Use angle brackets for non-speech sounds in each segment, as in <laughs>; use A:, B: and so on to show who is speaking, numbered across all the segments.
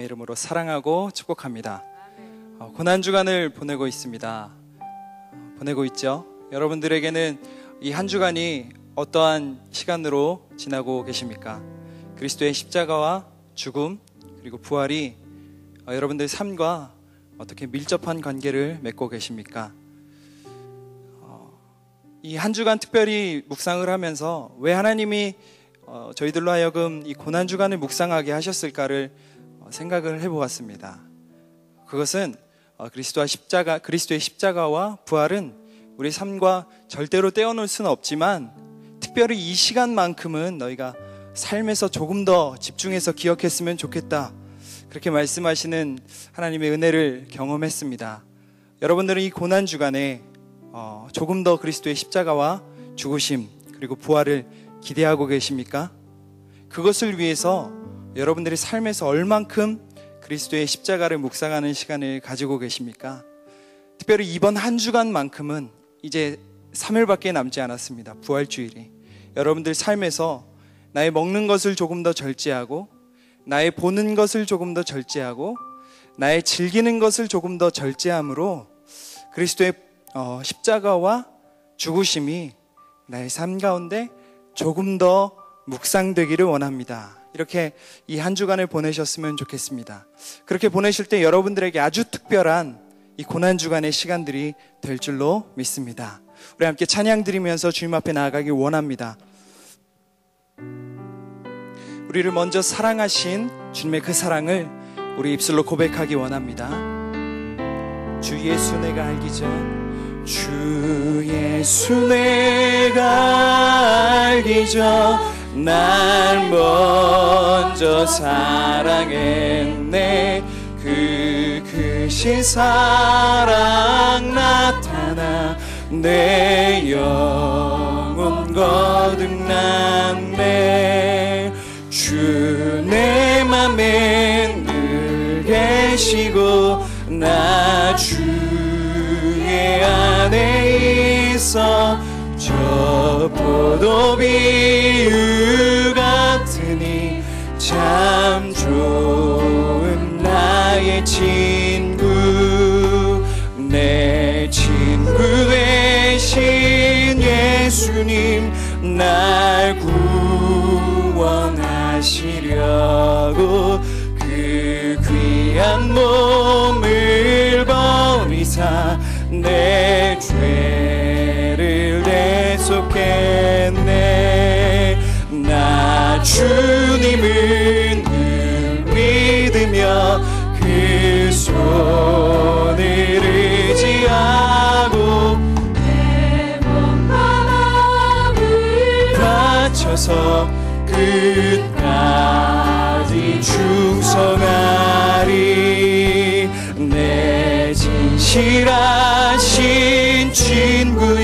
A: 이름으로 사랑하고 축복합니다. 어, 고난 주간을 보내고 있습니다. 어, 보내고 있죠. 여러분들에게는 이 한 주간이 어떠한 시간으로 지나고 계십니까? 그리스도의 십자가와 죽음 그리고 부활이 어, 여러분들의 삶과 어떻게 밀접한 관계를 맺고 계십니까? 이한 주간 특별히 묵상을 하면서 왜 하나님이 저희들로 하여금 이 고난 주간을 묵상하게 하셨을까를 생각을 해보았습니다. 그것은 그리스도와 십자가, 그리스도의 십자가와 부활은 우리 삶과 절대로 떼어놓을 수는 없지만 특별히 이 시간만큼은 너희가 삶에서 조금 더 집중해서 기억했으면 좋겠다. 그렇게 말씀하시는 하나님의 은혜를 경험했습니다. 여러분들은 이 고난 주간에 어, 조금 더 그리스도의 십자가와 죽으심 그리고 부활을 기대하고 계십니까? 그것을 위해서 여러분들이 삶에서 얼만큼 그리스도의 십자가를 묵상하는 시간을 가지고 계십니까? 특별히 이번 한 주간만큼은 이제 3일밖에 남지 않았습니다. 부활주일이. 여러분들 삶에서 나의 먹는 것을 조금 더 절제하고 나의 보는 것을 조금 더 절제하고 나의 즐기는 것을 조금 더 절제함으로 그리스도의 어, 십자가와 죽으심이 나의 삶 가운데 조금 더 묵상되기를 원합니다. 이렇게 이 한 주간을 보내셨으면 좋겠습니다. 그렇게 보내실 때 여러분들에게 아주 특별한 이 고난 주간의 시간들이 될 줄로 믿습니다. 우리 함께 찬양 드리면서 주님 앞에 나아가길 원합니다. 우리를 먼저 사랑하신 주님의 그 사랑을 우리 입술로 고백하기 원합니다. 주 예수 내가 알기 전, 주 예수 내가 알기 전, 날 먼저 사랑했네. 그 크신 사랑 나타나 내 영혼 거듭났네. 주 내 맘에 늘 계시고 나 주의 안에 있어. 저 같으니 참 좋은 나의 친구 내 친구 되신 예수님 날 구원하시려고 그 귀한 몸을 버리사 내 죄를 나 주님을 늘 믿으며 그 손을 의지하고 내 몸과 마음을 바쳐서 끝까지 충성하리. 내 진실하신 친구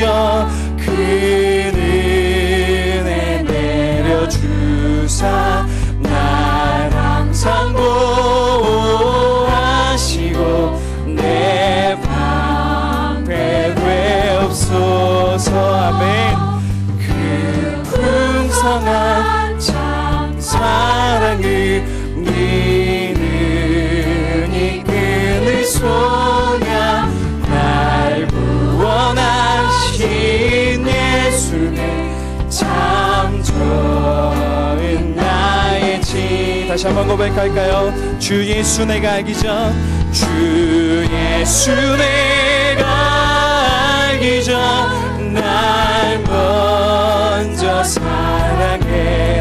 A: 다시 한번 고백할까요? 주 예수 내가 알기 전 주 예수 내가 알기 전 날 먼저 사랑했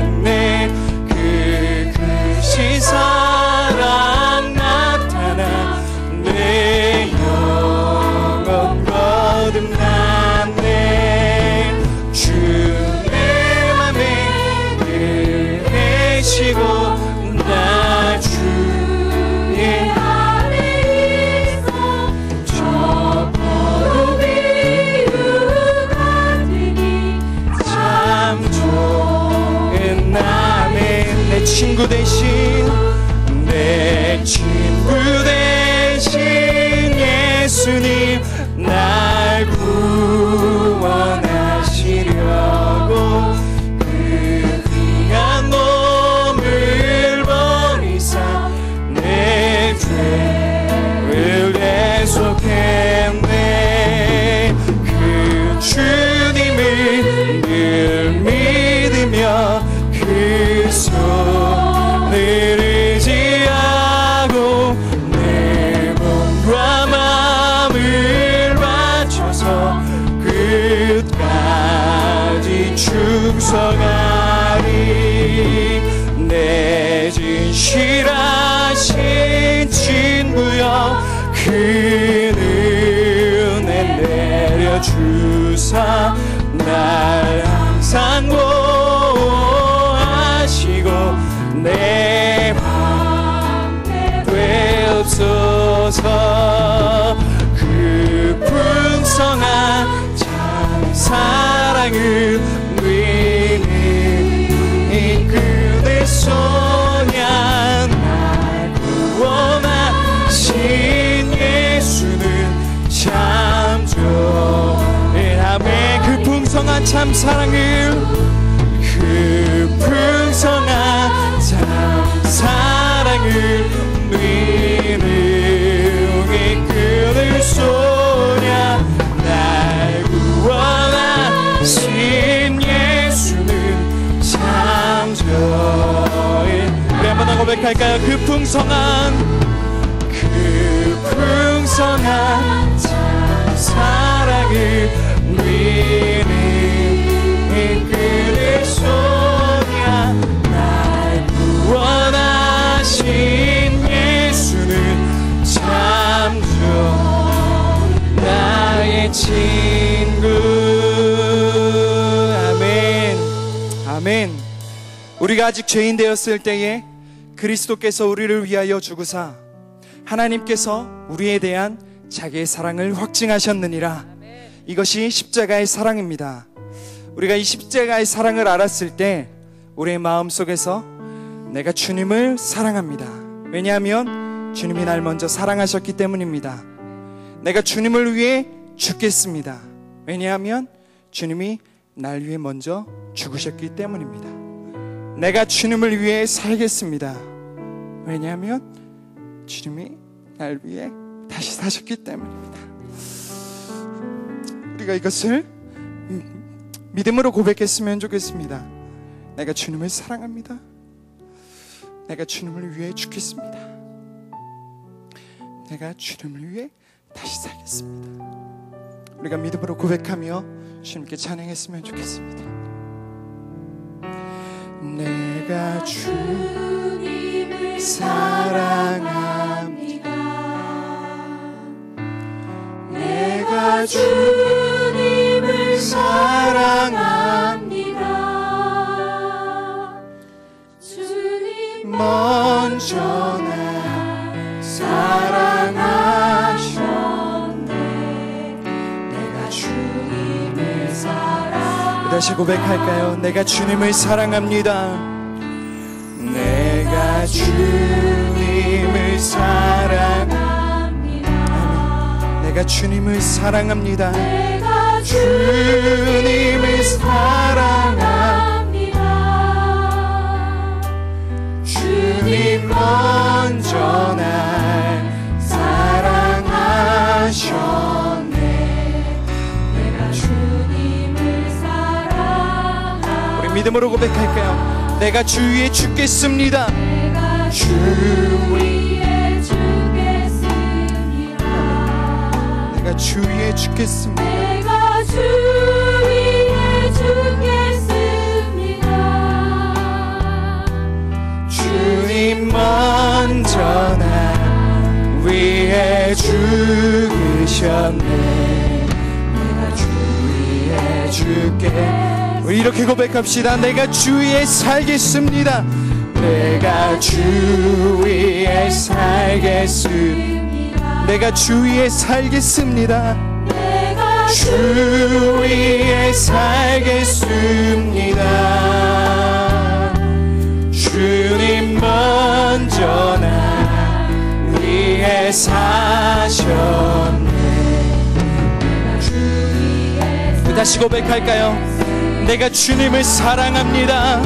A: 친구 대신 내 참 사랑을 그 풍성한 참 사랑을 능히 그늘 소냐. 날 구원하신 예수는 참 좋은 우리 한번 더 고백할까요? 그 풍성한 그 풍성한 참 사랑을 우리가 아직 죄인 되었을 때에 그리스도께서 우리를 위하여 죽으사 하나님께서 우리에 대한 자기의 사랑을 확증하셨느니라. 이것이 십자가의 사랑입니다. 우리가 이 십자가의 사랑을 알았을 때 우리의 마음 속에서 내가 주님을 사랑합니다. 왜냐하면 주님이 날 먼저 사랑하셨기 때문입니다. 내가 주님을 위해 죽겠습니다. 왜냐하면 주님이 날 위해 먼저 죽으셨기 때문입니다. 내가 주님을 위해 살겠습니다. 왜냐하면 주님이 날 위해 다시 사셨기 때문입니다. 우리가 이것을 믿음으로 고백했으면 좋겠습니다. 내가 주님을 사랑합니다. 내가 주님을 위해 죽겠습니다. 내가 주님을 위해 다시 살겠습니다. 우리가 믿음으로 고백하며 주님께 찬양했으면 좋겠습니다. 내가 주님을 사랑합니다. 내가 주님을 사랑합니다. 먼저 날 사랑하셨네. 내가 주님을 사랑. 다시 고백할까요? 내가 주님을 사랑합니다. 내가 주님을 사랑. 내가 주님을 사랑합니다.
B: 내가
A: 주님을 사랑합니다. 주님 먼저 날 사랑하셨네.
B: 내가 주님을 사랑하
A: 우리 믿음으로 고백할까요? 내가 주 위에 죽겠습니다.
B: 내가 주 위에 주겠습니다
A: 내가 주 위에 죽겠습니다. 주님 먼저 날 위해 죽으셨네. 내가 주 위에 죽게. 우리 이렇게 고백합시다. 내가 주 위에 살겠습니다. 내가 주 위에 살겠습니다. 내가 주 위에 살겠습니다.
B: 내가
A: 주 위에 살겠습니다. 주님 먼저 날 위해 사셨네. 다시 고백할까요? 내가 주님을 사랑합니다.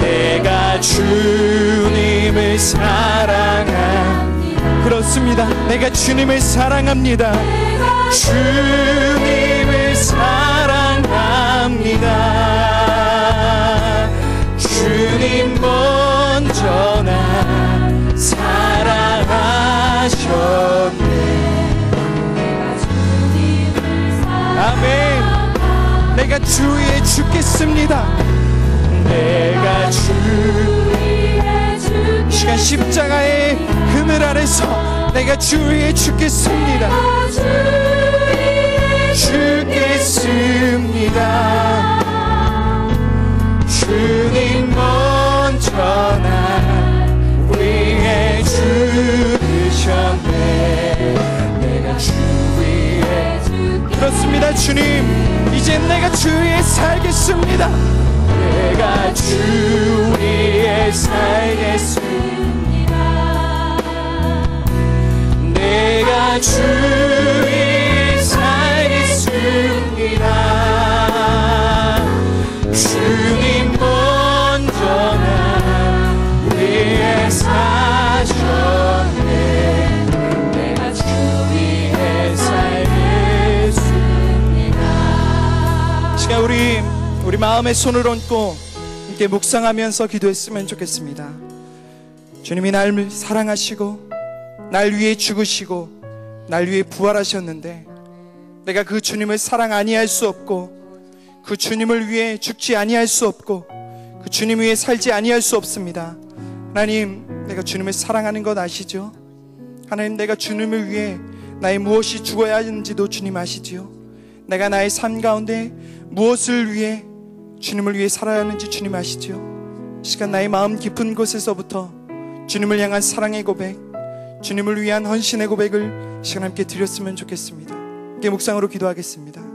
A: 내가 주님을 사랑합니다. 그렇습니다. 내가 주님을 사랑합니다. 주님을 사랑합니다. 주님 먼저 날 사랑하셨네. 아멘. 내가 주의 죽겠습니다. 시간 십자가의 그늘 아래서 내가 주 위에 죽겠습니다. 죽겠습니다. 주님 먼저 날 위에 그렇습니다, 주님. 이제 내가 주 위에 살겠습니다. 내가 주 위에 살겠습니다. 내가 주 위에 살겠습니다. 주님 먼저 날 위해 사 우리 우리 마음에 손을 얹고 함께 묵상하면서 기도했으면 좋겠습니다. 주님이 날 사랑하시고 날 위해 죽으시고 날 위해 부활하셨는데 내가 그 주님을 사랑 아니할 수 없고 그 주님을 위해 죽지 아니할 수 없고 그 주님 위해 살지 아니할 수 없습니다. 하나님, 내가 주님을 사랑하는 것 아시죠? 하나님, 내가 주님을 위해 나의 무엇이 죽어야 하는지도 주님 아시지요? 내가 나의 삶 가운데 무엇을 위해 주님을 위해 살아야 하는지 주님 아시죠? 이 시간 나의 마음 깊은 곳에서부터 주님을 향한 사랑의 고백, 주님을 위한 헌신의 고백을 이 시간 함께 드렸으면 좋겠습니다. 함께 묵상으로 기도하겠습니다.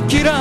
A: 염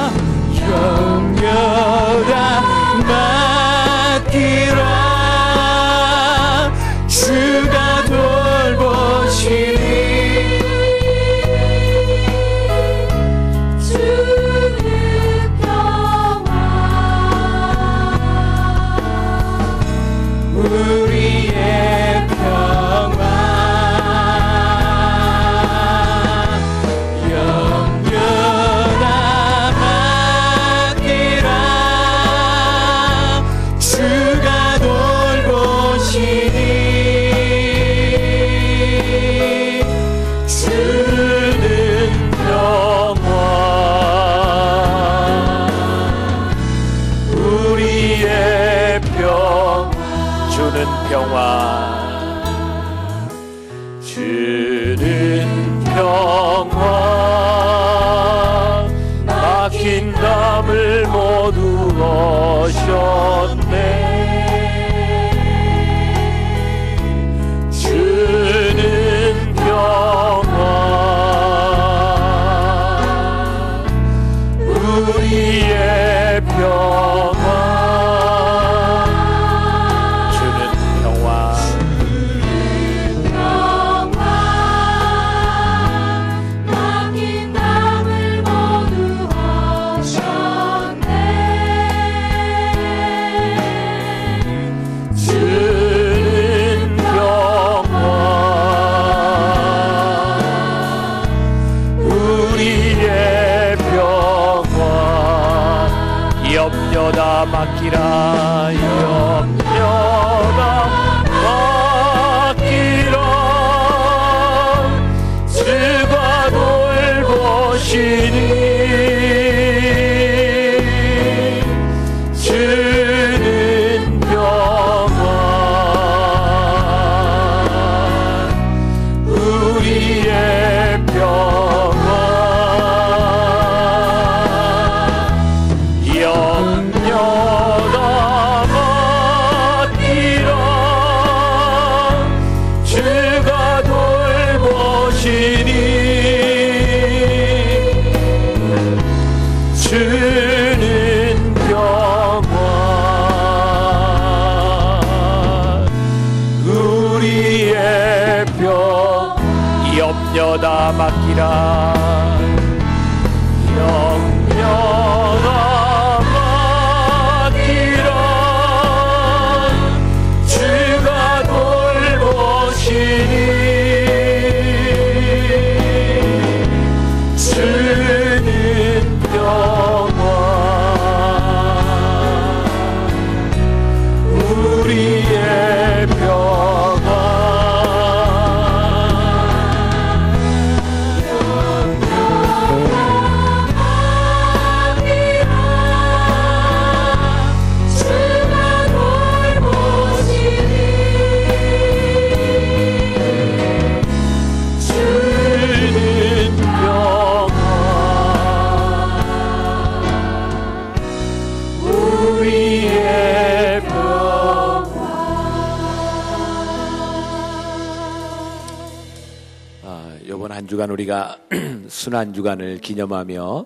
C: 주간 우리가 <clears throat> 순환 주간을 기념하며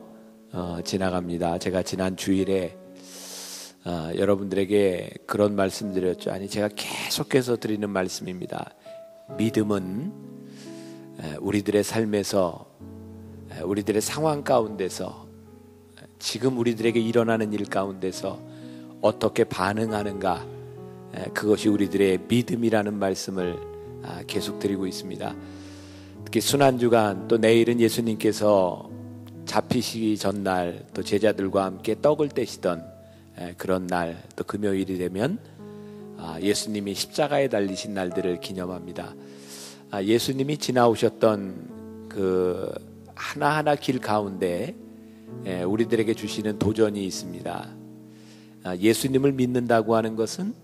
C: 어, 지나갑니다. 제가 지난 주일에 아, 여러분들에게 그런 말씀드렸죠. 아니 제가 계속해서 드리는 말씀입니다. 믿음은 에, 우리들의 삶에서 에, 우리들의 상황 가운데서 에, 지금 우리들에게 일어나는 일 가운데서 어떻게 반응하는가 에, 그것이 우리들의 믿음이라는 말씀을 아, 계속 드리고 있습니다. 특히 순환주간 또 내일은 예수님께서 잡히시기 전날 또 제자들과 함께 떡을 떼시던 에, 그런 날 또 금요일이 되면 아, 예수님이 십자가에 달리신 날들을 기념합니다. 아, 예수님이 지나오셨던 그 하나하나 길 가운데 에, 우리들에게 주시는 도전이 있습니다. 아, 예수님을 믿는다고 하는 것은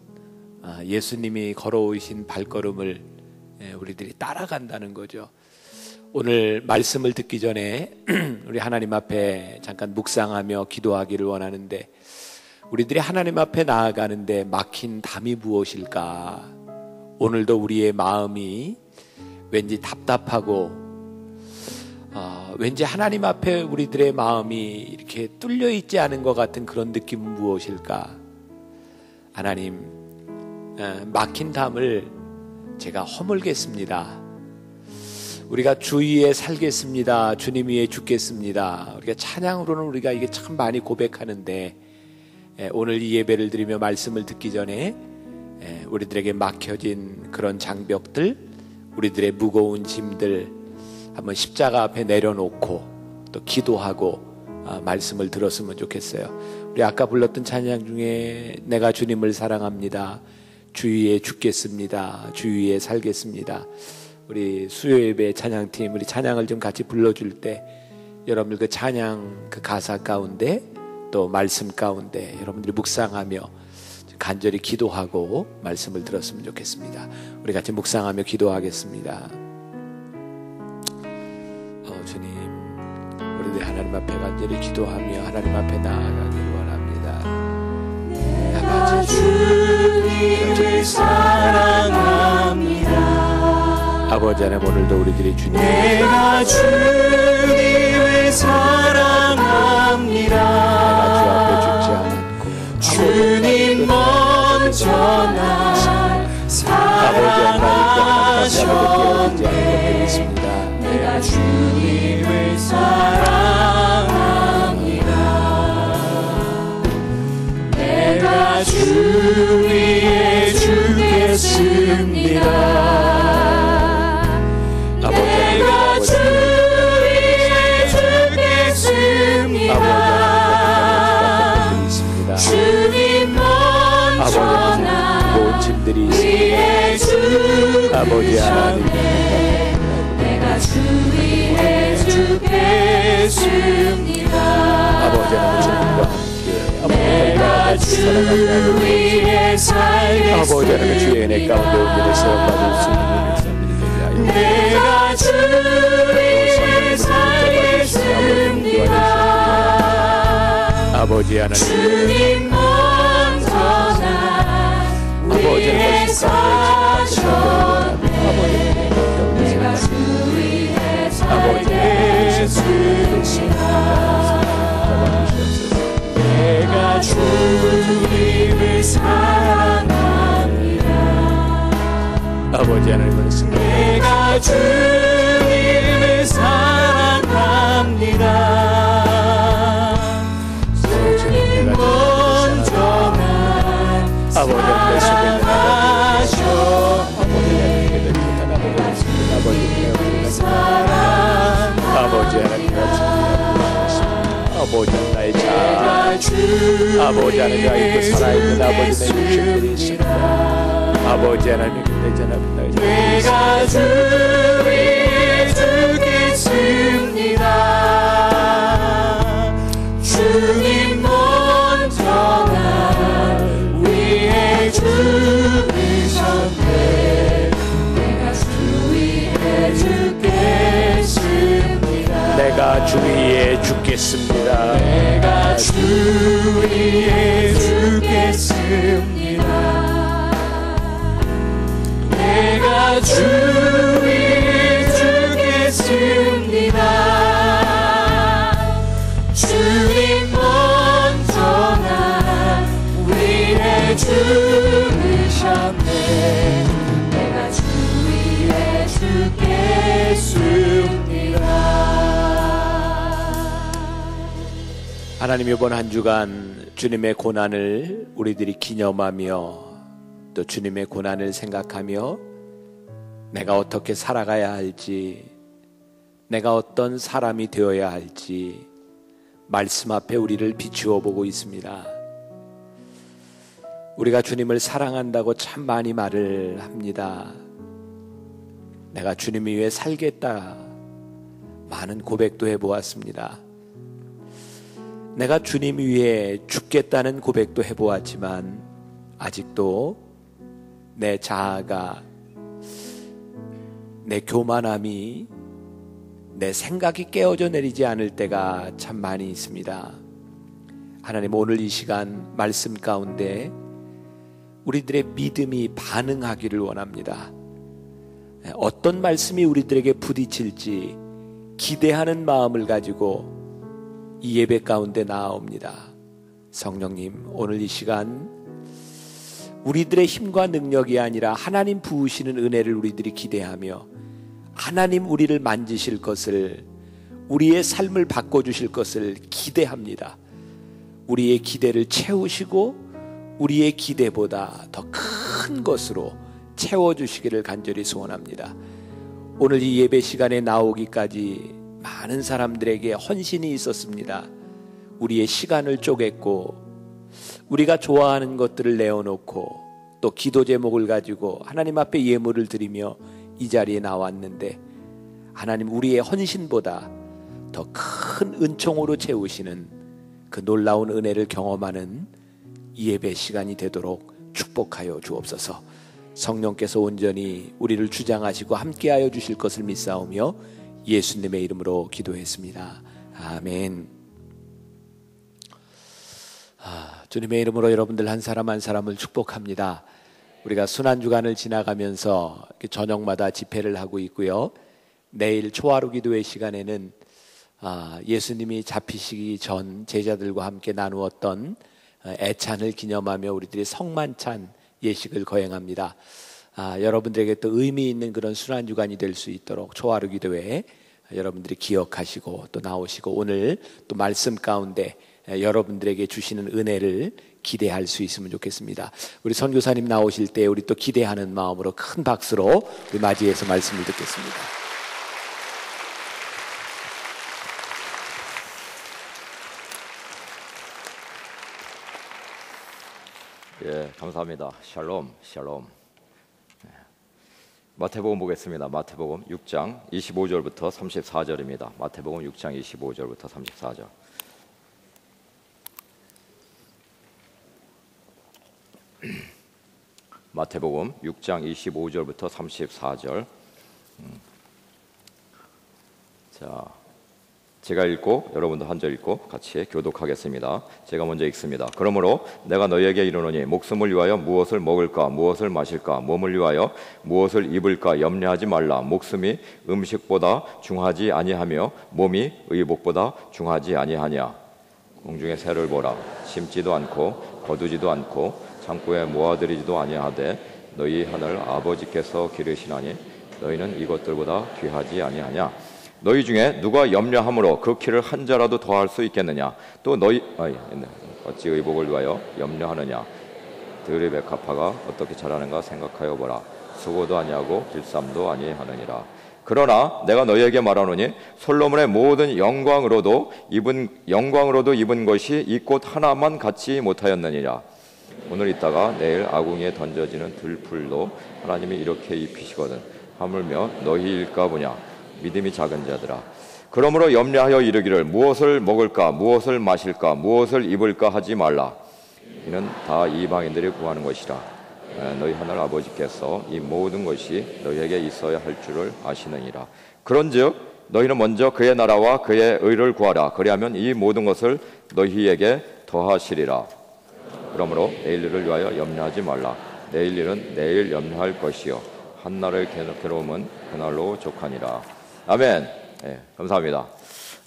C: 아, 예수님이 걸어오신 발걸음을 에, 우리들이 따라간다는 거죠. 오늘 말씀을 듣기 전에 <clears throat> 우리 하나님 앞에 잠깐 묵상하며 기도하기를 원하는데 우리들이 하나님 앞에 나아가는데 막힌 담이 무엇일까? 오늘도 우리의 마음이 왠지 답답하고 어, 왠지 하나님 앞에 우리들의 마음이 이렇게 뚫려 있지 않은 것 같은 그런 느낌은 무엇일까? 하나님 어, 막힌 담을 제가 허물겠습니다. 우리가 주 위에 살겠습니다. 주님 위에 죽겠습니다. 우리가 찬양으로는 우리가 이게 참 많이 고백하는데 에, 오늘 이 예배를 드리며 말씀을 듣기 전에 에, 우리들에게 막혀진 그런 장벽들, 우리들의 무거운 짐들 한번 십자가 앞에 내려놓고 또 기도하고 아, 말씀을 들었으면 좋겠어요. 우리 아까 불렀던 찬양 중에 내가 주님을 사랑합니다. 주위에 죽겠습니다. 주위에 살겠습니다. 우리 수요 예배 찬양팀 우리 찬양을 좀 같이 불러줄 때 여러분들 그 찬양 그 가사 가운데 또 말씀 가운데 여러분들이 묵상하며 간절히 기도하고 말씀을 들었으면 좋겠습니다. 우리 같이 묵상하며 기도하겠습니다. 어, 주님, 우리들 하나님 앞에 간절히 기도하며 하나님 앞에 나아가기를 원합니다.
B: 내가 주님을 사랑합니다.
C: 아버지 하나님 오늘도 우리들이 주님
A: 내가 주님을 사랑합니다.
C: 내가 주 앞에 죽지 않았고
A: 주님 먼저
C: 하나님
A: 사랑하셨네.
B: 내가 주님을
A: 사랑합니다. 내가 주 위에 주겠습니다.
C: 아버지 하나님
B: 내가 주 위에
A: 주겠습니다.
C: 아버지 하나님
A: 내가 주 위에 살겠습니다.
C: 아버지 하나님 주의 은혜 가운데 온전히 세워받을 수 있는
A: 내가 주 위에 살겠습니다.
C: 아버지 하나님.
A: 주님 먼저 날
C: 아버지
A: 위에 사셨
C: 아버지
A: 내가 주님을 사랑합니다.
C: 아버지 하나님을 승리
A: 내가 주님을 사랑합니다. 주님 먼저 날
C: 아버지 하나님
A: 사랑하셔. 사랑
C: 아버지 하나님 아버지 나의 자. 아버지 하나님 아직도 살아있는 아버지 내 육신들이 있습니다 아버지 하나님 근데 저는 나의 자.
A: 내가 주 위에 주겠습니다. 주님
B: 내가 주
A: 위에
C: 죽겠습니다
A: 내가 주 위에 주겠습니다. 내가 주 위에 주겠습니다.
C: 하나님 이번 한 주간 주님의 고난을 우리들이 기념하며 또 주님의 고난을 생각하며 내가 어떻게 살아가야 할지 내가 어떤 사람이 되어야 할지 말씀 앞에 우리를 비추어 보고 있습니다. 우리가 주님을 사랑한다고 참 많이 말을 합니다. 내가 주님 위해 살겠다. 많은 고백도 해 보았습니다. 내가 주님 위해 죽겠다는 고백도 해보았지만 아직도 내 자아가 내 교만함이 내 생각이 깨어져 내리지 않을 때가 참 많이 있습니다. 하나님 오늘 이 시간 말씀 가운데 우리들의 믿음이 반응하기를 원합니다. 어떤 말씀이 우리들에게 부딪힐지 기대하는 마음을 가지고 이 예배 가운데 나아옵니다. 성령님, 오늘 이 시간 우리들의 힘과 능력이 아니라 하나님 부으시는 은혜를 우리들이 기대하며 하나님 우리를 만지실 것을 우리의 삶을 바꿔주실 것을 기대합니다. 우리의 기대를 채우시고 우리의 기대보다 더 큰 것으로 채워주시기를 간절히 소원합니다. 오늘 이 예배 시간에 나오기까지 많은 사람들에게 헌신이 있었습니다. 우리의 시간을 쪼갰고 우리가 좋아하는 것들을 내어놓고 또 기도 제목을 가지고 하나님 앞에 예물을 드리며 이 자리에 나왔는데 하나님 우리의 헌신보다 더 큰 은총으로 채우시는 그 놀라운 은혜를 경험하는 이 예배 시간이 되도록 축복하여 주옵소서. 성령께서 온전히 우리를 주장하시고 함께하여 주실 것을 믿사오며 예수님의 이름으로 기도했습니다. 아멘. 아, 주님의 이름으로 여러분들 한 사람 한 사람을 축복합니다. 우리가 순환 주간을 지나가면서 저녁마다 집회를 하고 있고요. 내일 초하루 기도회 시간에는 아, 예수님이 잡히시기 전 제자들과 함께 나누었던 애찬을 기념하며 우리들이 성만찬 예식을 거행합니다. 아, 여러분들에게 또 의미 있는 그런 순환 주간이 될 수 있도록 초하루 기도회 여러분들이 기억하시고 또 나오시고 오늘 또 말씀 가운데 여러분들에게 주시는 은혜를 기대할 수 있으면 좋겠습니다. 우리 선교사님 나오실 때 우리 또 기대하는 마음으로 큰 박수로 우리 맞이해서 말씀을 듣겠습니다.
D: 예, 감사합니다. 샬롬, 샬롬. 예. 마태복음 보겠습니다. 마태복음 6장 25절부터 34절입니다. 마태복음 6장 25절부터 34절. 마태복음 6장 25절부터 34절. 음. 자, 제가 읽고 여러분도 한 절 읽고 같이 교독하겠습니다. 제가 먼저 읽습니다. 그러므로 내가 너희에게 이르노니 목숨을 위하여 무엇을 먹을까 무엇을 마실까 몸을 위하여 무엇을 입을까 염려하지 말라. 목숨이 음식보다 중하지 아니하며 몸이 의복보다 중하지 아니하냐. 공중의 새를 보라. 심지도 않고 거두지도 않고 창고에 모아들이지도 아니하되 너희 하늘 아버지께서 기르시나니 너희는 이것들보다 귀하지 아니하냐. 너희 중에 누가 염려함으로 그 키를 한 자라도 더할 수 있겠느냐? 또 너희 아이, 어찌 의복을 위하여 염려하느냐? 백합화가 어떻게 자라는가 생각하여 보라. 수고도 아니하고 길쌈도 아니하느니라. 그러나 내가 너희에게 말하노니 솔로몬의 모든 영광으로도 입은 영광으로도 입은 것이 이 꽃 하나만 갖지 못하였느니라. 오늘 있다가 내일 아궁이에 던져지는 들풀도 하나님이 이렇게 입히시거든. 하물며 너희 일까 보냐. 믿음이 작은 자들아. 그러므로 염려하여 이르기를 무엇을 먹을까 무엇을 마실까 무엇을 입을까 하지 말라. 이는 다 이방인들이 구하는 것이라. 너희 하늘 아버지께서 이 모든 것이 너희에게 있어야 할 줄을 아시느니라. 그런즉 너희는 먼저 그의 나라와 그의 의를 구하라. 그리하면 이 모든 것을 너희에게 더하시리라. 그러므로 내일 일을 위하여 염려하지 말라. 내일 일은 내일 염려할 것이요. 한날의 괴로움은 그날로 족하니라 아멘. 네, 감사합니다.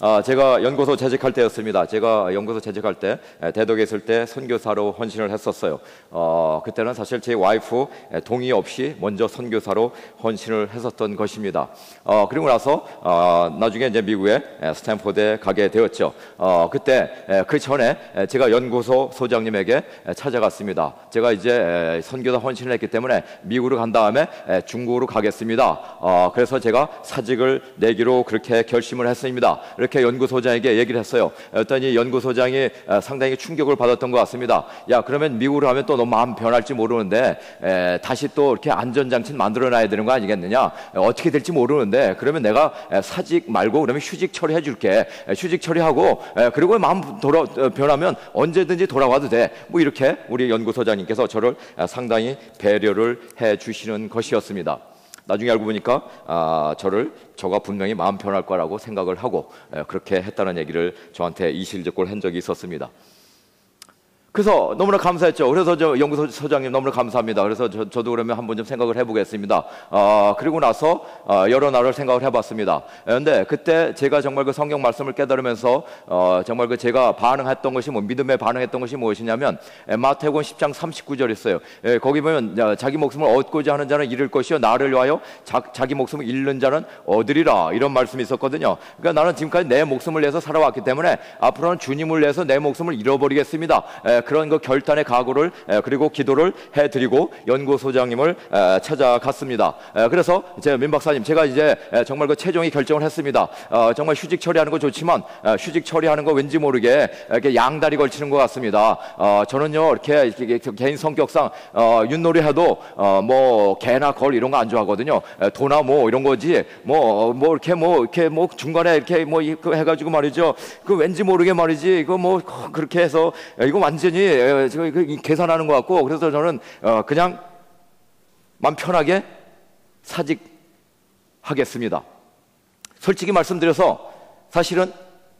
D: 아, 제가 연구소 재직할 때였습니다. 제가 연구소 재직할 때 대덕에 있을 때 선교사로 헌신을 했었어요. 어, 그때는 사실 제 와이프 동의 없이 먼저 선교사로 헌신을 했었던 것입니다. 어, 그리고 나서 어, 나중에 이제 미국에 스탠포드에 가게 되었죠. 어, 그때 그 전에 제가 연구소 소장님에게 찾아갔습니다. 제가 이제 선교사 헌신을 했기 때문에 미국으로 간 다음에 중국으로 가겠습니다. 어, 그래서 제가 사직을 내기로 그렇게 결심을 했습니다. 이렇게 연구소장에게 얘기를 했어요. 어떤 연구소장이 어, 상당히 충격을 받았던 것 같습니다. 야 그러면 미국으로 하면 또너 마음 변할지 모르는데 에, 다시 또 이렇게 안전장치 만들어놔야 되는 거 아니겠느냐? 에, 어떻게 될지 모르는데 그러면 내가 에, 사직 말고 그러면 휴직 처리해 줄게. 휴직 처리하고 그리고 마음 돌아 어, 변하면 언제든지 돌아와도 돼. 뭐 이렇게 우리 연구소장님께서 저를 상당히 배려를 해 주시는 것이었습니다. 나중에 알고 보니까 아, 저를 저가 분명히 마음 편할 거라고 생각을 하고 에, 그렇게 했다는 얘기를 저한테 이실적골 한 적이 있었습니다. 그래서 너무나 감사했죠. 그래서 저 연구소장님 너무나 감사합니다. 그래서 저, 도 그러면 한번 좀 생각을 해보겠습니다. 아, 그리고 나서 아, 여러 날을 생각을 해봤습니다. 그런데 그때 제가 정말 그 성경 말씀을 깨달으면서 어, 정말 그 제가 반응했던 것이 뭐 믿음에 반응했던 것이 무엇이냐면 마태복음 10장 39절 있어요. 에, 거기 보면 자기 목숨을 얻고자 하는 자는 잃을 것이요 나를 위하여 자, 기 목숨을 잃는 자는 얻으리라 이런 말씀이 있었거든요. 그러니까 나는 지금까지 내 목숨을 내서 살아왔기 때문에 앞으로는 주님을 내서 내 목숨을 잃어버리겠습니다. 에, 그런 그 결단의 각오를 그리고 기도를 해드리고 연구소장님을 찾아갔습니다. 그래서 제 민박사님 제가 이제 정말 그 최종의 결정을 했습니다. 어, 정말 휴직 처리하는 거 좋지만 휴직 처리하는 거 왠지 모르게 이렇게 양다리 걸치는 것 같습니다. 어, 저는요 이렇게, 개인 성격상 어, 윷놀이 해도 뭐 개나 걸 이런 거 안 좋아하거든요. 도나 뭐 이런 거지 뭐뭐 뭐 이렇게 뭐 이렇게 뭐 중간에 이렇게 뭐 해가지고 말이죠. 그 왠지 모르게 말이지 이거 뭐 그렇게 해서 이거 완전 완전히 에, 저, 그 계산하는 것 같고 그래서 저는 어, 그냥 맘 편하게 사직하겠습니다. 솔직히 말씀드려서 사실은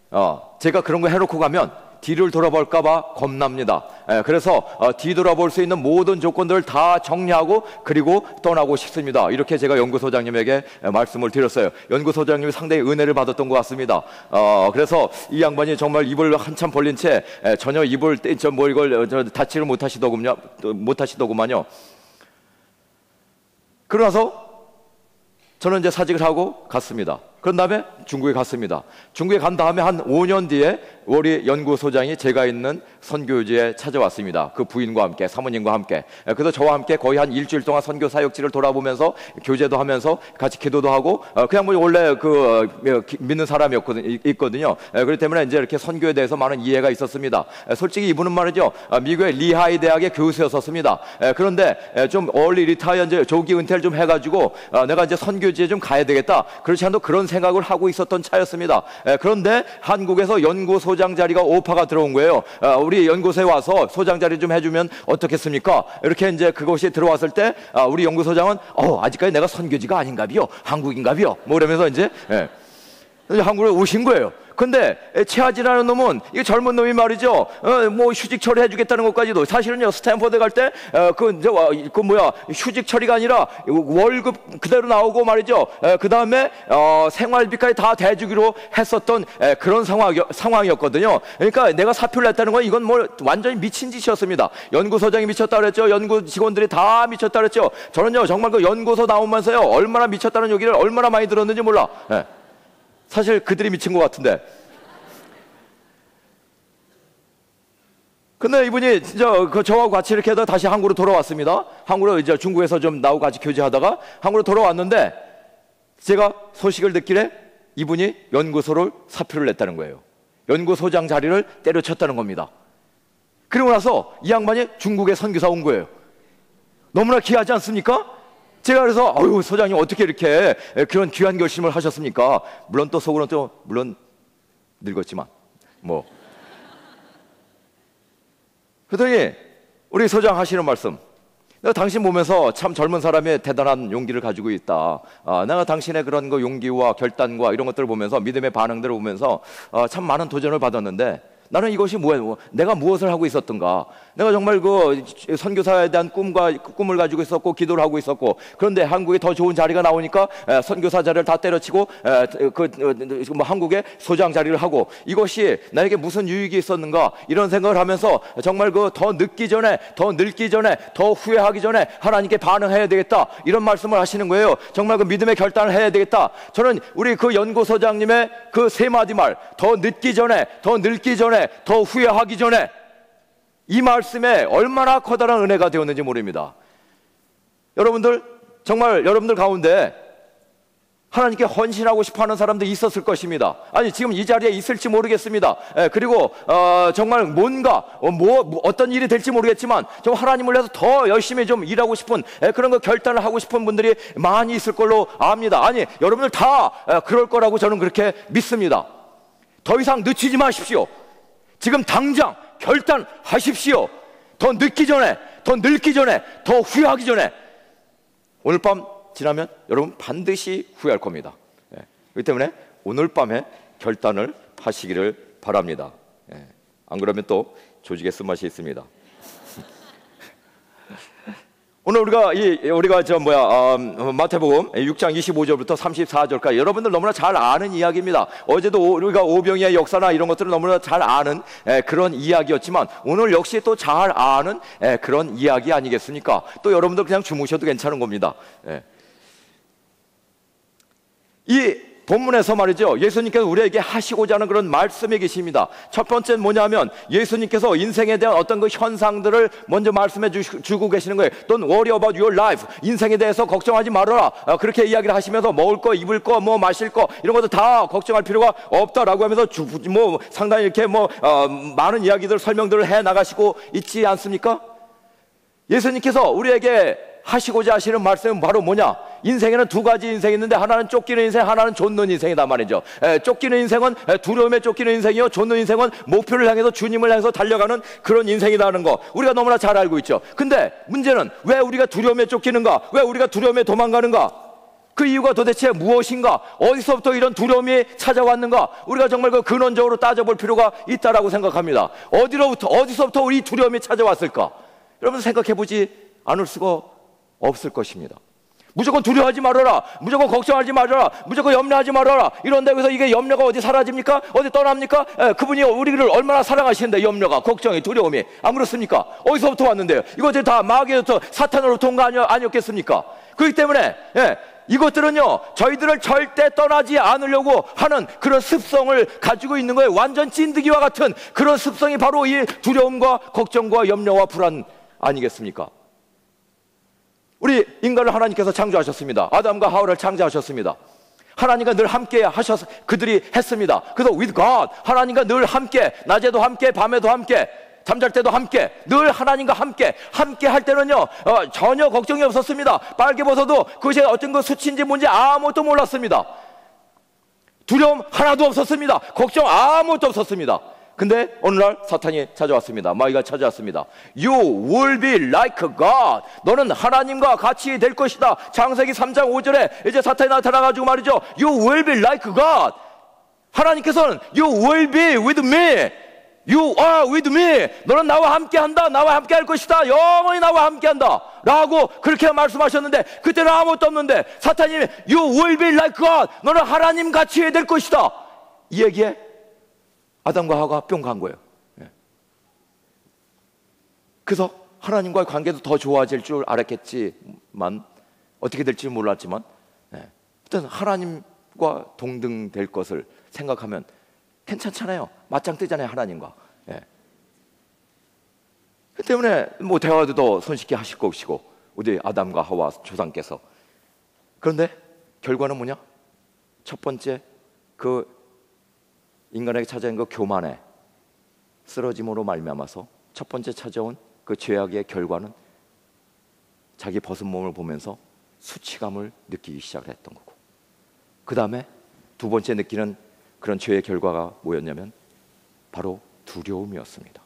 D: 어, 제가 그런 거 해놓고 가면 뒤를 돌아볼까봐 겁납니다. 예, 그래서 어, 뒤돌아볼 수 있는 모든 조건들을 다 정리하고 그리고 떠나고 싶습니다. 이렇게 제가 연구소장님에게 예, 말씀을 드렸어요. 연구소장님이 상당히 은혜를 받았던 것 같습니다. 어, 그래서 이 양반이 정말 입을 한참 벌린 채 예, 전혀 입을 저뭐 이걸 어, 저, 닫지를 못하시더군요. 못하시더구만요. 그러나서 저는 이제 사직을 하고 갔습니다. 그런 다음에 중국에 갔습니다. 중국에 간 다음에 한 5년 뒤에 우리 연구소장이 제가 있는 선교지에 찾아왔습니다. 그 부인과 함께, 사모님과 함께. 그래서 저와 함께 거의 한 일주일 동안 선교 사역지를 돌아보면서 교제도 하면서 같이 기도도 하고, 어, 그냥 뭐 원래 그 어, 믿는 사람이었거든요. 있거든요. 그렇기 때문에 이제 이렇게 선교에 대해서 많은 이해가 있었습니다. 솔직히 이분은 말이죠. 어, 미국의 리하이 대학의 교수였었습니다. 그런데 좀 early retire 이제 조기 은퇴를 좀 해가지고 내가 이제 선교지에 좀 가야 되겠다. 그렇지 않아도 그런 생각을 하고 있었던 차였습니다. 그런데 한국에서 연구소 소장 자리가 오퍼가 들어온 거예요. 아, 우리 연구소에 와서 소장 자리 좀 해주면 어떻겠습니까? 이렇게 이제 그것이 들어왔을 때 아, 우리 연구소장은 어, 아직까지 내가 선교지가 아닌가 비요, 한국인가 비요, 뭐 이러면서 이제 예. 한국에 오신 거예요. 근데 체하지라는 놈은 이 젊은 놈이 말이죠. 어, 뭐 휴직 처리해 주겠다는 것까지도 사실은요. 스탠퍼드 갈 때그 어, 그, 그 뭐야 휴직 처리가 아니라 월급 그대로 나오고 말이죠. 그 다음에 어, 생활비까지 다 대주기로 했었던 에, 그런 상황 상황이었거든요. 그러니까 내가 사표를 냈다는 건 이건 뭐 완전히 미친 짓이었습니다. 연구소장이 미쳤다 그랬죠. 연구 직원들이 다 미쳤다 그랬죠. 저는요 정말 그 연구소 나오면서요 얼마나 미쳤다는 얘기를 얼마나 많이 들었는지 몰라. 예. 사실 그들이 미친 것 같은데. 근데 이분이 진짜 그 저하고 같이 이렇게 하다 다시 한국으로 돌아왔습니다. 한국으로 이제 중국에서 좀 나하고 같이 교제하다가 한국으로 돌아왔는데 제가 소식을 듣기에 이분이 연구소를 사표를 냈다는 거예요. 연구소장 자리를 때려쳤다는 겁니다. 그리고 나서 이 양반이 중국에 선교사 온 거예요. 너무나 귀하지 않습니까? 제가 그래서 아유 소장님 어떻게 이렇게 그런 귀한 결심을 하셨습니까? 물론 또 속으로는 또 물론 늙었지만 뭐 그러더니 우리 소장 하시는 말씀 내가 당신 보면서 참 젊은 사람의 대단한 용기를 가지고 있다. 아, 내가 당신의 그런 거 용기와 결단과 이런 것들을 보면서 믿음의 반응들을 보면서 아, 참 많은 도전을 받았는데 나는 이것이 뭐예요? 내가 무엇을 하고 있었던가? 내가 정말 그 선교사에 대한 꿈과 꿈을 가지고 있었고 기도를 하고 있었고 그런데 한국에 더 좋은 자리가 나오니까 선교사 자리를 다 때려치고 그 뭐 한국에 소장 자리를 하고 이것이 나에게 무슨 유익이 있었는가 이런 생각을 하면서 정말 그 더 늦기 전에 더 늙기 전에 더 후회하기 전에 하나님께 반응해야 되겠다 이런 말씀을 하시는 거예요. 정말 그 믿음의 결단을 해야 되겠다. 저는 우리 그 연구소장님의 그 세 마디 말 더 늦기 전에 더 늙기 전에 더 후회하기 전에 이 말씀에 얼마나 커다란 은혜가 되었는지 모릅니다. 여러분들 정말 여러분들 가운데 하나님께 헌신하고 싶어하는 사람도 있었을 것입니다. 아니 지금 이 자리에 있을지 모르겠습니다. 에, 그리고 어, 정말 뭔가 어, 뭐, 뭐, 어떤 일이 될지 모르겠지만 좀 하나님을 위해서 더 열심히 좀 일하고 싶은 에, 그런 거 결단을 하고 싶은 분들이 많이 있을 걸로 압니다. 아니 여러분들 다 에, 그럴 거라고 저는 그렇게 믿습니다. 더 이상 늦추지 마십시오. 지금 당장 결단하십시오. 더 늦기 전에, 더 늙기 전에, 더 후회하기 전에. 오늘 밤 지나면 여러분 반드시 후회할 겁니다. 예. 그렇기 때문에 오늘 밤에 결단을 하시기를 바랍니다. 예. 안 그러면 또 조직의 쓴맛이 있습니다. 오늘 우리가 이 우리가 저 뭐야 어, 마태복음 6장 25절부터 34절까지 여러분들 너무나 잘 아는 이야기입니다. 어제도 우리가 오병이의 역사나 이런 것들을 너무나 잘 아는 에, 그런 이야기였지만 오늘 역시 또 잘 아는 에, 그런 이야기 아니겠습니까? 또 여러분들 그냥 주무셔도 괜찮은 겁니다. 에. 이 본문에서 말이죠. 예수님께서 우리에게 하시고자 하는 그런 말씀이 계십니다. 첫 번째는 뭐냐면 예수님께서 인생에 대한 어떤 그 현상들을 먼저 말씀해 주, 고 계시는 거예요. Don't worry about your life. 인생에 대해서 걱정하지 말아라. 아, 그렇게 이야기를 하시면서 먹을 거, 입을 거, 뭐 마실 거 이런 것도 다 걱정할 필요가 없다라고 하면서 주, 뭐 상당히 이렇게 뭐 어, 많은 이야기들 설명들을 해 나가시고 있지 않습니까? 예수님께서 우리에게 하시고자 하시는 말씀은 바로 뭐냐? 인생에는 두 가지 인생이 있는데 하나는 쫓기는 인생, 하나는 좇는 인생이단 말이죠. 에, 쫓기는 인생은 에, 두려움에 쫓기는 인생이요. 좇는 인생은 목표를 향해서 주님을 향해서 달려가는 그런 인생이라는 거 우리가 너무나 잘 알고 있죠. 근데 문제는 왜 우리가 두려움에 쫓기는가? 왜 우리가 두려움에 도망가는가? 그 이유가 도대체 무엇인가? 어디서부터 이런 두려움이 찾아왔는가? 우리가 정말 그 근원적으로 따져볼 필요가 있다라고 생각합니다. 어디로부터, 어디서부터 우리 두려움이 찾아왔을까? 여러분 생각해 보지 않을 수가 없을 것입니다. 무조건 두려워하지 말아라. 무조건 걱정하지 말아라. 무조건 염려하지 말아라. 이런 데서 이게 염려가 어디 사라집니까? 어디 떠납니까? 에, 그분이 우리를 얼마나 사랑하시는데 염려가, 걱정이, 두려움이 안 그렇습니까? 어디서부터 왔는데요? 이것들이 다 마귀로부터 사탄으로부터 온거 아니, 아니었겠습니까? 그렇기 때문에 예, 이것들은요 저희들을 절대 떠나지 않으려고 하는 그런 습성을 가지고 있는 거예요. 완전 찐득이와 같은 그런 습성이 바로 이 두려움과 걱정과 염려와 불안 아니겠습니까? 우리 인간을 하나님께서 창조하셨습니다. 아담과 하와를 창조하셨습니다. 하나님과 늘 함께 하셔서 그들이 했습니다. 그래서 with God 하나님과 늘 함께 낮에도 함께 밤에도 함께 잠잘 때도 함께 늘 하나님과 함께 함께 할 때는요 어, 전혀 걱정이 없었습니다. 빨개 벗어도 그것이 어떤 그 수치인지 뭔지 아무것도 몰랐습니다. 두려움 하나도 없었습니다. 걱정 아무것도 없었습니다. 근데 어느 날 사탄이 찾아왔습니다. 마귀가 찾아왔습니다. You will be like God. 너는 하나님과 같이 될 것이다. 창세기 3장 5절에 이제 사탄이 나타나가지고 말이죠. You will be like God. 하나님께서는 You will be with me. You are with me. 너는 나와 함께 한다. 나와 함께 할 것이다. 영원히 나와 함께 한다. 라고 그렇게 말씀하셨는데 그때는 아무것도 없는데 사탄이 You will be like God. 너는 하나님 같이 될 것이다. 이 얘기에 아담과 하와가 뿅 간 거예요. 예. 그래서 하나님과의 관계도 더 좋아질 줄 알았겠지만 어떻게 될지 몰랐지만 예. 일단 하나님과 동등될 것을 생각하면 괜찮잖아요. 맞짱 뜨잖아요 하나님과. 예. 그 때문에 뭐 대화도 더 손쉽게 하실 것이고 우리 아담과 하와 조상께서 그런데 결과는 뭐냐? 첫 번째 그 인간에게 찾아온 그 교만에 쓰러짐으로 말미암아서 첫 번째 찾아온 그 죄악의 결과는 자기 벗은 몸을 보면서 수치감을 느끼기 시작을 했던 거고 그 다음에 두 번째 느끼는 그런 죄의 결과가 뭐였냐면 바로 두려움이었습니다.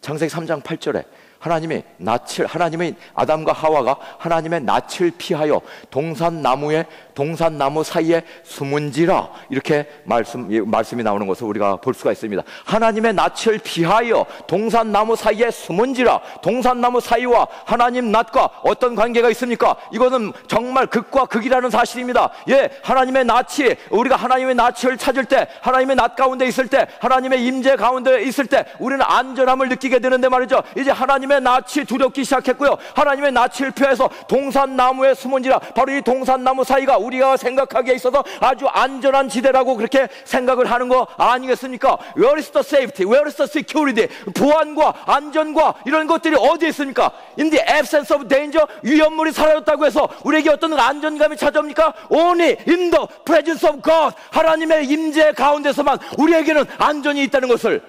D: 창세기 3장 8절에 하나님이 낯을 하나님의 아담과 하와가 하나님의 낯을 피하여 동산나무의 동산나무 사이에 숨은지라 이렇게 말씀 예, 말씀이 나오는 것을 우리가 볼 수가 있습니다. 하나님의 낯을 피하여 동산나무 사이에 숨은지라 동산나무 사이와 하나님 낯과 어떤 관계가 있습니까? 이거는 정말 극과 극이라는 사실입니다. 예, 하나님의 낯이 우리가 하나님의 낯을 찾을 때 하나님의 낯 가운데 있을 때 하나님의 임재 가운데 있을 때 우리는 안전함을 느끼게 되는데 말이죠. 이제 하나님의 낯이 두렵기 시작했고요. 하나님의 낯을 피해서 동산나무에 숨은지라 바로 이 동산나무 사이가 우리가 생각하기에 있어서 아주 안전한 지대라고 그렇게 생각을 하는 거 아니겠습니까? Where is the safety? Where is the security? 보안과 안전과 이런 것들이 어디에 있습니까? In the absence of danger 위험물이 사라졌다고 해서 우리에게 어떤 안전감이 찾아옵니까? Only in the presence of God 하나님의 임재 가운데서만 우리에게는 안전이 있다는 것을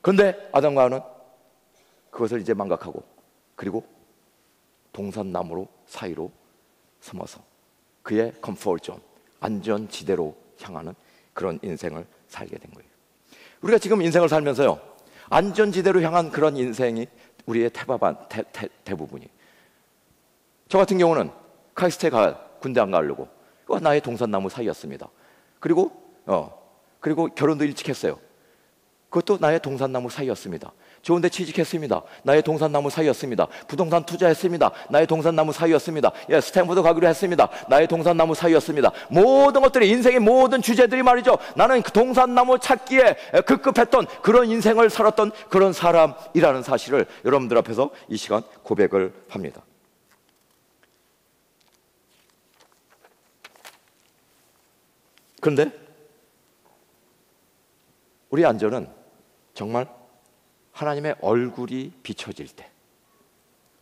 D: 그런데 아담과 하와는 그것을 이제 망각하고 그리고 동산나무로 사이로 숨어서 그의 comfort zone 안전 지대로 향하는 그런 인생을 살게 된 거예요. 우리가 지금 인생을 살면서요 안전 지대로 향한 그런 인생이 우리의 태바반 대, 대, 대부분이 저 같은 경우는 카이스트에 가 군대 안 가려고 그거 나의 동산나무 사이였습니다. 그리고 어 그리고 결혼도 일찍 했어요. 그것도 나의 동산나무 사이였습니다. 좋은 데 취직했습니다. 나의 동산나무 사이였습니다. 부동산 투자했습니다. 나의 동산나무 사이였습니다. 예, 스탠퍼드 가기로 했습니다. 나의 동산나무 사이였습니다. 모든 것들이 인생의 모든 주제들이 말이죠. 나는 그 동산나무 찾기에 급급했던 그런 인생을 살았던 그런 사람이라는 사실을 여러분들 앞에서 이 시간 고백을 합니다. 그런데 우리 안전은 정말 하나님의 얼굴이 비춰질 때.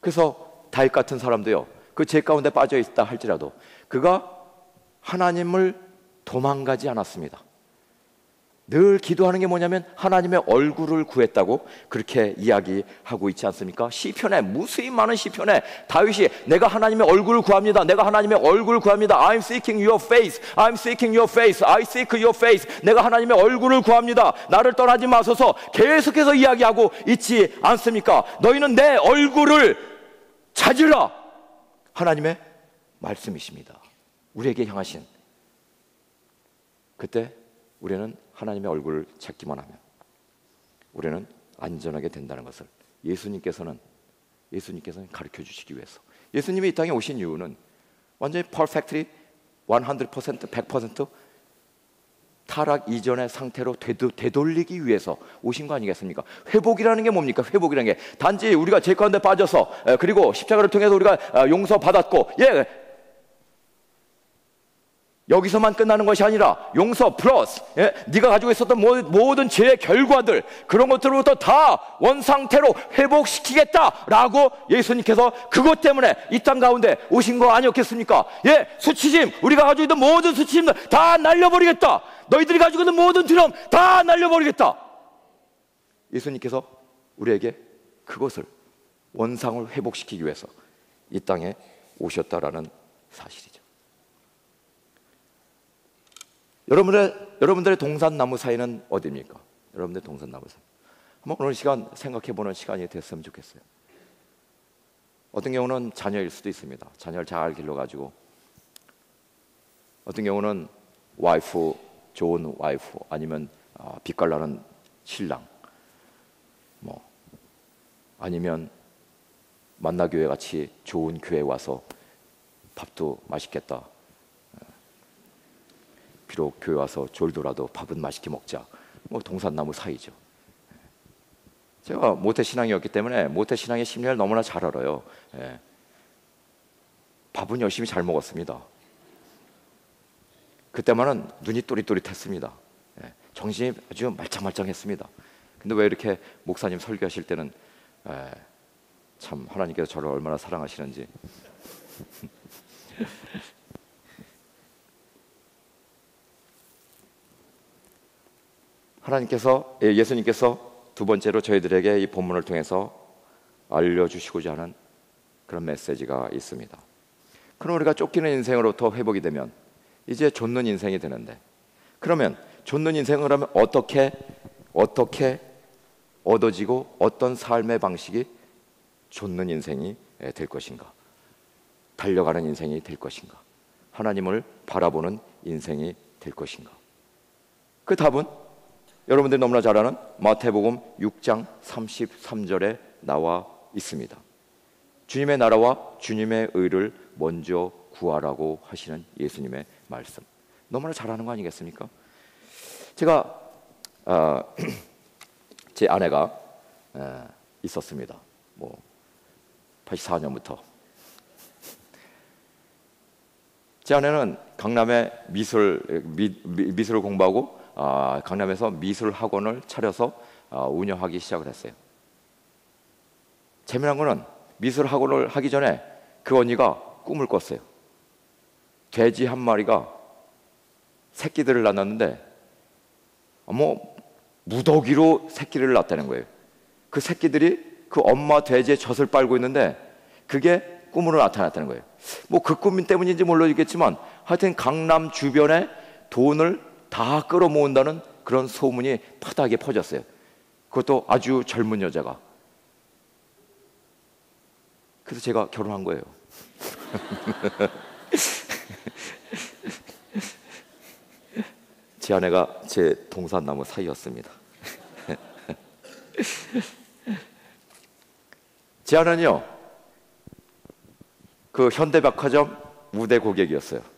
D: 그래서 다윗 같은 사람도요. 그 죄 가운데 빠져 있다 할지라도 그가 하나님을 도망가지 않았습니다. 늘 기도하는 게 뭐냐면 하나님의 얼굴을 구했다고 그렇게 이야기하고 있지 않습니까? 시편에 무수히 많은 시편에 다윗이 내가 하나님의 얼굴을 구합니다. 내가 하나님의 얼굴을 구합니다. I'm seeking your face. I'm seeking your face. I seek your face. 내가 하나님의 얼굴을 구합니다. 나를 떠나지 마소서 계속해서 이야기하고 있지 않습니까? 너희는 내 얼굴을 찾으라. 하나님의 말씀이십니다. 우리에게 향하신 그때 우리는 하나님의 얼굴을 찾기만 하면 우리는 안전하게 된다는 것을 예수님께서는 예수님께서는 가르쳐 주시기 위해서 예수님이 이 땅에 오신 이유는 완전히 perfectly 100% 100% 타락 이전의 상태로 되돌리기 위해서 오신 거 아니겠습니까? 회복이라는 게 뭡니까? 회복이라는 게 단지 우리가 죄 가운데 빠져서 에, 그리고 십자가를 통해서 우리가 아, 용서받았고 예 여기서만 끝나는 것이 아니라 용서 플러스 예? 네가 가지고 있었던 모- 모든 죄의 결과들 그런 것들로부터 다 원상태로 회복시키겠다라고 예수님께서 그것 때문에 이 땅 가운데 오신 거 아니었겠습니까? 예, 수치심 우리가 가지고 있는 모든 수치심들 다 날려버리겠다. 너희들이 가지고 있는 모든 두려움 다 날려버리겠다. 예수님께서 우리에게 그것을 원상을 회복시키기 위해서 이 땅에 오셨다라는 사실이죠. 여러분의 여러분들의 동산나무 사이는 어디입니까? 여러분들의 동산나무 사이. 한번 오늘 시간 생각해 보는 시간이 됐으면 좋겠어요. 어떤 경우는 자녀일 수도 있습니다. 자녀를 잘 길러 가지고 어떤 경우는 와이프 좋은 와이프 아니면 아, 빛깔나는 신랑 뭐 아니면 만나교회 같이 좋은 교회 와서 밥도 맛있겠다. 비록 교회 와서 졸더라도 밥은 맛있게 먹자. 뭐 동산나무 사이죠. 제가 모태 신앙이었기 때문에 모태 신앙의 심리를 너무나 잘 알아요. 예. 밥은 열심히 잘 먹었습니다. 그때만은 눈이 또릿또릿했습니다. 예. 정신이 아주 말짱말짱했습니다. 근데 왜 이렇게 목사님 설교하실 때는 예. 참 하나님께서 저를 얼마나 사랑하시는지 하나님께서 예, 예수님께서 두 번째로 저희들에게 이 본문을 통해서 알려주시고자 하는 그런 메시지가 있습니다. 그럼 우리가 쫓기는 인생으로부터 회복이 되면 이제 좇는 인생이 되는데 그러면 좇는 인생을 하면 어떻게 어떻게 얻어지고 어떤 삶의 방식이 좇는 인생이 예, 될 것인가? 달려가는 인생이 될 것인가? 하나님을 바라보는 인생이 될 것인가? 그 답은 여러분들이 너무나 잘 아는 마태복음 6장 33절에 나와 있습니다. 주님의 나라와 주님의 의를 먼저 구하라고 하시는 예수님의 말씀. 너무나 잘 아는 거 아니겠습니까? 제가 아, <clears throat> 제 아내가 에, 있었습니다. 뭐 84년부터 제 아내는 강남에 미술 미, 미, 미술을 공부하고 아, 강남에서 미술 학원을 차려서 아, 운영하기 시작을 했어요. 재미난 거는 미술 학원을 하기 전에 그 언니가 꿈을 꿨어요. 돼지 한 마리가 새끼들을 낳았는데 뭐 무더기로 새끼를 낳았다는 거예요. 그 새끼들이 그 엄마 돼지의 젖을 빨고 있는데 그게 꿈으로 나타났다는 거예요. 뭐 그 꿈 때문인지 모르겠지만 하여튼 강남 주변에 돈을 다 끌어모은다는 그런 소문이 파다하게 퍼졌어요. 그것도 아주 젊은 여자가. 그래서 제가 결혼한 거예요. <laughs> 제 아내가 제 동산나무 사이였습니다. <laughs> 제 아내는요, 그 현대백화점 무대 고객이었어요.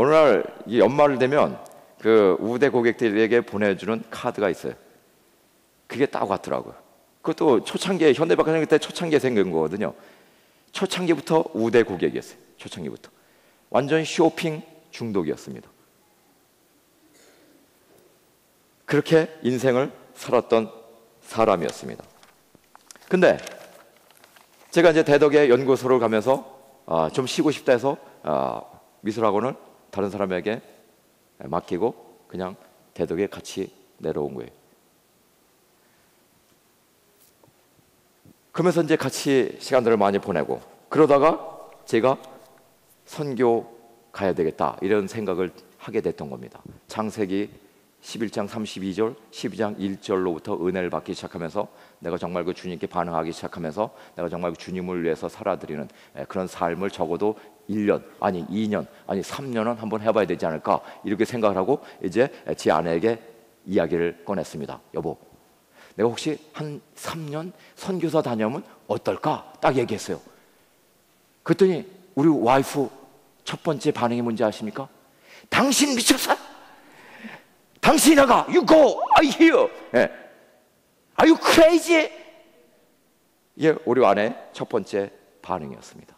D: 어느 날이 연말을 되면 그 우대 고객들에게 보내주는 카드가 있어요. 그게 딱 왔더라고요. 그것도 초창기에 현대백화점 그때 초창기에 생긴 거거든요. 초창기부터 우대 고객이었어요. 초창기부터 완전 쇼핑 중독이었습니다. 그렇게 인생을 살았던 사람이었습니다. 근데 제가 이제 대덕의 연구소를 가면서 아, 좀 쉬고 싶다 해서 아, 미술학원을 다른 사람에게 맡기고 그냥 대덕에 같이 내려온 거예요. 그러면서 이제 같이 시간들을 많이 보내고 그러다가 제가 선교 가야 되겠다 이런 생각을 하게 됐던 겁니다. 창세기 11장 32절, 12장 1절로부터 은혜를 받기 시작하면서 내가 정말 그 주님께 반응하기 시작하면서 내가 정말 그 주님을 위해서 살아드리는 예, 그런 삶을 적어도 1년, 아니 2년, 아니 3년은 한번 해봐야 되지 않을까 이렇게 생각을 하고 이제 제 아내에게 이야기를 꺼냈습니다. 여보, 내가 혹시 한 3년 선교사 다녀오면 어떨까? 딱 얘기했어요. 그랬더니 우리 와이프 첫 번째 반응이 뭔지 아십니까? 당신 미쳤어? 당신이 나가. You go. I hear. 예. Are you crazy? 이게 우리 아내 첫 번째 반응이었습니다.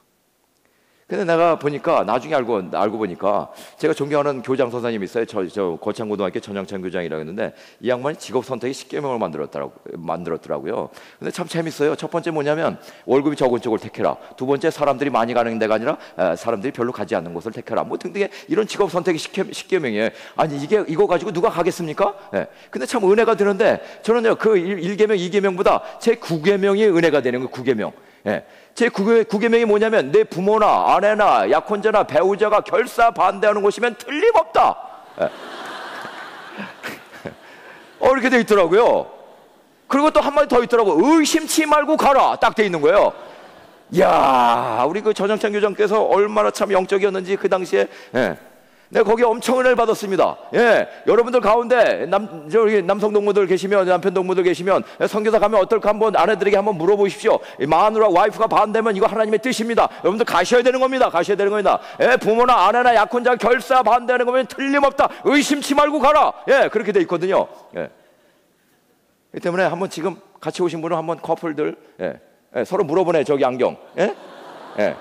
D: 근데 내가 보니까 나중에 알고 알고 보니까 제가 존경하는 교장 선생님이 있어요. 저, 저 고창고등학교 전영찬 교장이라고 했는데 이 양반이 직업 선택의 10개명을 만들었더라고 만들었더라고요. 근데 참 재밌어요. 첫 번째 뭐냐면 월급이 적은 쪽을 택해라. 두 번째 사람들이 많이 가는 데가 아니라 에, 사람들이 별로 가지 않는 곳을 택해라. 뭐 등등의 이런 직업 선택의 10개, 명이에요 아니 이게 이거 가지고 누가 가겠습니까? 예. 근데 참 은혜가 되는데 저는요 그 1계명, 2계명보다 제 9계명이 은혜가 되는 거 9계명. 예. 제 구계명이 뭐냐면 내 부모나 아내나 약혼자나 배우자가 결사 반대하는 곳이면 틀림없다. 예. 어, 이렇게 돼 있더라고요. 그리고 또 한마디 더 있더라고. 의심치 말고 가라. 딱 돼 있는 거예요. 야 우리 그 전영찬 교장께서 얼마나 참 영적이었는지 그 당시에 예. 내가 거기에 엄청 은혜를 받았습니다. 예, 여러분들 가운데 남 저기 남성 동무들 계시면 남편 동무들 계시면 성교사 가면 어떨까 한번 아내들에게 한번 물어보십시오. 마누라 와이프가 반대면 이거 하나님의 뜻입니다. 여러분들 가셔야 되는 겁니다. 가셔야 되는 겁니다. 예, 부모나 아내나 약혼자 결사 반대하는 거면 틀림없다. 의심치 말고 가라. 예, 그렇게 돼 있거든요. 예. 이 때문에 한번 지금 같이 오신 분은 한번 커플들 예, 예, 서로 물어보네 저기 안경. 예, 예.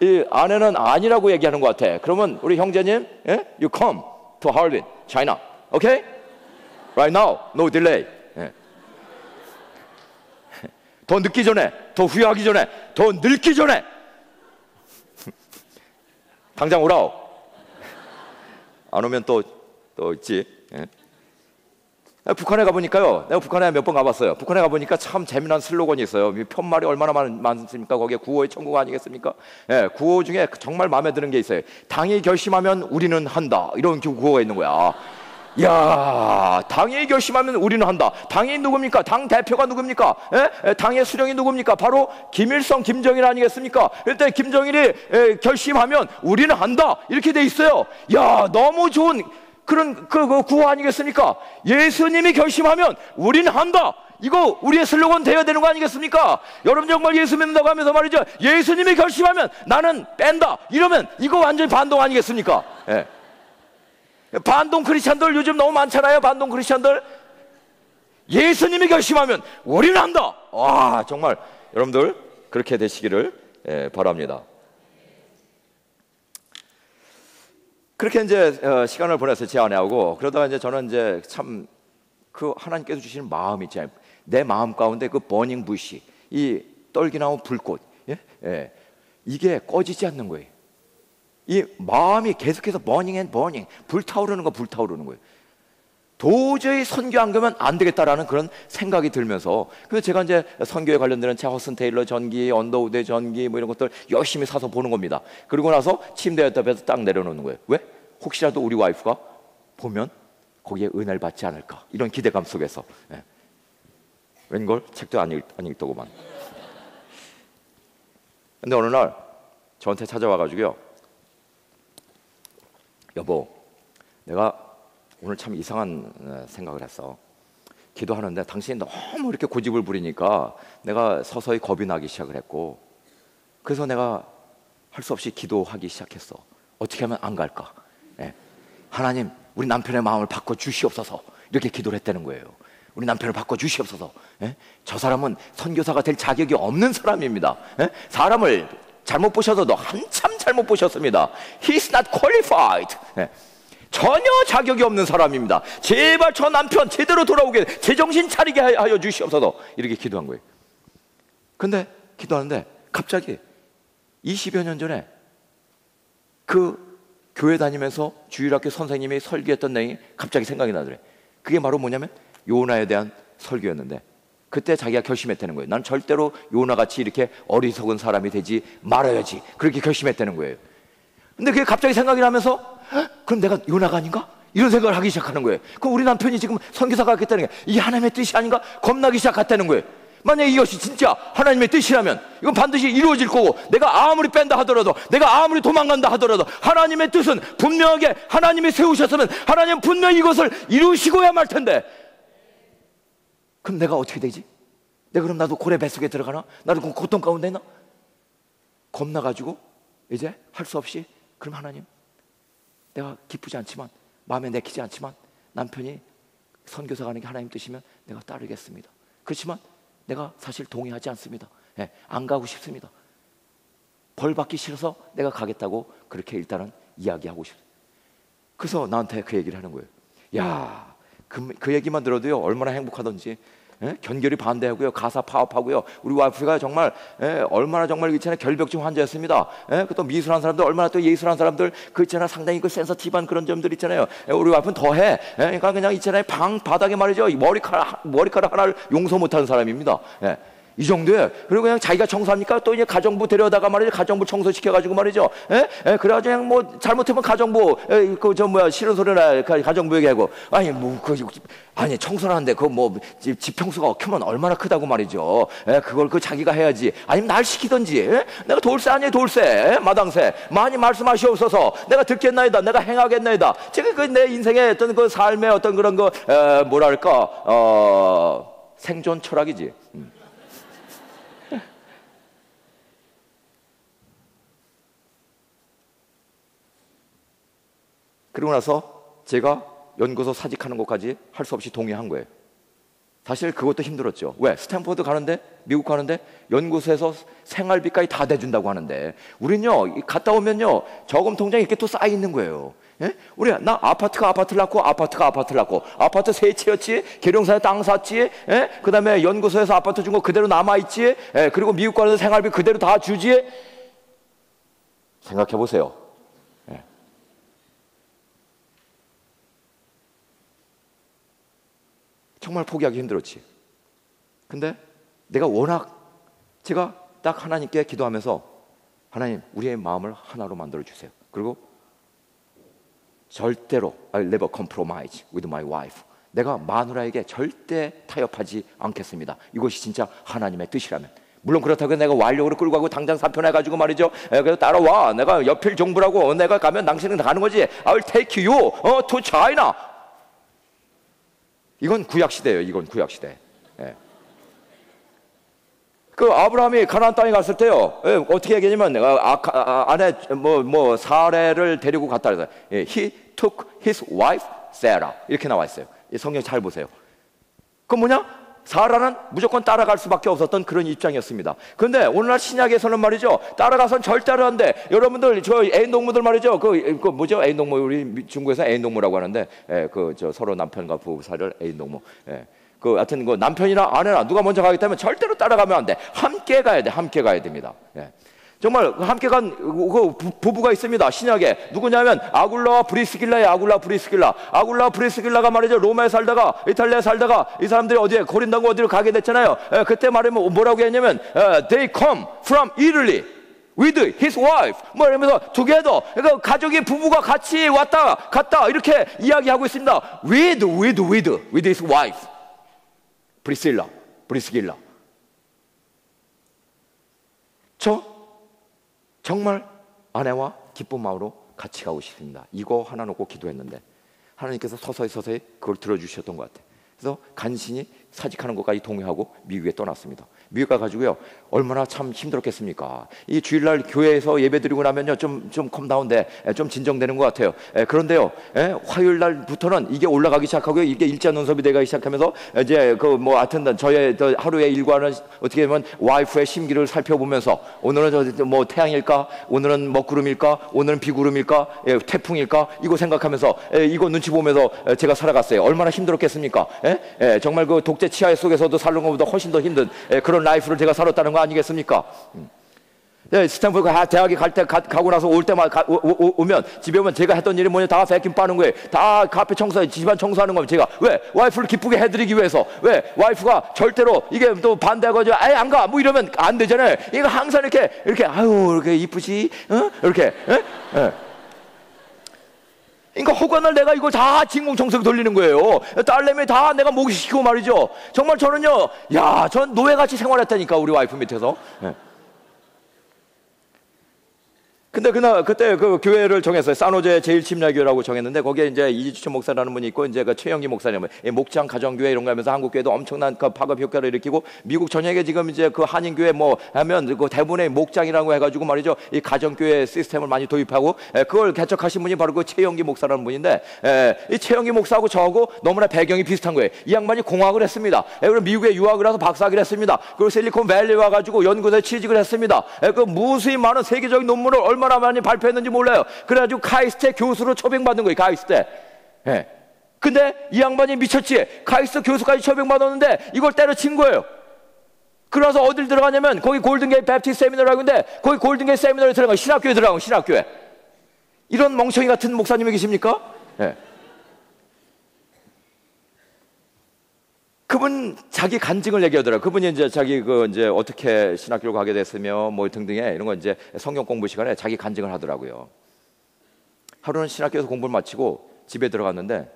D: 이 아내는 아니라고 얘기하는 것 같아. 그러면 우리 형제님, 예? you come to Harbin, China, okay? Right now, no delay. 예. 더 늦기 전에, 더 후회하기 전에, 더 늙기 전에 당장 오라오. 안 오면 또 또 있지. 예. 북한에 가보니까요. 내가 북한에 몇 번 가봤어요. 북한에 가보니까 참 재미난 슬로건이 있어요. 편말이 얼마나 많, 많습니까? 거기에 구호의 천국 아니겠습니까? 예, 구호 중에 정말 마음에 드는 게 있어요. 당이 결심하면 우리는 한다. 이런 구호가 있는 거야. 야, 당이 결심하면 우리는 한다. 당이 누굽니까? 당 대표가 누굽니까? 예? 당의 수령이 누굽니까? 바로 김일성, 김정일 아니겠습니까? 일단 김정일이 에, 결심하면 우리는 한다. 이렇게 돼 있어요. 야, 너무 좋은 그런 그, 그 구호 아니겠습니까? 예수님이 결심하면 우리는 한다. 이거 우리의 슬로건 되어야 되는 거 아니겠습니까? 여러분 정말 예수 믿는다고 하면서 말이죠. 예수님이 결심하면 나는 뺀다. 이러면 이거 완전히 반동 아니겠습니까? 예. 반동 크리스찬들 요즘 너무 많잖아요. 반동 크리스찬들. 예수님이 결심하면 우리는 한다. 와 정말 여러분들 그렇게 되시기를 예, 바랍니다. 그렇게 이제 어, 시간을 보냈어요 제 아내하고 그러다가 이제 저는 이제 참 그 하나님께서 주시는 마음이 있잖아요 내 마음 가운데 그 burning bush 이 떨기 나온 불꽃 예? 예. 이게 꺼지지 않는 거예요 이 마음이 계속해서 burning and burning 불타오르는 거 불타오르는 거예요 도저히 선교 안 가면 안 되겠다라는 그런 생각이 들면서 그래서 제가 이제 선교에 관련되는 책 허드슨 테일러 전기, 언더우드 전기 뭐 이런 것들 열심히 사서 보는 겁니다. 그리고 나서 침대 옆에서 딱 내려놓는 거예요. 왜? 혹시라도 우리 와이프가 보면 거기에 은혜를 받지 않을까 이런 기대감 속에서 예. 웬걸 책도 안, 읽, 안 읽더구만. 근데 어느 날 저한테 찾아와가지고요. 여보, 내가 오늘 참 이상한 어, 생각을 했어. 기도하는데 당신이 너무 이렇게 고집을 부리니까 내가 서서히 겁이 나기 시작을 했고 그래서 내가 할 수 없이 기도하기 시작했어. 어떻게 하면 안 갈까? 네. 하나님, 우리 남편의 마음을 바꿔 주시옵소서. 이렇게 기도를 했다는 거예요. 우리 남편을 바꿔 주시옵소서. 네? 저 사람은 선교사가 될 자격이 없는 사람입니다. 네? 사람을 잘못 보셔서도 한참 잘못 보셨습니다. He's not qualified. 전혀 자격이 없는 사람입니다. 제발 저 남편 제대로 돌아오게 제정신 차리게 하여 주시옵소서 이렇게 기도한 거예요. 근데 기도하는데 갑자기 20여 년 전에 그 교회 다니면서 주일학교 선생님이 설교했던 내용이 갑자기 생각이 나더래. 그게 바로 뭐냐면 요나에 대한 설교였는데 그때 자기가 결심했다는 거예요. 난 절대로 요나 같이 이렇게 어리석은 사람이 되지 말아야지. 그렇게 결심했다는 거예요. 근데 그게 갑자기 생각이 나면서 헉, 그럼 내가 요나가 아닌가? 이런 생각을 하기 시작하는 거예요. 그럼 우리 남편이 지금 선교사가 하겠다는 게 이게 하나님의 뜻이 아닌가? 겁나기 시작했다는 거예요. 만약에 이것이 진짜 하나님의 뜻이라면 이건 반드시 이루어질 거고 내가 아무리 뺀다 하더라도 내가 아무리 도망간다 하더라도 하나님의 뜻은 분명하게 하나님이 세우셨으면 하나님 분명히 이것을 이루시고야 말 텐데 그럼 내가 어떻게 되지? 내가 그럼 나도 고래 뱃속에 들어가나? 나도 그 고통 가운데 있나? 겁나가지고 이제 할 수 없이 그럼 하나님 내가 기쁘지 않지만 마음에 내키지 않지만 남편이 선교사 가는 게 하나님 뜻이면 내가 따르겠습니다. 그렇지만 내가 사실 동의하지 않습니다. 예, 안 가고 싶습니다. 벌 받기 싫어서 내가 가겠다고 그렇게 일단은 이야기하고 싶어요. 그래서 나한테 그 얘기를 하는 거예요. 야, 그, 그 얘기만 들어도요 얼마나 행복하던지. 예? 견결이 반대하고요 가사 파업하고요 우리 와이프가 정말 예, 얼마나 정말 있잖아요 결벽증 환자였습니다 예? 또 미술한 사람들 얼마나 또 예술한 사람들 그 있잖아요 상당히 그 센서티브한 그런 점들 있잖아요 예, 우리 와이프는 더해 예? 그러니까 그냥 있잖아요 방 바닥에 말이죠 이 머리카락 머리카락 하나를 용서 못하는 사람입니다 예. 이 정도에 그리고 그냥 자기가 청소합니까? 또 이제 가정부 데려다가 말이죠 가정부 청소시켜가지고 말이죠. 예? 예, 그래가지고 그냥 뭐 잘못하면 가정부 그 저 뭐야 싫은 소리나 가- 가정부 얘기하고 아니 뭐 그 아니 청소를 하는데 그 뭐 집 집 평수가 크면 얼마나 크다고 말이죠. 예, 그걸 그 자기가 해야지. 아니면 날 시키든지. 예? 내가 돌쇠 아니에요 돌쇠 예? 마당새 많이 말씀하시옵소서. 내가 듣겠나이다. 내가 행하겠나이다. 제가 그 내 인생의 어떤 그 삶의 어떤 그런 거 에, 뭐랄까 어, 생존 철학이지. 음. 그리고 나서 제가 연구소 사직하는 것까지 할 수 없이 동의한 거예요. 사실 그것도 힘들었죠. 왜? 스탠포드 가는데 미국 가는데 연구소에서 생활비까지 다 대준다고 하는데 우리는요 이 갔다 오면요 저금 통장에 이렇게 또 쌓여 있는 거예요. 예? 우리 나 아파트가 아파트를 낳고 아파트가 아파트를 낳고 아파트 세 채였지 계룡산에 땅 샀지 예? 그 다음에 연구소에서 아파트 준 거 그대로 남아 있지 예? 그리고 미국 가서 생활비 그대로 다 주지 생각해 보세요. 정말 포기하기 힘들었지. 근데 내가 워낙 제가 딱 하나님께 기도하면서 하나님 우리의 마음을 하나로 만들어 주세요. 그리고 절대로 I never compromise with my wife. 내가 마누라에게 절대 타협하지 않겠습니다. 이것이 진짜 하나님의 뜻이라면. 물론 그렇다고 내가 완력으로 끌고 가고 당장 사표내 가지고 말이죠. 에, 그래서 따라와. 내가 옆일 정부라고 내가 가면 당신은 가는 거지. I will take you 어, to China. 이건 구약 시대예요. 이건 구약 시대. 예. 그 아브라함이 가나안 땅에 갔을 때요. 예, 어떻게 얘기냐면 내가 아, 아, 아내 뭐뭐 사례를 데리고 갔다 그래서 예, he took his wife Sarah 이렇게 나와 있어요. 이 성경 잘 보세요. 그 뭐냐? 사라는 무조건 따라갈 수밖에 없었던 그런 입장이었습니다. 그런데 오늘날 신약에서는 말이죠. 따라가선 절대로 안 돼. 여러분들 저 애인 동무들 말이죠. 그, 그 뭐죠? 애인 동무 우리 중국에서 애인 동무라고 하는데 예, 그저 서로 남편과 부부 사이를 애인 동무. 예. 그 하여튼 그 남편이나 아내나 누가 먼저 가겠다면 절대로 따라가면 안 돼. 함께 가야 돼. 함께 가야 됩니다. 예. 정말 함께 간 그 부부가 있습니다. 신약에 누구냐면 아굴라와 브리스길라의 아굴라 브리스길라. 아굴라 브리스길라가 말이죠. 로마에 살다가 이탈리아에 살다가 이 사람들이 어디에 고린당고 어디로 가게 됐잖아요. 에, 그때 말하면 뭐라고 했냐면 에, they come from Italy. with his wife 뭐 이러면서 together 그러니까 가족이 부부가 같이 왔다 갔다 이렇게 이야기하고 있습니다 with with with with his wife 브리실라 브리스길라 저 정말 아내와 기쁜 마음으로 같이 가고 싶습니다. 이거 하나 놓고 기도했는데 하나님께서 서서히 서서히 그걸 들어주셨던 것 같아요. 그래서 간신히 사직하는 것까지 동의하고 미국에 떠났습니다. 미국 가가지고요 얼마나 참 힘들었겠습니까? 이 주일날 교회에서 예배 드리고 나면요 좀 좀 calm down돼 좀 진정되는 것 같아요. 에, 그런데요 에, 화요일 날부터는 이게 올라가기 시작하고요 이게 일자 눈썹이 되기 시작하면서 이제 그뭐 하여튼 저의 저 하루의 일과는 어떻게 보면 와이프의 심기를 살펴보면서 오늘은 저 뭐 태양일까 오늘은 먹구름일까 오늘은 비구름일까 예, 태풍일까 이거 생각하면서 에, 이거 눈치 보면서 에, 제가 살아갔어요. 얼마나 힘들었겠습니까? 정말 그 독재 치하 속에서도 살는 것보다 훨씬 더 힘든 에, 그런 life를 제가 살았다는 거 아니겠습니까? 음. 예, 스탠퍼드 가- 대학에 갈 때 가고 나서 올 때만 가, 오, 오, 오면 집에 오면 제가 했던 일이 뭐냐 다 vacuum 하는 거예요. 다 카펫 청소, 집안 청소하는 거예요. 제가 왜 와이프를 기쁘게 해드리기 위해서 왜 와이프가 절대로 이게 또 반대하고 아예 안 가 뭐 이러면 안 되잖아요. 이거 항상 이렇게 이렇게 아유 이렇게 이쁘지, 어? 이렇게. 예? 예. 그러니까 허관을 내가 이걸 다 진공청소기 돌리는 거예요. 딸내미 다 내가 목시키고 말이죠. 정말 저는요, 야, 전 노예같이 생활했다니까 우리 와이프 밑에서. 예. 근데 그날 그때 그 교회를 정했어요. 산호제 제일 침략교회라고 정했는데 거기에 이제 이주천 목사라는 분이 있고 이제 그 최영기 목사님, 이 목장 가정교회 이런 거 하면서 한국 교회도 엄청난 그 파급 효과를 일으키고 미국 전역에 지금 이제 그 한인 교회 뭐 하면 그 대부분의 목장이라고 해가지고 말이죠 이 가정교회 시스템을 많이 도입하고 에, 그걸 개척하신 분이 바로 그 최영기 목사라는 분인데 에, 이 최영기 목사하고 저하고 너무나 배경이 비슷한 거예요. 이 양반이 공학을 했습니다. 에, 그리고 미국에 유학을 해서 박사학위를 했습니다. 그리고 실리콘 밸리 와가지고 연구소에 취직을 했습니다. 에, 그 무수히 많은 세계적인 논문을 얼마 나 많이 발표했는지 몰라요. 그래가지고 카이스트 교수로 초빙받은 거예요. 카이스트. 예. 근데 이 양반이 미쳤지. 카이스트 교수까지 초빙받았는데 이걸 때려친 거예요. 그래서 어딜 들어가냐면 거기 Golden Gate Baptist Seminary라고 있는데 거기 Golden Gate Seminary에 들어가 신학교에 들어가고 신학교에. 이런 멍청이 같은 목사님이 계십니까? 예. 그분 자기 간증을 얘기하더라고요. 그분이 이제 자기 그 이제 어떻게 신학교를 가게 됐으며 뭐 등등의 이런 거 이제 성경 공부 시간에 자기 간증을 하더라고요. 하루는 신학교에서 공부를 마치고 집에 들어갔는데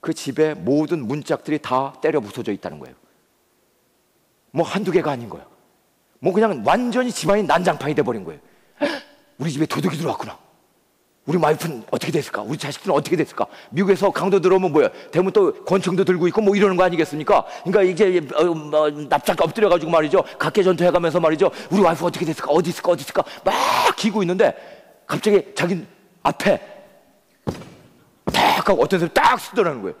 D: 그 집에 모든 문짝들이 다 때려 부서져 있다는 거예요. 뭐 한두 개가 아닌 거예요. 뭐 그냥 완전히 집안이 난장판이 돼버린 거예요. 우리 집에 도둑이 들어왔구나. 우리 와이프는 어떻게 됐을까? 우리 자식들은 어떻게 됐을까? 미국에서 강도 들어오면 뭐야? 대문 또 권총도 들고 있고 뭐 이러는 거 아니겠습니까? 그러니까 이제 어, 뭐, 납작 엎드려가지고 말이죠. 각계 전투해가면서 말이죠. 우리 와이프 어떻게 됐을까? 어디 있을까? 어디 있을까? 막 기고 있는데 갑자기 자기 앞에 딱 하고 어떤 사람이 딱 쓰더라는 거예요.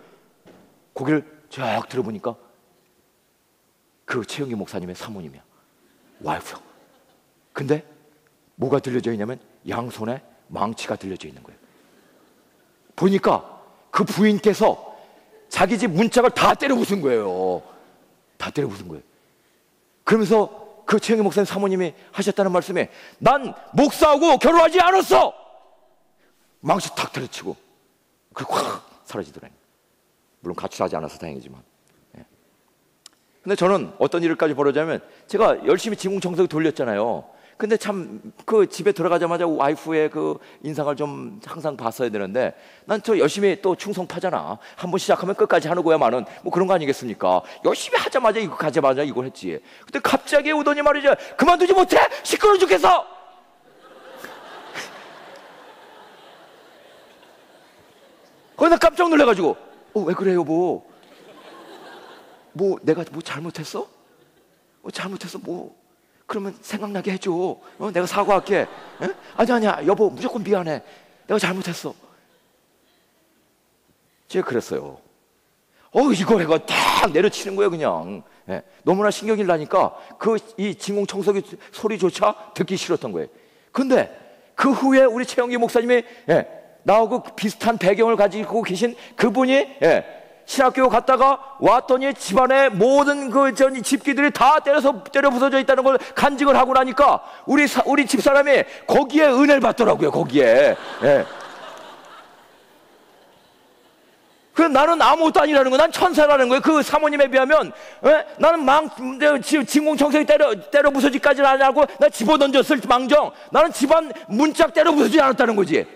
D: 고개를 쫙 들어보니까 그 최영기 목사님의 사모님이야. 와이프야. 근데 뭐가 들려져 있냐면 양손에 망치가 들려져 있는 거예요. 보니까 그 부인께서 자기 집 문짝을 다 때려 부순 거예요. 다 때려 부순 거예요. 그러면서 그 최영희 목사님 사모님이 하셨다는 말씀에 난 목사하고 결혼하지 않았어! 망치 탁 때려치고 그리고 확 사라지더라고요. 물론 가출하지 않아서 다행이지만. 예. 근데 저는 어떤 일을까지 벌어지냐면 제가 열심히 지붕청소기 돌렸잖아요. 근데 참 그 집에 들어가자마자 와이프의 그 인상을 좀 항상 봤어야 되는데 난 저 열심히 또 충성파잖아. 한 번 시작하면 끝까지 하는 거야만은 뭐 그런 거 아니겠습니까? 열심히 하자마자 이거 가자마자 이걸 했지. 근데 갑자기 오더니 말이죠. 그만두지 못해? 시끄러워 죽겠어! <laughs> 거기서 깜짝 놀래가지고 어, 왜 그래 여보? 뭐 내가 뭐 잘못했어? 뭐 잘못했어 뭐 그러면 생각나게 해줘. 어, 내가 사과할게. 에? 아니 아니야 여보 무조건 미안해. 내가 잘못했어. 제가 그랬어요. 어 이걸 해가 딱 내려치는 거예요 그냥. 예, 너무나 신경이 나니까 그 이 진공 청소기 소리조차 듣기 싫었던 거예요. 근데 그 후에 우리 최영기 목사님이 예, 나하고 비슷한 배경을 가지고 계신 그분이 예, 신학교 갔다가 왔더니 집안의 모든 그 전 집기들이 다 때려서 때려 부서져 있다는 걸 간증을 하고 나니까 우리 사, 우리 집 사람이 거기에 은혜를 받더라고요 거기에. 예. 그 나는 아무것도 아니라는 거야. 난 천사라는 거예요. 그 사모님에 비하면 예? 나는 망 진공청소기 때려 때려 부서지까지는 안 하고 나 집어 던졌을 망정. 나는 집안 문짝 때려 부서지지 않았다는 거지.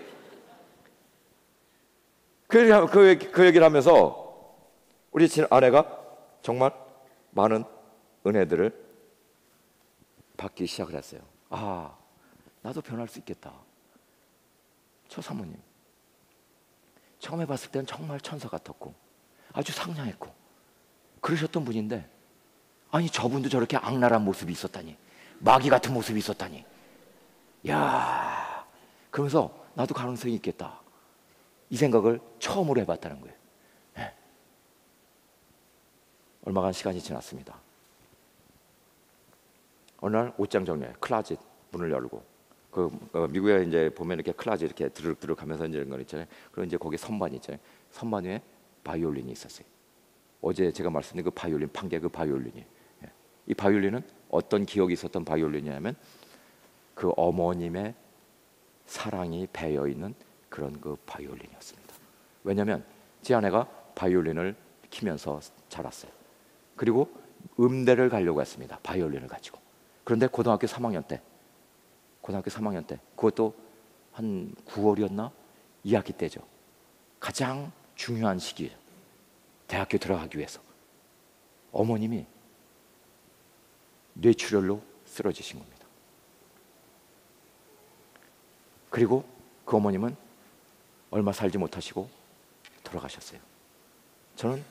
D: 그, 그, 그 얘기를 하면서 우리 친 아내가 정말 많은 은혜들을 받기 시작을 했어요. 아, 나도 변할 수 있겠다. 저 사모님. 처음에 봤을 때는 정말 천사 같았고 아주 상냥했고 그러셨던 분인데 아니 저분도 저렇게 악랄한 모습이 있었다니 마귀 같은 모습이 있었다니 야 그러면서 나도 가능성이 있겠다 이 생각을 처음으로 해봤다는 거예요 예. 얼마간 시간이 지났습니다 어느 날 옷장 정리해 클라짓 문을 열고 그 어, 미국에 이제 보면 이렇게 클라짓 이렇게 드륵드륵 하면서 이런 거 있잖아요. 그리고 이제 거기 선반 있잖아요. 선반 위에 바이올린이 있었어요. 어제 제가 말씀드린 그 바이올린 판계 그 바이올린이. 예. 이 바이올린은 어떤 기억이 있었던 바이올린이냐면 그 어머님의 사랑이 배어 있는 그런 그 바이올린이었습니다. 왜냐하면 제 아내가 바이올린을 키면서 자랐어요. 그리고 음대를 가려고 했습니다. 바이올린을 가지고. 그런데 고등학교 3학년 때, 고등학교 3학년 때, 그것도 한 9월이었나? 2학기 때죠. 가장 중요한 시기예요. 대학교 들어가기 위해서. 어머님이 뇌출혈로 쓰러지신 겁니다. 그리고 그 어머님은 얼마 살지 못하시고 돌아가셨어요. 저는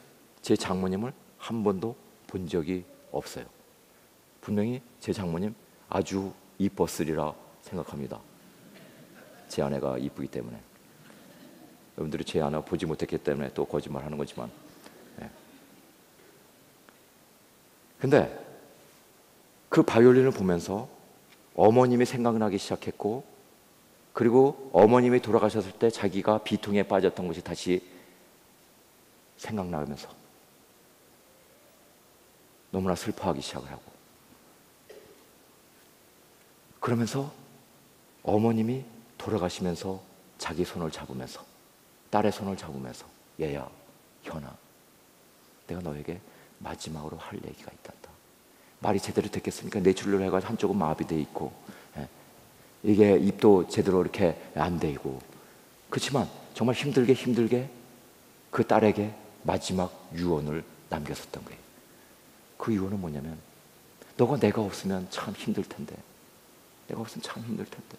D: 제 장모님을 한 번도 본 적이 없어요. 분명히 제 장모님 아주 이뻤으리라 생각합니다. 제 아내가 이쁘기 때문에. 여러분들이 제 아내 보지 못했기 때문에 또 거짓말 하는 거지만. 예. 근데 그 바이올린을 보면서 어머님이 생각나기 시작했고 그리고 어머님이 돌아가셨을 때 자기가 비통에 빠졌던 것이 다시 생각나면서 너무나 슬퍼하기 시작을 하고 그러면서 어머님이 돌아가시면서 자기 손을 잡으면서 딸의 손을 잡으면서 얘야 현아 내가 너에게 마지막으로 할 얘기가 있단다 말이 제대로 됐겠습니까? 뇌출혈을 해가지고 한쪽은 마비돼 있고 예. 이게 입도 제대로 이렇게 안 되고 그렇지만 정말 힘들게 힘들게 그 딸에게 마지막 유언을 남겼었던 거예요. 그 유언은 뭐냐면 너가 내가 없으면 참 힘들 텐데 내가 없으면 참 힘들 텐데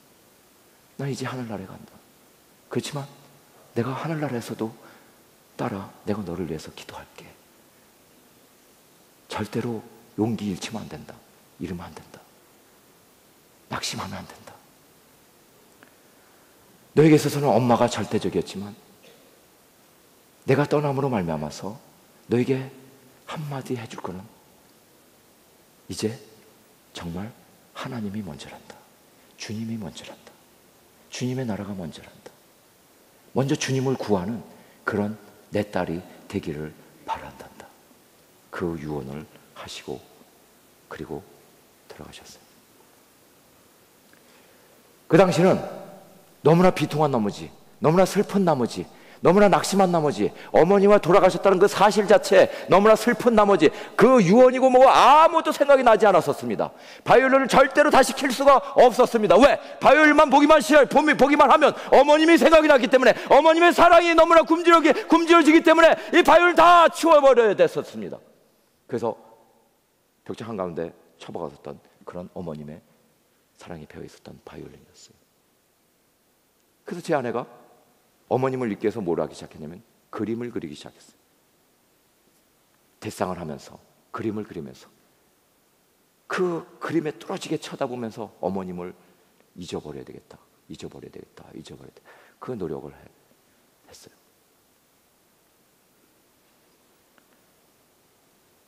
D: 나 이제 하늘나라에 간다. 그렇지만 내가 하늘나라에서도 딸아 내가 너를 위해서 기도할게. 절대로 용기 잃치면 안 된다. 잃으면 안 된다. 낙심하면 안 된다. 너에게 있어서는 엄마가 절대적이었지만 내가 떠남으로 말미암아서 너에게 한마디 해줄 거는 이제 정말 하나님이 먼저란다. 주님이 먼저란다. 주님의 나라가 먼저란다. 먼저 주님을 구하는 그런 내 딸이 되기를 바란단다. 그 유언을 하시고 그리고 돌아가셨어요. 그 당시는 너무나 비통한 나머지, 너무나 슬픈 나머지, 너무나 낙심한 나머지, 어머니와 돌아가셨다는 그 사실 자체 너무나 슬픈 나머지, 그 유언이고 뭐고 아무것도 생각이 나지 않았었습니다. 바이올린을 절대로 다시 킬 수가 없었습니다. 왜? 바이올린만 보기만 시 보기만 하면 어머님이 생각이 나기 때문에 어머님의 사랑이 너무나 굶주려기, 굶주려지기 때문에 이 바이올린 다 치워버려야 됐었습니다. 그래서 벽체 한가운데 처박았었던 그런 어머님의 사랑이 배어 있었던 바이올린이었어요. 그래서 제 아내가 어머님을 위해서 뭘 하기 시작했냐면 그림을 그리기 시작했어요. 대상을 하면서 그림을 그리면서 그 그림에 뚫어지게 쳐다보면서 어머님을 잊어버려야 되겠다. 잊어버려야 되겠다. 잊어버려야 돼. 그 노력을 해, 했어요.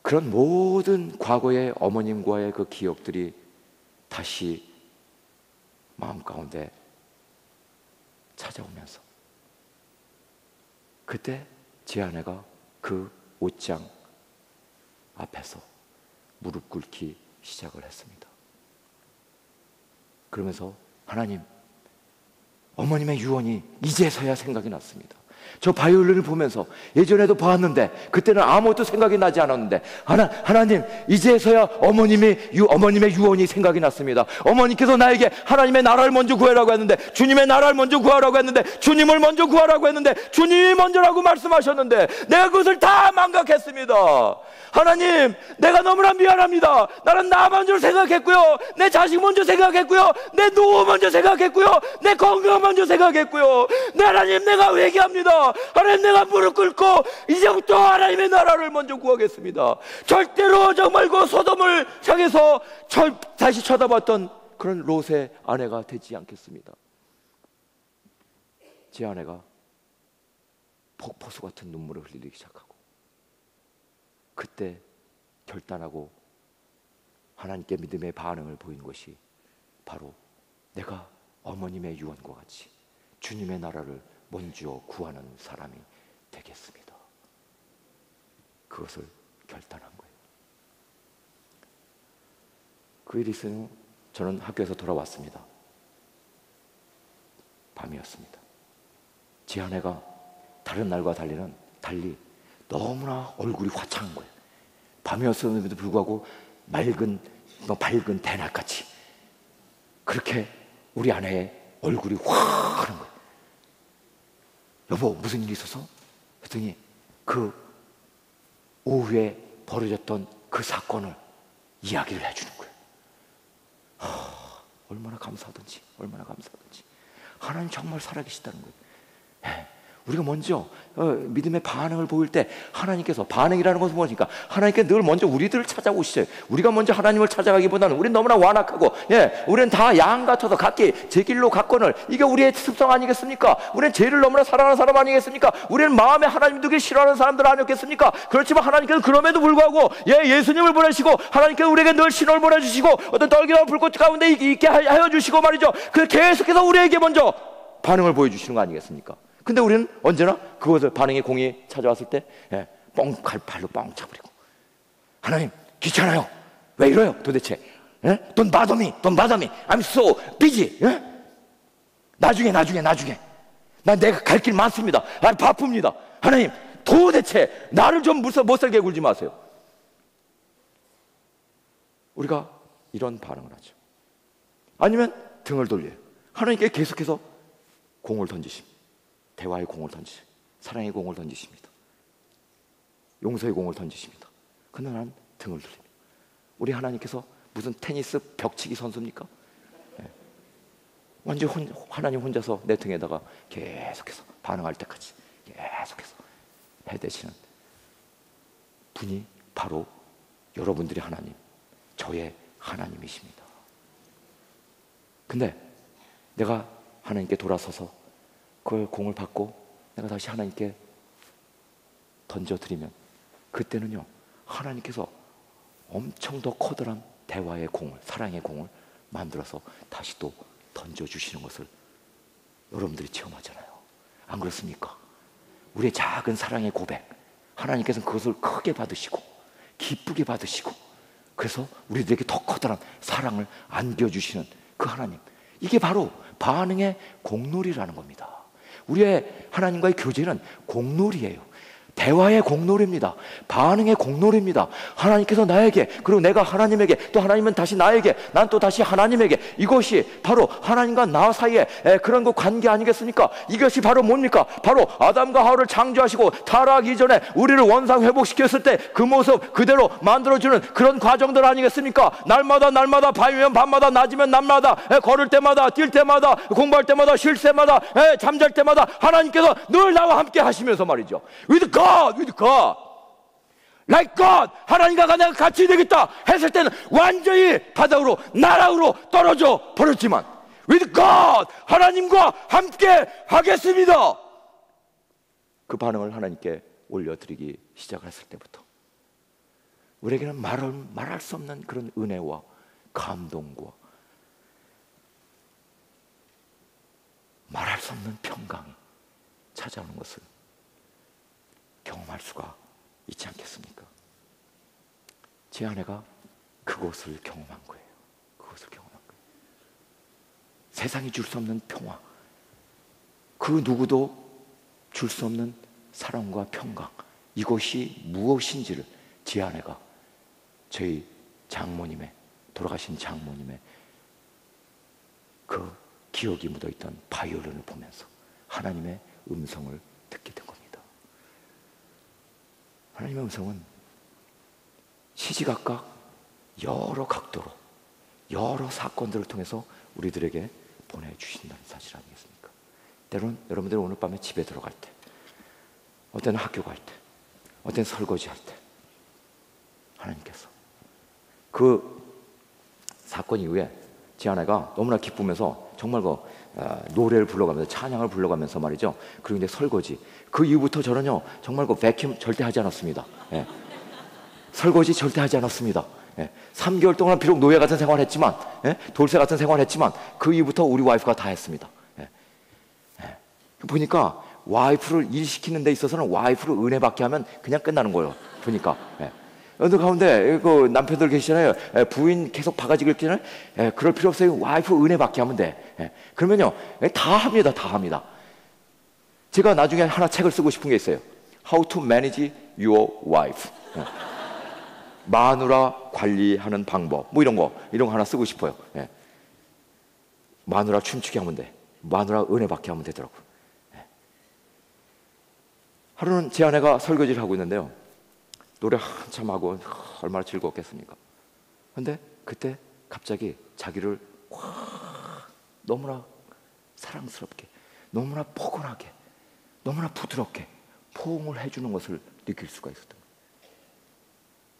D: 그런 모든 과거의 어머님과의 그 기억들이 다시 마음 가운데 찾아오면서 그때 제 아내가 그 옷장 앞에서 무릎 꿇기 시작을 했습니다. 그러면서 하나님, 어머님의 유언이 이제서야 생각이 났습니다. 저 바이올린을 보면서 예전에도 봤는데 그때는 아무것도 생각이 나지 않았는데 하나 하나님 이제서야 어머님의 유 어머님의 유언이 생각이 났습니다. 어머니께서 나에게 하나님의 나라를 먼저 구하라고 했는데 주님의 나라를 먼저 구하라고 했는데 주님을 먼저 구하라고 했는데 주님이 먼저라고 말씀하셨는데 내가 그것을 다 망각했습니다. 하나님, 내가 너무나 미안합니다. 나는 나 먼저 생각했고요. 내 자식 먼저 생각했고요. 내 노후 먼저 생각했고요. 내 건강 먼저 생각했고요. 내 하나님, 내가 회개합니다. 하나님, 내가 무릎 꿇고 이제부터 하나님의 나라를 먼저 구하겠습니다. 절대로 정말 그 소돔을 향해서 절, 다시 쳐다봤던 그런 롯의 아내가 되지 않겠습니다. 제 아내가 폭포수 같은 눈물을 흘리기 시작하고 그때 결단하고 하나님께 믿음의 반응을 보인 것이 바로 내가 어머님의 유언과 같이 주님의 나라를 먼저 구하는 사람이 되겠습니다. 그것을 결단한 거예요. 그 일이 있으면 저는 학교에서 돌아왔습니다. 밤이었습니다. 제 아내가 다른 날과 달리는 달리 너무나 얼굴이 화창한 거예요. 밤이었음에도 불구하고 맑은 뭐 밝은 대낮같이 그렇게 우리 아내의 얼굴이 확 하는 거예요. 여보 무슨 일이 있어서? 그랬더니 그 오후에 벌어졌던 그 사건을 이야기를 해주는 거예요. 하, 얼마나 감사하든지 얼마나 감사하든지 하나님 정말 살아계시다는 거예요. 예, 우리가 먼저 어, 믿음의 반응을 보일 때 하나님께서 반응이라는 것은 무엇입니까? 하나님께 늘 먼저 우리들을 찾아오시죠. 우리가 먼저 하나님을 찾아가기보다는 우리는 너무나 완악하고 예, 우리는 다 양 같아서 각기 제 길로 갔거늘 이게 우리의 습성 아니겠습니까? 우리는 죄를 너무나 사랑하는 사람 아니겠습니까? 우리는 마음에 하나님 두기 싫어하는 사람들 아니었겠습니까? 그렇지만 하나님께서 그럼에도 불구하고 예, 예수님을 보내시고 하나님께서 우리에게 늘 신호를 보내주시고 어떤 떨기나 불꽃 가운데 있게 하여 주시고 말이죠. 그 계속해서 우리에게 먼저 반응을 보여주시는 거 아니겠습니까? 근데 우리는 언제나 그것을 반응의 공이 찾아왔을 때 예, 뻥칼 팔로 뻥 차버리고 하나님 귀찮아요. 왜 이래요 도대체? 예? 돈 바더미, 돈 바더미. I'm so busy. 예? 나중에 나중에 나중에. 난 내가 갈 길 많습니다. 아 바쁩니다. 하나님 도대체 나를 좀 무서 못 살게 굴지 마세요. 우리가 이런 반응을 하죠. 아니면 등을 돌려요. 하나님께 계속해서 공을 던지십니다. 대화의 공을 던지십니다. 사랑의 공을 던지십니다. 용서의 공을 던지십니다. 나는 등을 돌립니다. 우리 하나님께서 무슨 테니스 벽치기 선수입니까? 예. 완전 혼, 하나님 혼자서 내 등에다가 계속해서 반응할 때까지 계속해서 해대시는 분이 바로 여러분들이 하나님, 저의 하나님이십니다. 근데 내가 하나님께 돌아서서 그걸 공을 받고 내가 다시 하나님께 던져드리면 그때는요 하나님께서 엄청 더 커다란 대화의 공을 사랑의 공을 만들어서 다시 또 던져주시는 것을 여러분들이 체험하잖아요. 안 그렇습니까? 우리의 작은 사랑의 고백 하나님께서는 그것을 크게 받으시고 기쁘게 받으시고 그래서 우리들에게 더 커다란 사랑을 안겨주시는 그 하나님. 이게 바로 반응의 공놀이라는 겁니다 우리의 하나님과의 교제는 공놀이에요. 대화의 공놀이입니다. 반응의 공놀이입니다. 하나님께서 나에게 그리고 내가 하나님에게 또 하나님은 다시 나에게 난 또 다시 하나님에게 이것이 바로 하나님과 나 사이의 그런 그 관계 아니겠습니까? 이것이 바로 뭡니까? 바로 아담과 하와를 창조하시고 타락 이전에 우리를 원상 회복시켰을 때 그 모습 그대로 만들어주는 그런 과정들 아니겠습니까? 날마다 날마다 밤이면 밤마다 낮이면 낮마다 걸을 때마다 뛸 때마다 공부할 때마다 쉴 때마다 잠잘 때마다 하나님께서 늘 나와 함께 하시면서 말이죠. With God God, with God. Like God, 하나님과 내가 같이 되겠다 했을 때는 완전히 바닥으로, 나락으로 떨어져 버렸지만, with God, 하나님과 함께 하겠습니다. 그 반응을 하나님께 올려드리기 시작했을 때부터, 우리에게는 말을, 말할 수 없는 그런 은혜와 감동과 말할 수 없는 평강이 찾아오는 것을 경험할 수가 있지 않겠습니까? 제 아내가 그것을 경험한 거예요. 그것을 경험한 거예요. 세상이 줄 수 없는 평화, 그 누구도 줄 수 없는 사랑과 평강, 이것이 무엇인지를 제 아내가 저희 장모님의 돌아가신 장모님의 그 기억이 묻어있던 바이올린을 보면서 하나님의 음성을 듣게 된. 하나님의 음성은 시지각각 여러 각도로 여러 사건들을 통해서 우리들에게 보내주신다는 사실 아니겠습니까? 때로는 여러분들 오늘 밤에 집에 들어갈 때 어떤 학교 갈 때 어떤 설거지 할 때 하나님께서 그 사건 이후에 제 아내가 너무나 기쁘면서 정말 그 어, 노래를 불러가면서 찬양을 불러가면서 말이죠. 그리고 이제 설거지 그 이후부터 저는요 정말 그 베큐 절대 하지 않았습니다. 예. 설거지 절대 하지 않았습니다. 예. 3개월 동안 비록 노예 같은 생활을 했지만 예? 돌쇠 같은 생활을 했지만 그 이후부터 우리 와이프가 다 했습니다. 예. 예. 보니까 와이프를 일시키는 데 있어서는 와이프를 은혜 받게 하면 그냥 끝나는 거예요. 보니까 예. 어느 가운데 그 남편들 계시잖아요. 예, 부인 계속 바가지 긁잖아요. 예, 그럴 필요 없어요. 와이프 은혜 받게 하면 돼. 예, 그러면요, 예, 다 합니다, 다 합니다. 제가 나중에 하나 책을 쓰고 싶은 게 있어요. How to manage your wife. 예. 마누라 관리하는 방법. 뭐 이런 거, 이런 거 하나 쓰고 싶어요. 예. 마누라 춤추게 하면 돼. 마누라 은혜 받게 하면 되더라고. 예. 하루는 제 아내가 설거지를 하고 있는데요. 노래 한참 하고 얼마나 즐거웠겠습니까? 근데 그때 갑자기 자기를 확 너무나 사랑스럽게, 너무나 포근하게, 너무나 부드럽게 포옹을 해주는 것을 느낄 수가 있었던 거예요.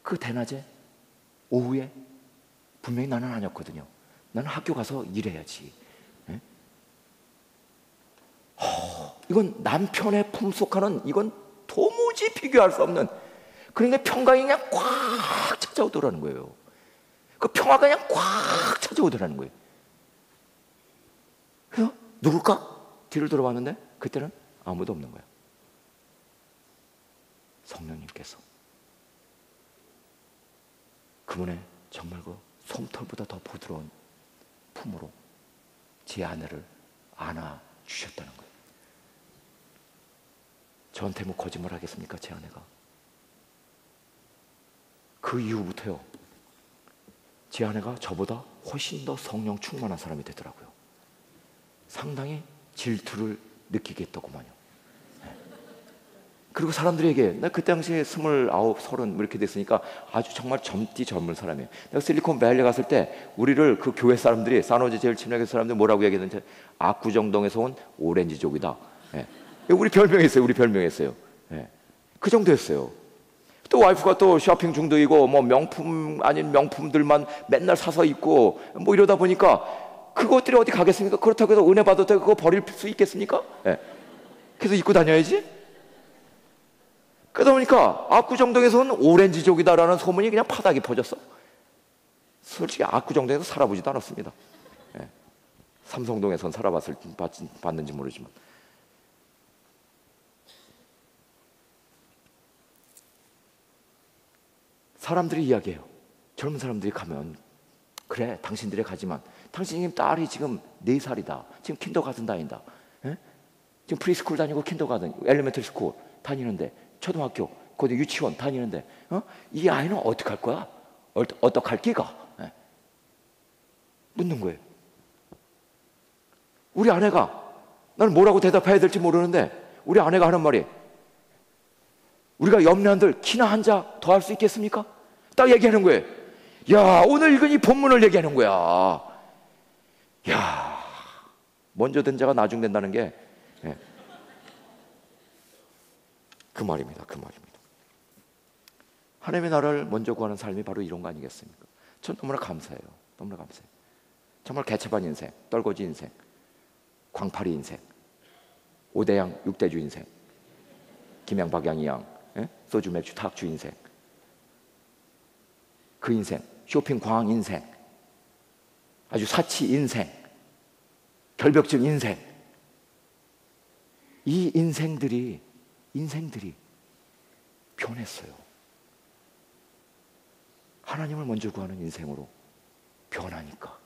D: 그 대낮에 오후에 분명히 나는 아니었거든요. 나는 학교 가서 일해야지. 예? 허, 이건 남편의 품 속하는 이건 도무지 비교할 수 없는 그러니까 평강이 그냥 꽉 찾아오더라는 거예요. 그 평화가 그냥 꽉 찾아오더라는 거예요. 그래서 누굴까? 뒤를 돌아봤는데 그때는 아무도 없는 거예요. 성령님께서 그분의 정말 그 솜털보다 더 부드러운 품으로 제 아내를 안아 주셨다는 거예요. 저한테 뭐 거짓말 하겠습니까, 제 아내가? 그 이후부터요, 제 아내가 저보다 훨씬 더 성령 충만한 사람이 되더라고요. 상당히 질투를 느끼게 했더구만요. 네. 그리고 사람들에게 나 그때 당시에 스물아홉, 서른 뭐 이렇게 됐으니까 아주 정말 젊디 젊은 사람이에요. 내가 실리콘밸리 갔을 때 우리를 그 교회 사람들이 사노제 제일 친하게 사람들 뭐라고 얘기했는지 압구정동에서 온 오렌지족이다. 예. 우리 별명이었어요. 우리 별명이었어요. 예. 그 정도였어요. 또 와이프가 또 쇼핑 중독이고 뭐 명품 아닌 명품들만 맨날 사서 입고 뭐 이러다 보니까 그것들이 어디 가겠습니까? 그렇다고 해서 은혜 받아도 그거 버릴 수 있겠습니까? 예. 그래서 입고 다녀야지. 그러다 보니까 압구정동에서는 오렌지족이다라는 소문이 그냥 파닥이 퍼졌어. 솔직히 압구정동에서 살아보지도 않았습니다. 예. 삼성동에선 살아봤을 봤는지 모르지만. 사람들이 이야기해요. 젊은 사람들이 가면 그래 당신들이 가지만 당신네 딸이 지금 네 살이다. 지금 kindergarten 다닌다. 예? 지금 preschool 다니고 kindergarten elementary school 다니는데 초등학교 거기 유치원 다니는데 어? 이 아이는 어떻게 할 거야? 어떻게 할 기가? 예? 묻는 거예요. 우리 아내가 나는 뭐라고 대답해야 될지 모르는데 우리 아내가 하는 말이 우리가 염려한들 키나 한 자 더 할 수 있겠습니까? 딱 얘기하는 거예요. 야, 오늘 읽은 이 본문을 얘기하는 거야. 야, 먼저 된 자가 나중 된다는 게, 예. 그 말입니다. 그 말입니다. 하나님의 나라를 먼저 구하는 삶이 바로 이런 거 아니겠습니까? 전 너무나 감사해요. 너무나 감사해요. 정말 개차반 인생, 떨거지 인생, 광파리 인생, 오대양 육대주 인생, 김양 박양이양, 예? 소주 맥주 탁주 인생, 그 인생, 쇼핑 광 인생, 아주 사치 인생, 결벽증 인생. 이 인생들이, 인생들이 변했어요. 하나님을 먼저 구하는 인생으로 변하니까.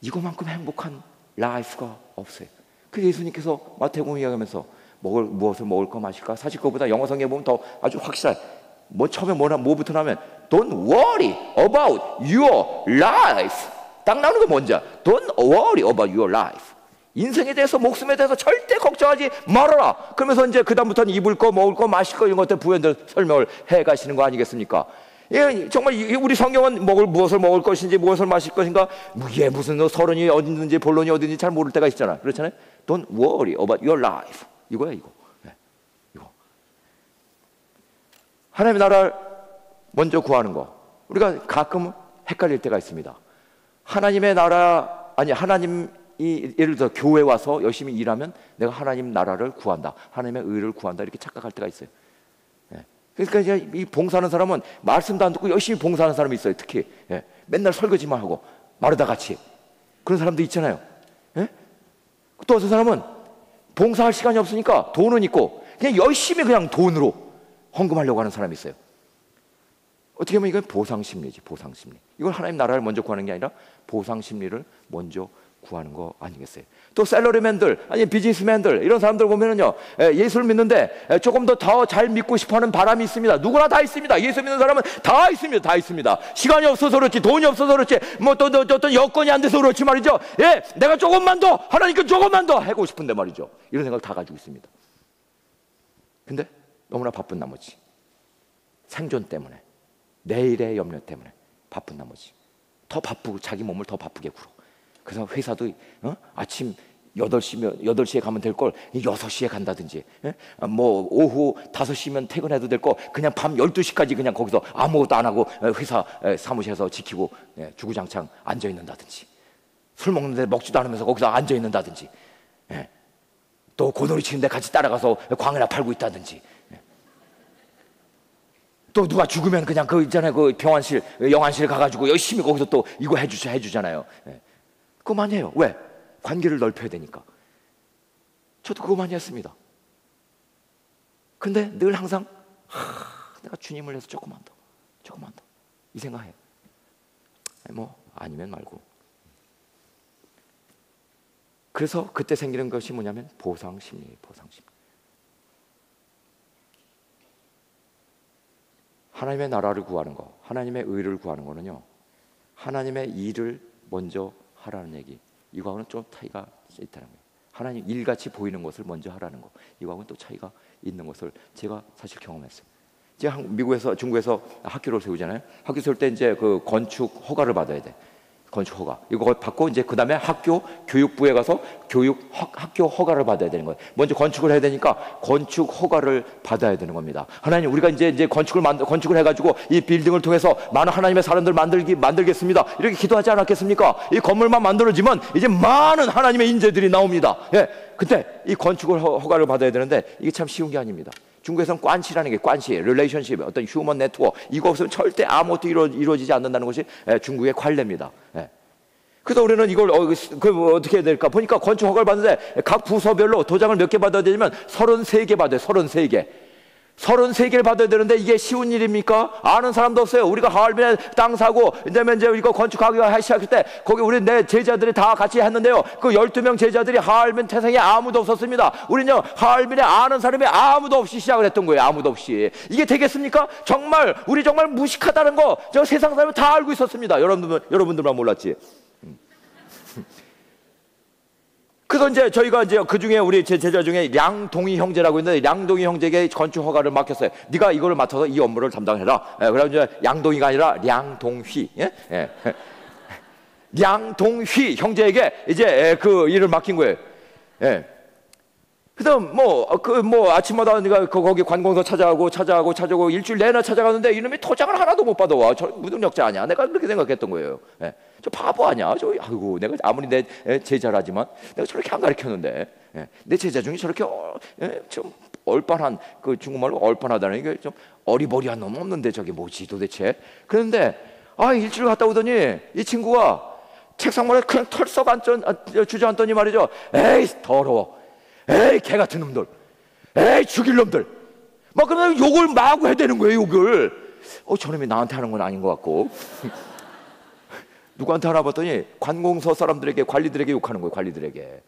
D: 이거만큼 행복한 life가 없어요. 그 예수님께서 마태복음 이야기하면서 먹을 무엇을 먹을까 마실까 사실 그거보다 영어 성경에 보면 더 아주 확실한 뭐 처음에 뭐나 뭐부터 나면 Don't worry about your life. 딱 나오는 거 뭔지 Don't worry about your life. 인생에 대해서 목숨에 대해서 절대 걱정하지 말아라. 그러면서 이제 그다음부터는 입을 거 먹을 거 마실 거 이런 것들 부연들 설명을 해 가시는 거 아니겠습니까? 예, 정말 우리 성경은 먹을 무엇을 먹을 것인지 무엇을 마실 것인가 예, 무슨 뭐 서론이 어디 있는지 본론이 어디 있는지 잘 모를 때가 있잖아. 그렇잖아요. Don't worry about your life. 이거야 이거. 네, 이거. 하나님의 나라를 먼저 구하는 거. 우리가 가끔 헷갈릴 때가 있습니다. 하나님의 나라 아니 하나님 이 예를 들어 교회 와서 열심히 일하면 내가 하나님 나라를 구한다. 하나님의 의를 구한다. 이렇게 착각할 때가 있어요. 예. 그러니까 이제 이 봉사하는 사람은 말씀도 안 듣고 열심히 봉사하는 사람이 있어요. 특히 예. 맨날 설거지만 하고 마르다 같이 그런 사람도 있잖아요. 예? 또 어떤 사람은 봉사할 시간이 없으니까 돈은 있고 그냥 열심히 그냥 돈으로 헌금하려고 하는 사람이 있어요. 어떻게 보면 이건 보상 심리지, 보상 심리. 이건 하나님 나라를 먼저 구하는 게 아니라 보상 심리를 먼저 구하는 거 아니겠어요? 또 셀러리맨들, 아니 비즈니스맨들 이런 사람들 보면은요 에, 예수를 믿는데 에, 조금 더 더 잘 믿고 싶어하는 바람이 있습니다. 누구나 다 있습니다. 예수 믿는 사람은 다 있습니다. 다 있습니다. 시간이 없어서 그렇지, 돈이 없어서 그렇지, 뭐또 또, 어떤 여건이 안 돼서 그렇지 말이죠. 예, 내가 조금만 더 하나님께 조금만 더 하고 싶은데 말이죠. 이런 생각 다 가지고 있습니다. 근데 너무나 바쁜 나머지 생존 때문에 내일의 염려 때문에 바쁜 나머지 더 바쁘고 자기 몸을 더 바쁘게 굴어. 그래서 회사도 어? 아침 8시면 8시에 가면 될 걸 6시에 간다든지 예? 아, 뭐 오후 5시면 퇴근해도 될 거 그냥 밤 12시까지 그냥 거기서 아무것도 안 하고 에, 회사 에, 사무실에서 지키고 예, 주구장창 앉아 있는다든지 술 먹는데 먹지도 않으면서 거기서 앉아 있는다든지 예. 또 고놀이 치는데 같이 따라가서 광이나 팔고 있다든지 예. 또 누가 죽으면 그냥 그 있잖아요 그 병원실 영안실 가가지고 열심히 거기서 또 이거 해주자 해주잖아요 예. 그거 많이 해요. 왜? 관계를 넓혀야 되니까. 저도 그거 많이 했습니다. 근데 늘 항상 하, 내가 주님을 위해서 조금만 더 조금만 더. 이 생각해. 아니, 뭐 아니면 말고. 그래서 그때 생기는 것이 뭐냐면 보상 심리예요 보상 심리. 하나님의 나라를 구하는 거, 하나님의 의를 구하는 거는요. 하나님의 일을 먼저 하라는 얘기. 이거하고는 좀 차이가 있다는 거예요. 하나님 일같이 보이는 것을 먼저 하라는 거. 이거하고는 또 차이가 있는 것을 제가 사실 경험했어요. 제가 한- 미국에서 중국에서 학교를 세우잖아요. 학교 세울 때 이제 그 건축 허가를 받아야 돼. 건축 허가. 이거 받고 이제 그다음에 학교 교육부에 가서 교육 허- 학교 허가를 받아야 되는 거예요. 먼저 건축을 해야 되니까 건축 허가를 받아야 되는 겁니다. 하나님 우리가 이제 이제 건축을 만 건축을 해 가지고 이 빌딩을 통해서 많은 하나님의 사람들 만들기 만들겠습니다. 이렇게 기도하지 않았겠습니까? 이 건물만 만들어지면 이제 많은 하나님의 인재들이 나옵니다. 예. 근데 이 건축을 허, 허가를 받아야 되는데 이게 참 쉬운 게 아닙니다. 중국에서는 관시라는 게 관시, relationship, 어떤 human network 이거 없으면 절대 아무것도 이루, 이루어지지 않는다는 것이 예, 중국의 관례입니다. 예. 그래서 우리는 이걸 어, 그, 뭐 어떻게 해야 될까 보니까 건축 허가를 받는데 각 부서별로 도장을 몇 개 받아야 되냐면 33개 받아요. 33개. 33개를 받아야 되는데 이게 쉬운 일입니까? 아는 사람도 없어요. 우리가 하얼빈에 땅 사고 그다음에 이제 이거 건축하기 시작할 때 거기 우리 내 제자들이 다 같이 했는데요. 그 12명 제자들이 하얼빈 태생에 아무도 없었습니다. 우리는요. 하얼빈에 아는 사람이 아무도 없이 시작을 했던 거예요. 아무도 없이. 이게 되겠습니까? 정말 우리 정말 무식하다는 거 저 세상 사람이 다 알고 있었습니다. 여러분들 여러분들만 몰랐지. 그래서 이제 저희가 이제 그 중에 우리 제 제자 중에 량동희 형제라고 있는데 량동희 형제에게 건축 허가를 맡겼어요. 네가 이거를 맡아서 이 업무를 담당해라. 예, 그럼 이제 양동희가 아니라 량동휘. 예? 예. <laughs> 량동휘 형제에게 이제 예, 그 일을 맡긴 거예요. 예. 그래서 뭐그 뭐 아침마다 내가 그 거기 관공서 찾아가고 찾아가고 찾아가고 일주일 내내 찾아가는데 이놈이 토장을 하나도 못 받아와. 저 무능력자 아니야. 내가 그렇게 생각했던 거예요. 예. 저 바보 아니야. 저 아이고 내가 아무리 내 예, 제자라지만 내가 저렇게 안 가르쳤는데 예. 내 제자 중에 저렇게 어, 예, 좀 얼빤한 그 중국말로 얼빤하다는 게 좀 어리버리한 놈 없는데 저게 뭐지 도대체. 그런데 아 일주일 갔다 오더니 이 친구가 책상만에 그냥 털썩 앉 주저앉더니 말이죠. 에이 더러워. 에이 개 같은 놈들 에이 죽일 놈들 막 그러면 욕을 마구 해대는 거예요 욕을 어 저놈이 나한테 하는 건 아닌 것 같고 누구한테 하나 봤더니 관공서 사람들에게 관리들에게 욕하는 거예요 관리들에게.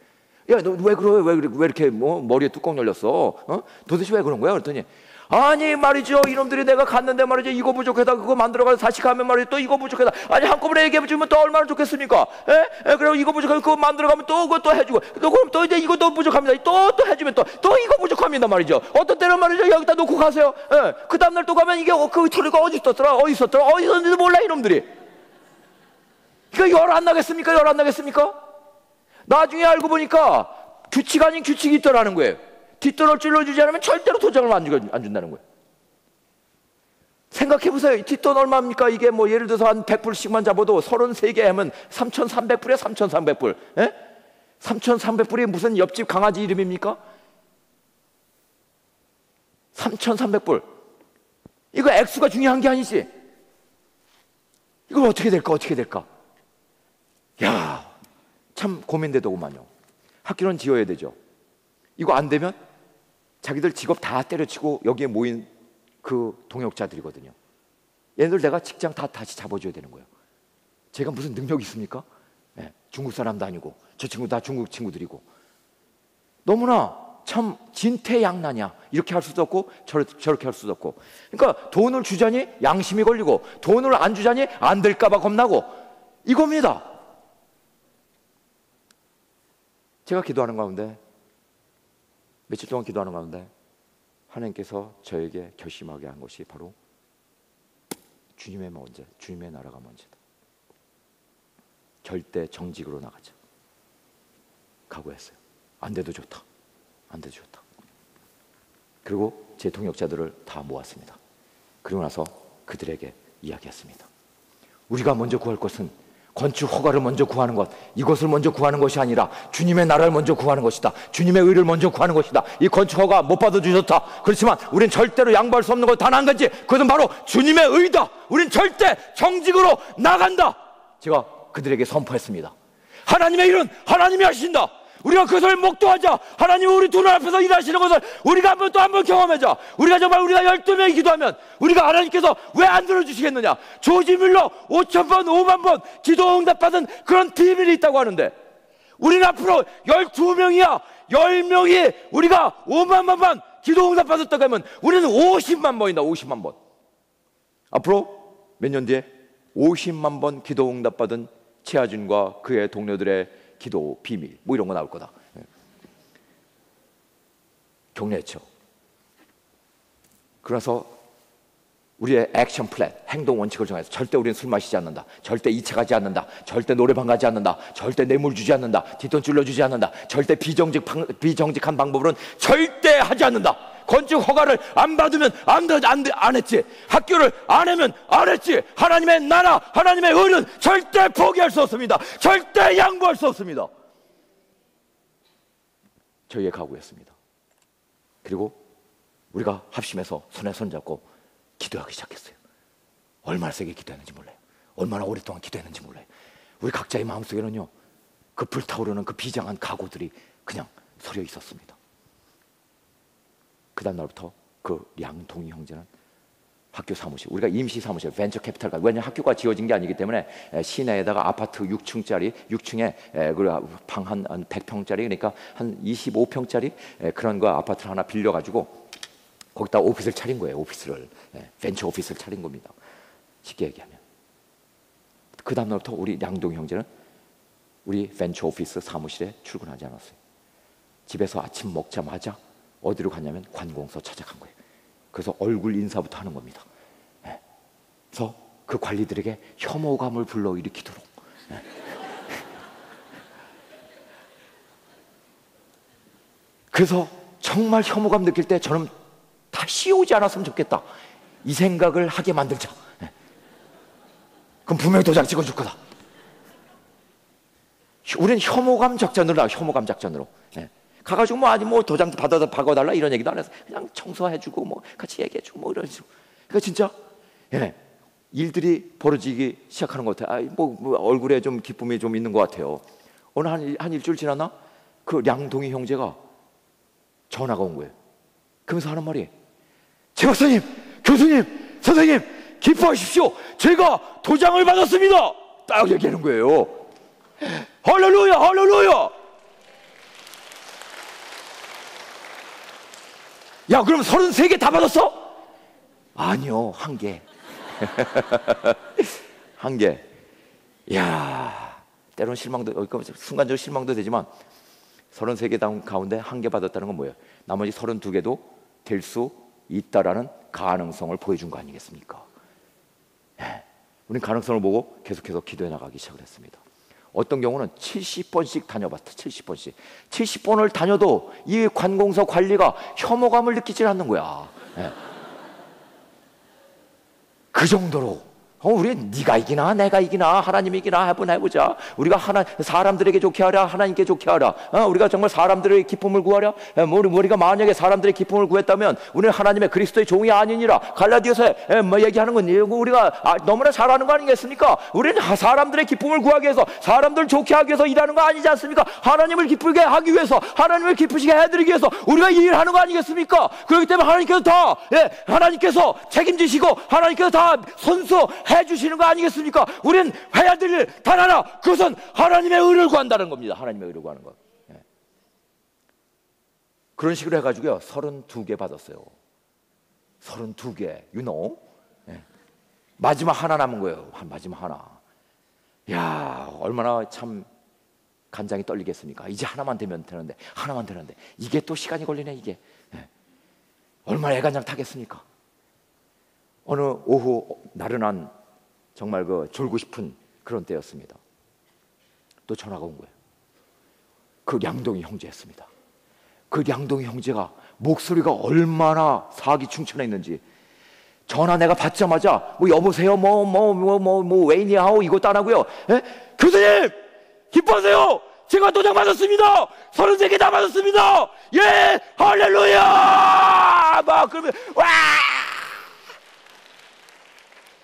D: 야 너 왜 그래? 왜? 왜 이렇게 뭐 머리에 뚜껑 열렸어? 어? 도대체 왜 그런 거야? 그랬더니 아니 말이죠. 이놈들이 내가 갔는데 말이죠. 이거 부족하다. 그거 만들어가서 다시 가면 말이죠. 또 이거 부족하다. 아니 한꺼번에 얘기해 주면 또 얼마나 좋겠습니까? 에? 에 그리고 이거 부족하면 그거 만들어가면 또 그거 또 해주고. 또 그럼 또 이제 또 부족합니다. 또 또 해주면 또 또 이거 부족합니다 말이죠. 어떤 때는 말이죠. 여기다 놓고 가세요. 에? 그 다음날 또 가면 이게 어, 그 처리가 어디 있었더라? 어디 있었더라? 어디 있었는지도 몰라 이놈들이 그 열 안 나겠습니까 열 안 나겠습니까 나중에 알고 보니까 규칙 아닌 규칙이 있더라는 거예요 뒷돈을 찔러주지 않으면 절대로 도장을 안, 주, 안 준다는 거예요. 생각해 보세요. 뒷돈 얼마입니까? 이게 뭐 예를 들어서 한 100불씩만 잡아도 33개 하면 3,300불이야, 3,300불. 예? 3,300불이 무슨 옆집 강아지 이름입니까? 3,300불. 이거 액수가 중요한 게 아니지. 이걸 어떻게 될까? 어떻게 될까? 야, 참 고민되더구만요. 학교는 지어야 되죠. 이거 안 되면 자기들 직업 다 때려치고 여기에 모인 그 동역자들이거든요. 얘들 내가 직장 다 다시 잡아줘야 되는 거예요. 제가 무슨 능력이 있습니까? 예, 중국 사람도 아니고 저 친구 다 중국 친구들이고 너무나 참 진퇴양난이야. 이렇게 할 수도 없고 저렇, 저렇게 할 수도 없고. 그러니까 돈을 주자니 양심이 걸리고 돈을 안 주자니 안 될까봐 겁나고 이겁니다. 제가 기도하는 가운데 며칠 동안 기도하는 가운데 하나님께서 저에게 결심하게 한 것이 바로 주님의 먼저, 주님의 나라가 먼저다. 절대 정직으로 나가자. 각오했어요. 안 돼도 좋다. 안 돼도 좋다. 그리고 제 동역자들을 다 모았습니다. 그리고 나서 그들에게 이야기했습니다. 우리가 먼저 구할 것은 건축 허가를 먼저 구하는 것, 이것을 먼저 구하는 것이 아니라 주님의 나라를 먼저 구하는 것이다. 주님의 의를 먼저 구하는 것이다. 이 건축 허가 못 받아 주셨다. 그렇지만 우린 절대로 양보할 수 없는 것 단 한 가지. 그것은 바로 주님의 의다. 우린 절대 정직으로 나간다. 제가 그들에게 선포했습니다. 하나님의 일은 하나님이 하신다. 우리가 그것을 목도하자. 하나님은 우리 두 눈 앞에서 일하시는 것을 우리가 한 번 또 한 번 경험하자. 우리가 정말 우리가 12명이 기도하면 우리가 하나님께서 왜 안 들어주시겠느냐. 조지 밀러 5천 번, 5만 번 기도 응답받은 그런 비밀이 있다고 하는데 우리는 앞으로 12명이야. 10명이 우리가 5만 번만 기도 응답받았다고 하면 우리는 50만 번이다. 50만 번. 앞으로 몇 년 뒤에 50만 번 기도 응답받은 최하준과 그의 동료들의 기도 비밀 뭐 이런 거 나올 거다. 예. 격려했죠. 그래서 우리의 액션 플랜, 행동 원칙을 정해서 절대 우리는 술 마시지 않는다. 절대 이체가지 않는다. 절대 노래방 가지 않는다. 절대 뇌물 주지 않는다. 뒷돈 찔러주지 않는다. 절대 비정직, 비정직한 방법으로는 절대 하지 않는다. 건축 허가를 안 받으면 안, 안, 안 했지. 학교를 안 하면 안 했지. 하나님의 나라, 하나님의 의는 절대 포기할 수 없습니다. 절대 양보할 수 없습니다. 저희의 각오였습니다. 그리고 우리가 합심해서 손에 손잡고 기도하기 시작했어요. 얼마나 세게 기도했는지 몰라요. 얼마나 오랫동안 기도했는지 몰라요. 우리 각자의 마음속에는요, 그 불타오르는 그 비장한 각오들이 그냥 서려 있었습니다. 그 다음 날부터 그 양동희 형제는 학교 사무실, 우리가 임시 사무실, 벤처 캐피탈 가, 왜냐면 학교가 지어진 게 아니기 때문에 시내에다가 아파트 6층짜리, 6층에 방한 한 100평짜리, 그러니까 한 25평짜리 그런 거 아파트를 하나 빌려 가지고 거기다 office를 차린 거예요. office를 예, 벤처 office를 차린 겁니다. 쉽게 얘기하면 그 다음 날부터 우리 양동 형제는 우리 벤처 office 사무실에 출근하지 않았어요. 집에서 아침 먹자마자 어디로 갔냐면 관공서 찾아간 거예요. 그래서 얼굴 인사부터 하는 겁니다. 예. 그래서 그 관리들에게 혐오감을 불러일으키도록 예. 그래서 정말 혐오감 느낄 때 저는 다시 오지 않았으면 좋겠다. 이 생각을 하게 만들자. 네. 그럼 분명히 도장 찍어줄 거다. 우리는 혐오감 작전으로 나와, 혐오감 작전으로. 네. 가가지고 뭐, 아니, 뭐, 도장 받아, 박아달라 이런 얘기도 안 해서 그냥 청소해주고 뭐, 같이 얘기해주고 뭐 이런 식으로. 그러니까 진짜, 예. 일들이 벌어지기 시작하는 것 같아요. 아, 뭐, 뭐, 얼굴에 좀 기쁨이 좀 있는 것 같아요. 어느 한, 한 일주일 지났나? 그 량동이 형제가 전화가 온 거예요. 그러면서 하는 말이 제 박사님, 교수님, 선생님, 기뻐하십시오. 제가 도장을 받았습니다. 딱 얘기하는 거예요. 할렐루야, 할렐루야. 야, 그럼 33개 다 받았어? 아니요, 한 개. <laughs> 한 개. 야, 때론 실망도, 순간적으로 실망도 되지만 33개 가운데 한 개 받았다는 건 뭐예요? 나머지 32개도 될 수 있다라는 가능성을 보여준 거 아니겠습니까? 네. 우리는 가능성을 보고 계속해서 기도해 나가기 시작을 했습니다. 어떤 경우는 70번씩 다녀봤다. 70번씩. 70번을 다녀도 이 관공서 관리가 혐오감을 느끼질 않는 거야. 네. 그 정도로 어, 우리 네가 이기나 내가 이기나 하나님이 이기나 한번 해보자. 우리가 하나 사람들에게 좋게 하라 하나님께 좋게 하라. 어, 우리가 정말 사람들의 기쁨을 구하려. 에, 뭐, 우리 우리가 만약에 사람들의 기쁨을 구했다면 우리는 하나님의 그리스도의 종이 아니니라. 갈라디아서에 에, 뭐 얘기하는 건 우리가 아, 너무나 잘하는 거 아니겠습니까? 우리는 하- 사람들의 기쁨을 구하기 위해서 사람들 좋게 하기 위해서 일하는 거 아니지 않습니까? 하나님을 기쁘게 하기 위해서 하나님을 기쁘시게 해드리기 위해서 우리가 일하는 거 아니겠습니까? 그렇기 때문에 하나님께서 다 예, 하나님께서 책임지시고 하나님께서 다 선서 해 주시는 거 아니겠습니까? 우리는 해야 될 일 단 하나 그것은 하나님의 의를 구한다는 겁니다. 하나님의 의를 구하는 것. 예. 그런 식으로 해가지고요 32개 받았어요. 32개, you know? 예. 마지막 하나 남은 거예요. 한 마지막 하나. 야 얼마나 참 간장이 떨리겠습니까? 이제 하나만 되면 되는데 하나만 되는데 이게 또 시간이 걸리네 이게. 예. 얼마나 애간장 타겠습니까? 어느 오후 나른한 정말 그 졸고 싶은 그런 때였습니다. 또 전화가 온 거예요. 그 양동이 형제였습니다. 그 양동이 형제가 목소리가 얼마나 사기 충천했는지 전화 내가 받자마자 뭐 여보세요 뭐 뭐 뭐 뭐뭐 하고 이것도 안 하고요. 예? 교수님 기뻐하세요. 제가 도장 맞았습니다. 33개 다 맞았습니다. 예 할렐루야 막 그러면 와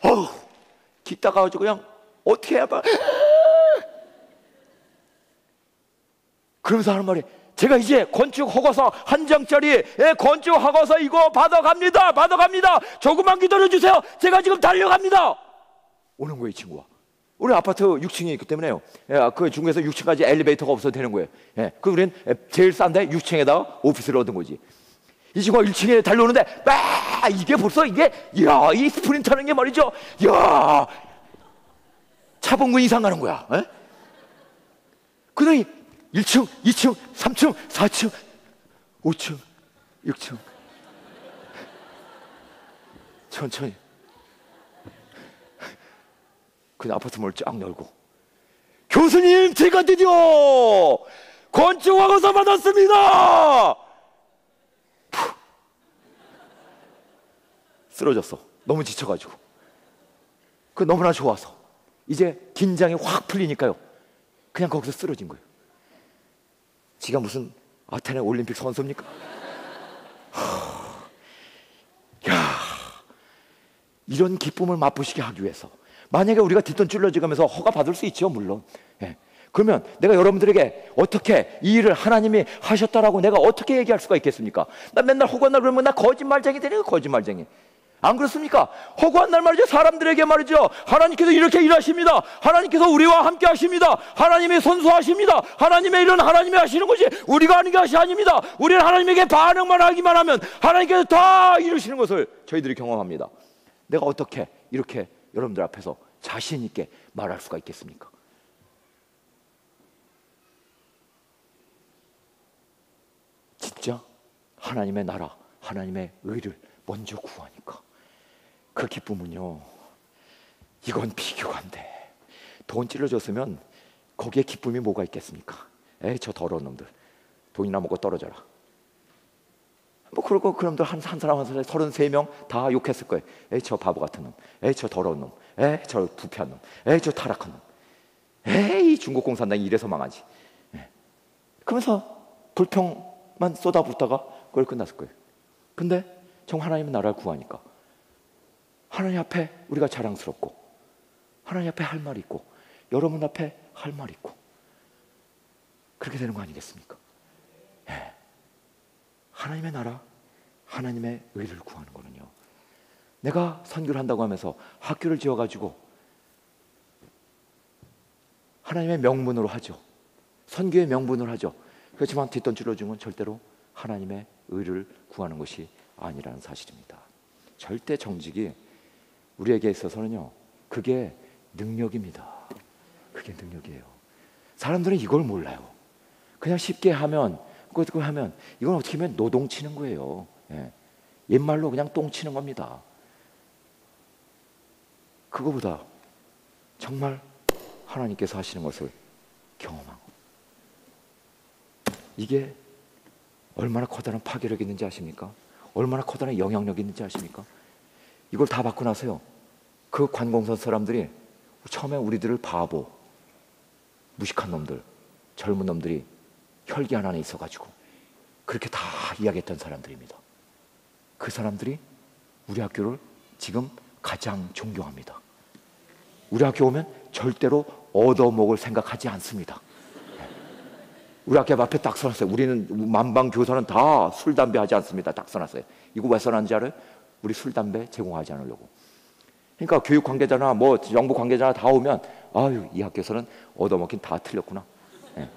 D: 어우 기다가 가지고 그냥 어떻게 해야 봐? 그러면서 하는 말이 제가 이제 건축 허가서 한 장짜리 예, 건축 허가서 이거 받아갑니다 받아갑니다. 조금만 기다려 주세요. 제가 지금 달려갑니다. 오는 거예요 이 친구가. 우리 아파트 6층에 있기 때문에요. 예, 그 중에서 6층까지 엘리베이터가 없어도 되는 거예요. 예, 그 우리는 제일 싼데 6층에다가 오피스를 얻은 거지 이 친구가 1층에 달려오는데 막 이게 벌써 이게 이야 이 스프린트하는 게 말이죠 이야 차범근 이상 가는 거야 예? 그러니 1층, 2층, 3층, 4층, 5층, 6층. 천천히. 그냥 아파트 문을 쫙 열고. 교수님, 제가 드디어 건축학원서 받았습니다! 푸. 쓰러졌어. 너무 지쳐가지고. 그 너무나 좋아서. 이제 긴장이 확 풀리니까요. 그냥 거기서 쓰러진 거예요. 지가 무슨 아테네 올림픽 선수입니까? 하, 야, 이런 기쁨을 맛보시게 하기 위해서 만약에 우리가 뒷돈 찔러지면서 허가 받을 수 있죠, 물론. 예. 그러면 내가 여러분들에게 어떻게 이 일을 하나님이 하셨다라고 내가 어떻게 얘기할 수가 있겠습니까? 나 맨날 허구한 날 그러면 나 거짓말쟁이 되네, 거짓말쟁이. 안 그렇습니까? 허구한 날 말이죠. 사람들에게 말이죠. 하나님께서 이렇게 일하십니다. 하나님께서 우리와 함께 하십니다. 하나님의 선수하십니다. 하나님의 일은 하나님이 하시는 것이 우리가 하는 것이 아닙니다. 우리는 하나님에게 반응만 하기만 하면 하나님께서 다 이루시는 것을 저희들이 경험합니다. 내가 어떻게 이렇게 여러분들 앞에서 자신 있게 말할 수가 있겠습니까? 진짜 하나님의 나라, 하나님의 의를 먼저 구하니까 그 기쁨은요. 이건 비교가 안 돼. 돈 찔러줬으면 거기에 기쁨이 뭐가 있겠습니까? 에이 저 더러운 놈들 돈이나 먹고 떨어져라. 뭐 그러고 그 놈들 한, 한 사람 한 사람 서른세 명다 욕했을 거예요. 에이 저 바보 같은 놈. 에이 저 더러운 놈. 에이 저 부패한 놈. 에이 저 타락한 놈. 에이 중국 공산당이 이래서 망하지. 예. 그러면서 불평만 쏟아붓다가 그걸 끝났을 거예요. 근데 정말 하나님의 나라를 구하니까 하나님 앞에 우리가 자랑스럽고 하나님 앞에 할 말이 있고 여러분 앞에 할 말이 있고 그렇게 되는 거 아니겠습니까? 예. 하나님의 나라, 하나님의 의를 구하는 거는요. 내가 선교를 한다고 하면서 학교를 지어가지고 하나님의 명분으로 하죠. 선교의 명분으로 하죠. 그렇지만 뒷돈 찔러주면 절대로 하나님의 의를 구하는 것이 아니라는 사실입니다. 절대 정직이 우리에게 있어서는요, 그게 능력입니다. 그게 능력이에요. 사람들은 이걸 몰라요. 그냥 쉽게 하면, 그거 하면, 이건 어떻게 보면 노동 치는 거예요. 예. 옛말로 그냥 똥 치는 겁니다. 그거보다 정말 하나님께서 하시는 것을 경험하고, 이게 얼마나 커다란 파괴력이 있는지 아십니까? 얼마나 커다란 영향력이 있는지 아십니까? 이걸 다 받고 나서요. 그 관공서 사람들이 처음에 우리들을 바보, 무식한 놈들, 젊은 놈들이 혈기 하나 안에 있어가지고 그렇게 다 이야기했던 사람들입니다. 그 사람들이 우리 학교를 지금 가장 존경합니다. 우리 학교 오면 절대로 얻어먹을 생각하지 않습니다. 우리 학교 앞에 딱 써놨어요. 우리는 만방 교사는 다 술 담배 하지 않습니다. 딱 써놨어요. 이거 왜 써놨는지 알아요? 우리 술 담배 제공하지 않으려고. 그러니까 교육 관계자나 뭐 정부 관계자나 다 오면 아유 이 학교에서는 얻어먹긴 다 틀렸구나. 예.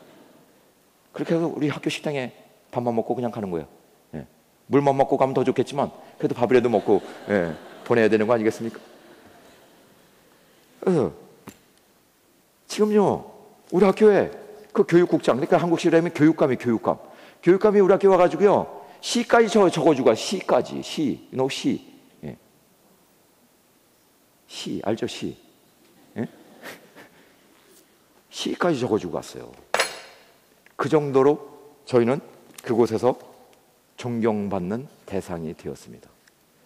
D: 그렇게 해서 우리 학교 식당에 밥만 먹고 그냥 가는 거예요. 예. 물만 먹고 가면 더 좋겠지만 그래도 밥이라도 먹고 예. 보내야 되는 거 아니겠습니까? 그래서 지금요 우리 학교에 그 교육국장 그러니까 한국식으로 면 교육감이 교육감. 교육감이 우리 학교 와가지고요 시까지 적, 적어주고 가 시까지. 시 no 시 예. 시 알죠 시 예? <laughs> 시까지 적어주고 갔어요. 그 정도로 저희는 그곳에서 존경받는 대상이 되었습니다.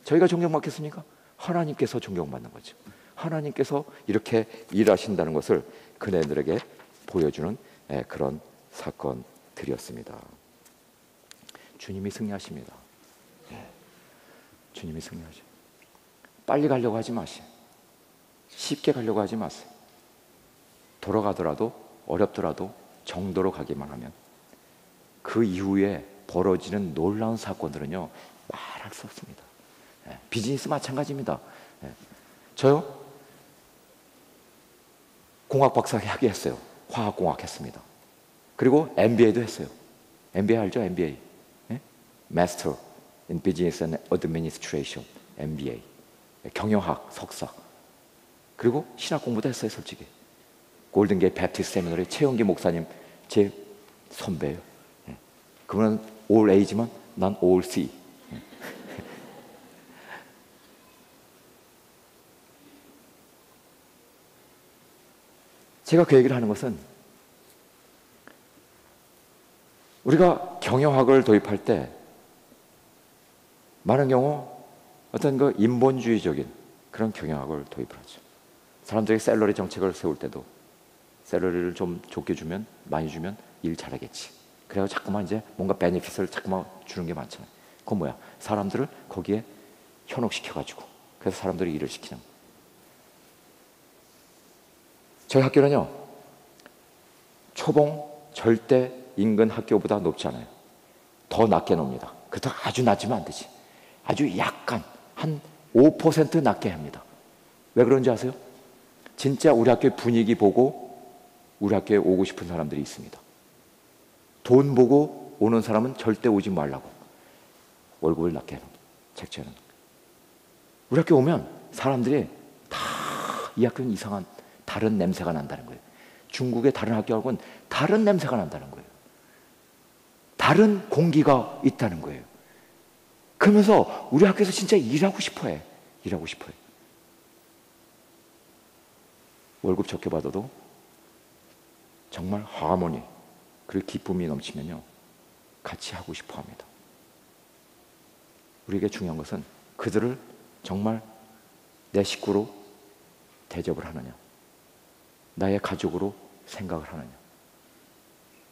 D: 저희가 존경받겠습니까? 하나님께서 존경받는 거죠. 하나님께서 이렇게 일하신다는 것을 그네들에게 보여주는 예, 그런 사건들이었습니다. 주님이 승리하십니다. 예, 주님이 승리하죠. 빨리 가려고 하지 마세요. 쉽게 가려고 하지 마세요. 돌아가더라도 어렵더라도 정도로 가기만 하면 그 이후에 벌어지는 놀라운 사건들은요 말할 수 없습니다. 예, 비즈니스 마찬가지입니다. 예, 저요 공학 박사 학위했어요. 화학공학 했습니다. 그리고 MBA도 했어요. MBA 알죠? MBA. 예? Master in Business and Administration. MBA. 경영학 석사. 그리고 신학 공부도 했어요, 솔직히. Golden Gate Baptist Seminary 최영기 목사님 제 선배예요. 예. 그분은 all A지만 난 올 C. 예. 제가 그 얘기를 하는 것은 우리가 경영학을 도입할 때 많은 경우 어떤 그 인본주의적인 그런 경영학을 도입을 하죠. 사람들이 셀러리 정책을 세울 때도 셀러리를 좀 좋게 주면 많이 주면 일 잘하겠지. 그래서 자꾸만 이제 뭔가 베네핏을 자꾸만 주는 게 많잖아요. 그건 뭐야? 사람들을 거기에 현혹시켜가지고 그래서 사람들이 일을 시키는 거예요. 저희 학교는요, 초봉 절대 인근 학교보다 높지 않아요. 더 낮게 놉니다. 그렇다고 아주 낮으면 안 되지. 아주 약간, 한 5% 낮게 합니다. 왜 그런지 아세요? 진짜 우리 학교 분위기 보고 우리 학교에 오고 싶은 사람들이 있습니다. 돈 보고 오는 사람은 절대 오지 말라고. 월급을 낮게 해놓은 책제는. 우리 학교 오면 사람들이 다 이 학교는 이상한 다른 냄새가 난다는 거예요. 중국의 다른 학교하고는 다른 냄새가 난다는 거예요. 다른 공기가 있다는 거예요. 그러면서 우리 학교에서 진짜 일하고 싶어 해. 일하고 싶어 해. 월급 적게 받아도 정말 하모니, 그리고 기쁨이 넘치면요. 같이 하고 싶어 합니다. 우리에게 중요한 것은 그들을 정말 내 식구로 대접을 하느냐. 나의 가족으로 생각을 하느냐.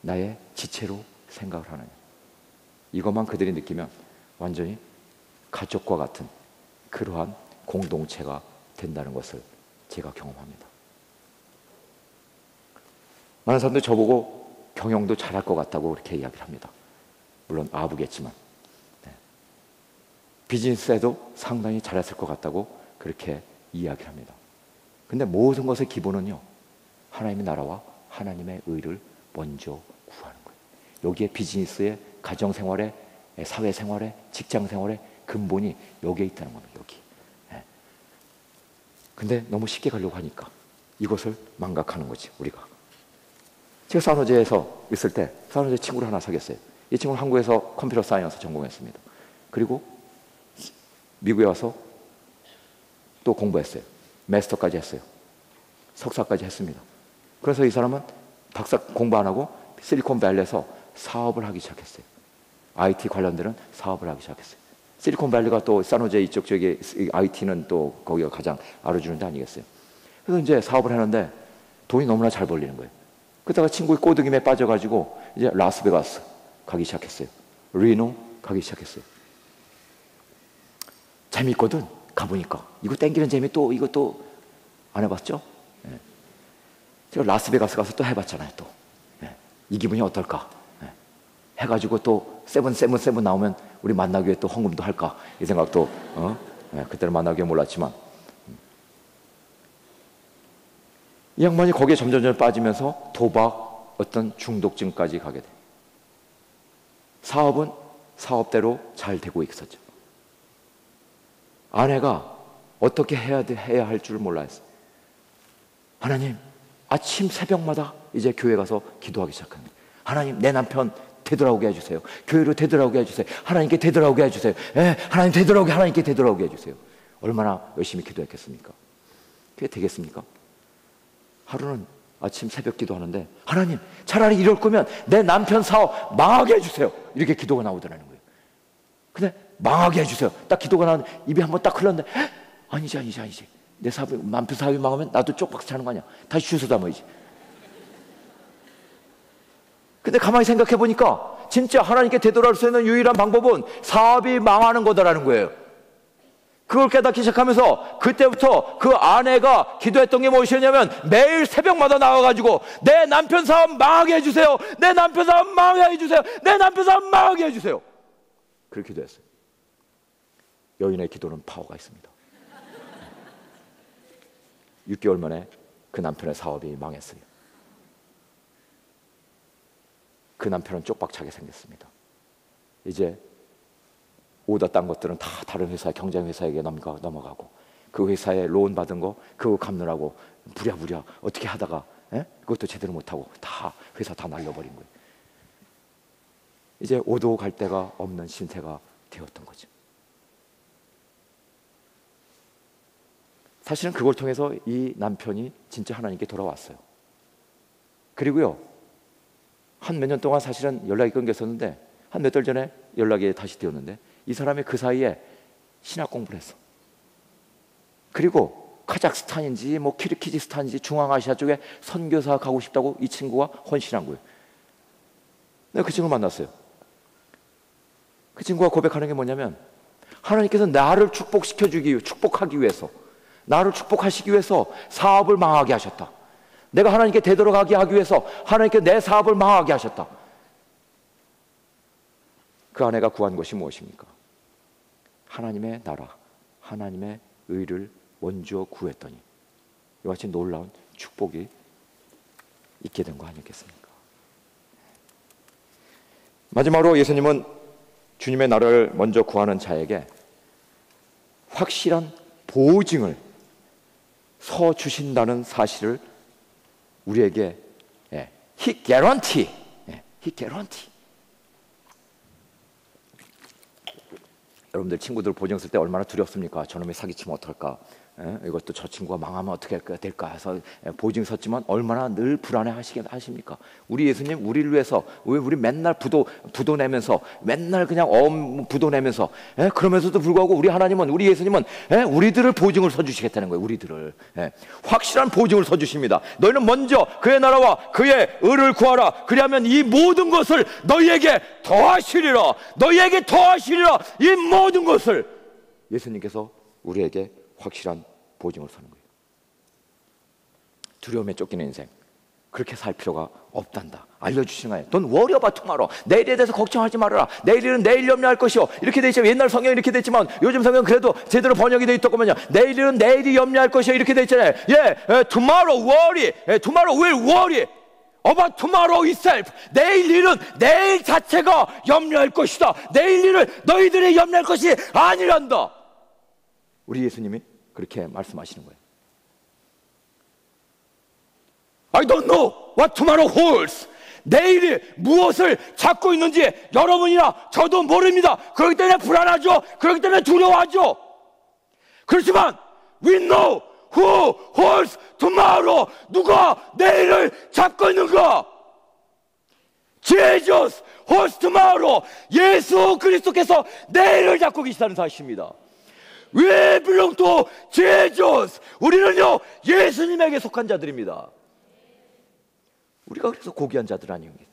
D: 나의 지체로 생각을 하느냐. 이것만 그들이 느끼면 완전히 가족과 같은 그러한 공동체가 된다는 것을 제가 경험합니다. 많은 사람들이 저보고 경영도 잘할 것 같다고 그렇게 이야기를 합니다. 물론 아부겠지만. 네. 비즈니스에도 상당히 잘했을 것 같다고 그렇게 이야기를 합니다. 근데 모든 것의 기본은요, 하나님의 나라와 하나님의 의를 먼저 구하는 거예요. 여기에 비즈니스의 가정 생활에 사회 생활에 직장 생활에 근본이 여기에 있다는 겁니다. 여기. 예. 근데 너무 쉽게 가려고 하니까 이것을 망각하는 거지 우리가. 제가 산호제에서 있을 때 산호제 친구를 하나 사귀었어요. 이 친구는 한국에서 computer science 전공했습니다. 그리고 미국에 와서 또 공부했어요. 마스터까지 했어요. 석사까지 했습니다. 그래서 이 사람은 박사 공부 안 하고 실리콘밸리에서 사업을 하기 시작했어요. IT 관련되는 사업을 하기 시작했어요. 실리콘밸리가 또 산호제 이쪽 저기 IT는 또 거기가 가장 알아주는 데 아니겠어요? 그래서 이제 사업을 하는데 돈이 너무나 잘 벌리는 거예요. 그러다가 친구의 꼬드김에 빠져가지고 이제 라스베가스 가기 시작했어요. 리노 가기 시작했어요. 재밌거든. 가보니까 이거 땡기는 재미 또또안 해봤죠? 예. 제가 라스베가스 가서 또 해봤잖아요. 또 예. 이 기분이 어떨까? 예. 해가지고 또 seven seven seven 나오면 우리 만나교회 또 헌금도 할까 이 생각도 어? 예, 그때는 만나교회 몰랐지만 이 양반이 거기에 점점점 빠지면서 도박 어떤 중독증까지 가게 돼. 사업은 사업대로 잘 되고 있었죠. 아내가 어떻게 해야 돼, 해야 할 줄 몰라 했어. 하나님, 아침 새벽마다 이제 교회 가서 기도하기 시작합니다. 하나님, 내 남편 되돌아오게 해주세요. 교회로 되돌아오게 해주세요. 하나님께 되돌아오게 해주세요. 예, 하나님 되돌아오게, 하나님께 되돌아오게 해주세요. 얼마나 열심히 기도했겠습니까? 그게 되겠습니까? 하루는 아침 새벽 기도하는데 하나님 차라리 이럴 거면 내 남편 사업 망하게 해주세요. 이렇게 기도가 나오더라는 거예요. 근데 망하게 해주세요. 딱 기도가 나오는데 입이 한번 딱 흘렀는데 헉! 아니지 아니지 아니지. 내 사업이 남편 사업이 망하면 나도 쪽박스 차는 거 아니야. 다시 주워 담아야지. 근데 가만히 생각해 보니까 진짜 하나님께 되돌아올 수 있는 유일한 방법은 사업이 망하는 거다라는 거예요. 그걸 깨닫기 시작하면서 그때부터 그 아내가 기도했던 게 무엇이었냐면 매일 새벽마다 나와가지고 내 남편 사업 망하게 해주세요. 내 남편 사업 망하게 해주세요. 내 남편 사업 망하게 해주세요. 그렇게 기도했어요. 여인의 기도는 파워가 있습니다. 6개월 만에 그 남편의 사업이 망했어요. 그 남편은 쪽박차게 생겼습니다. 이제 오다 딴 것들은 다 다른 회사, 경쟁 회사에게 넘가, 넘어가고 그 회사에 로운 받은 거 그거 갚느라고 부랴부랴 어떻게 하다가 에? 그것도 제대로 못하고 다 회사 다 날려버린 거예요. 이제 오도 갈 데가 없는 신세가 되었던 거죠. 사실은 그걸 통해서 이 남편이 진짜 하나님께 돌아왔어요. 그리고요, 한 몇 년 동안 사실은 연락이 끊겼었는데, 한 몇 달 전에 연락이 다시 되었는데, 이 사람이 그 사이에 신학 공부를 했어. 그리고 카자흐스탄인지 뭐 키르키즈스탄인지 중앙아시아 쪽에 선교사 가고 싶다고 이 친구가 헌신한 거예요. 내가 그 친구를 만났어요. 그 친구가 고백하는 게 뭐냐면 하나님께서 나를 축복시켜 주기 위해 축복하기 위해서 나를 축복하시기 위해서 사업을 망하게 하셨다. 내가 하나님께 되돌아가게 하기 위해서 하나님께 내 사업을 망하게 하셨다. 그 아내가 구한 것이 무엇입니까? 하나님의 나라, 하나님의 의를 먼저 구했더니 이와 같이 놀라운 축복이 있게 된 거 아니겠습니까? 마지막으로 예수님은 주님의 나라를 먼저 구하는 자에게 확실한 보증을 서 주신다는 사실을 우리에게 예, he guarantee, 예, he guarantee. 여러분들 친구들 보증 쓸 때 얼마나 두렵습니까? 저놈이 사기치면 어떨까? 예? 이것도 저 친구가 망하면 어떻게 될까 해서 예, 보증 섰지만 얼마나 늘 불안해 하십니까? 우리 예수님 우리를 위해서 왜 우리 맨날 부도 부도 내면서 맨날 그냥 엄 부도 내면서 예? 그러면서도 불구하고 우리 하나님은 우리 예수님은 예? 우리들을 보증을 서 주시겠다는 거예요. 우리들을 예? 확실한 보증을 서 주십니다. 너희는 먼저 그의 나라와 그의 의를 구하라. 그리하면 이 모든 것을 너희에게 더하시리라. 너희에게 더하시리라. 이 모든 것을 예수님께서 우리에게 확실한 보증을 서는 거예요. 두려움에 쫓기는 인생. 그렇게 살 필요가 없단다. 알려주시는 거예요. 돈 워리 어바 투마로. 내일에 대해서 걱정하지 말아라. 내일은 내일 염려할 것이요. 이렇게 돼 있지만 옛날 성경 이렇게 돼 있지만 요즘 성경 그래도 제대로 번역이 돼 있더군요. 내일은 내일이 염려할 것이요. 이렇게 돼 있잖아요. 예, 예 tomorrow worry. 예, tomorrow. 내일 일은 내일 자체가 염려할 것이다. 내일 일을 너희들이 염려할 것이 아니란다. 우리 예수님이 그렇게 말씀하시는 거예요. I don't know what tomorrow holds. 내일이 무엇을 찾고 있는지 여러분이나 저도 모릅니다. 그렇기 때문에 불안하죠. 그렇기 때문에 두려워하죠. 그렇지만 we know who holds tomorrow. 누가 내일을 잡고 있는가? 제저스 호스트마로 예수 그리스도께서 내일을 잡고 계시다는 사실입니다. We belong to Jesus. 우리는요 예수님에게 속한 자들입니다. 우리가 그래서 고귀한 자들 아닙니까?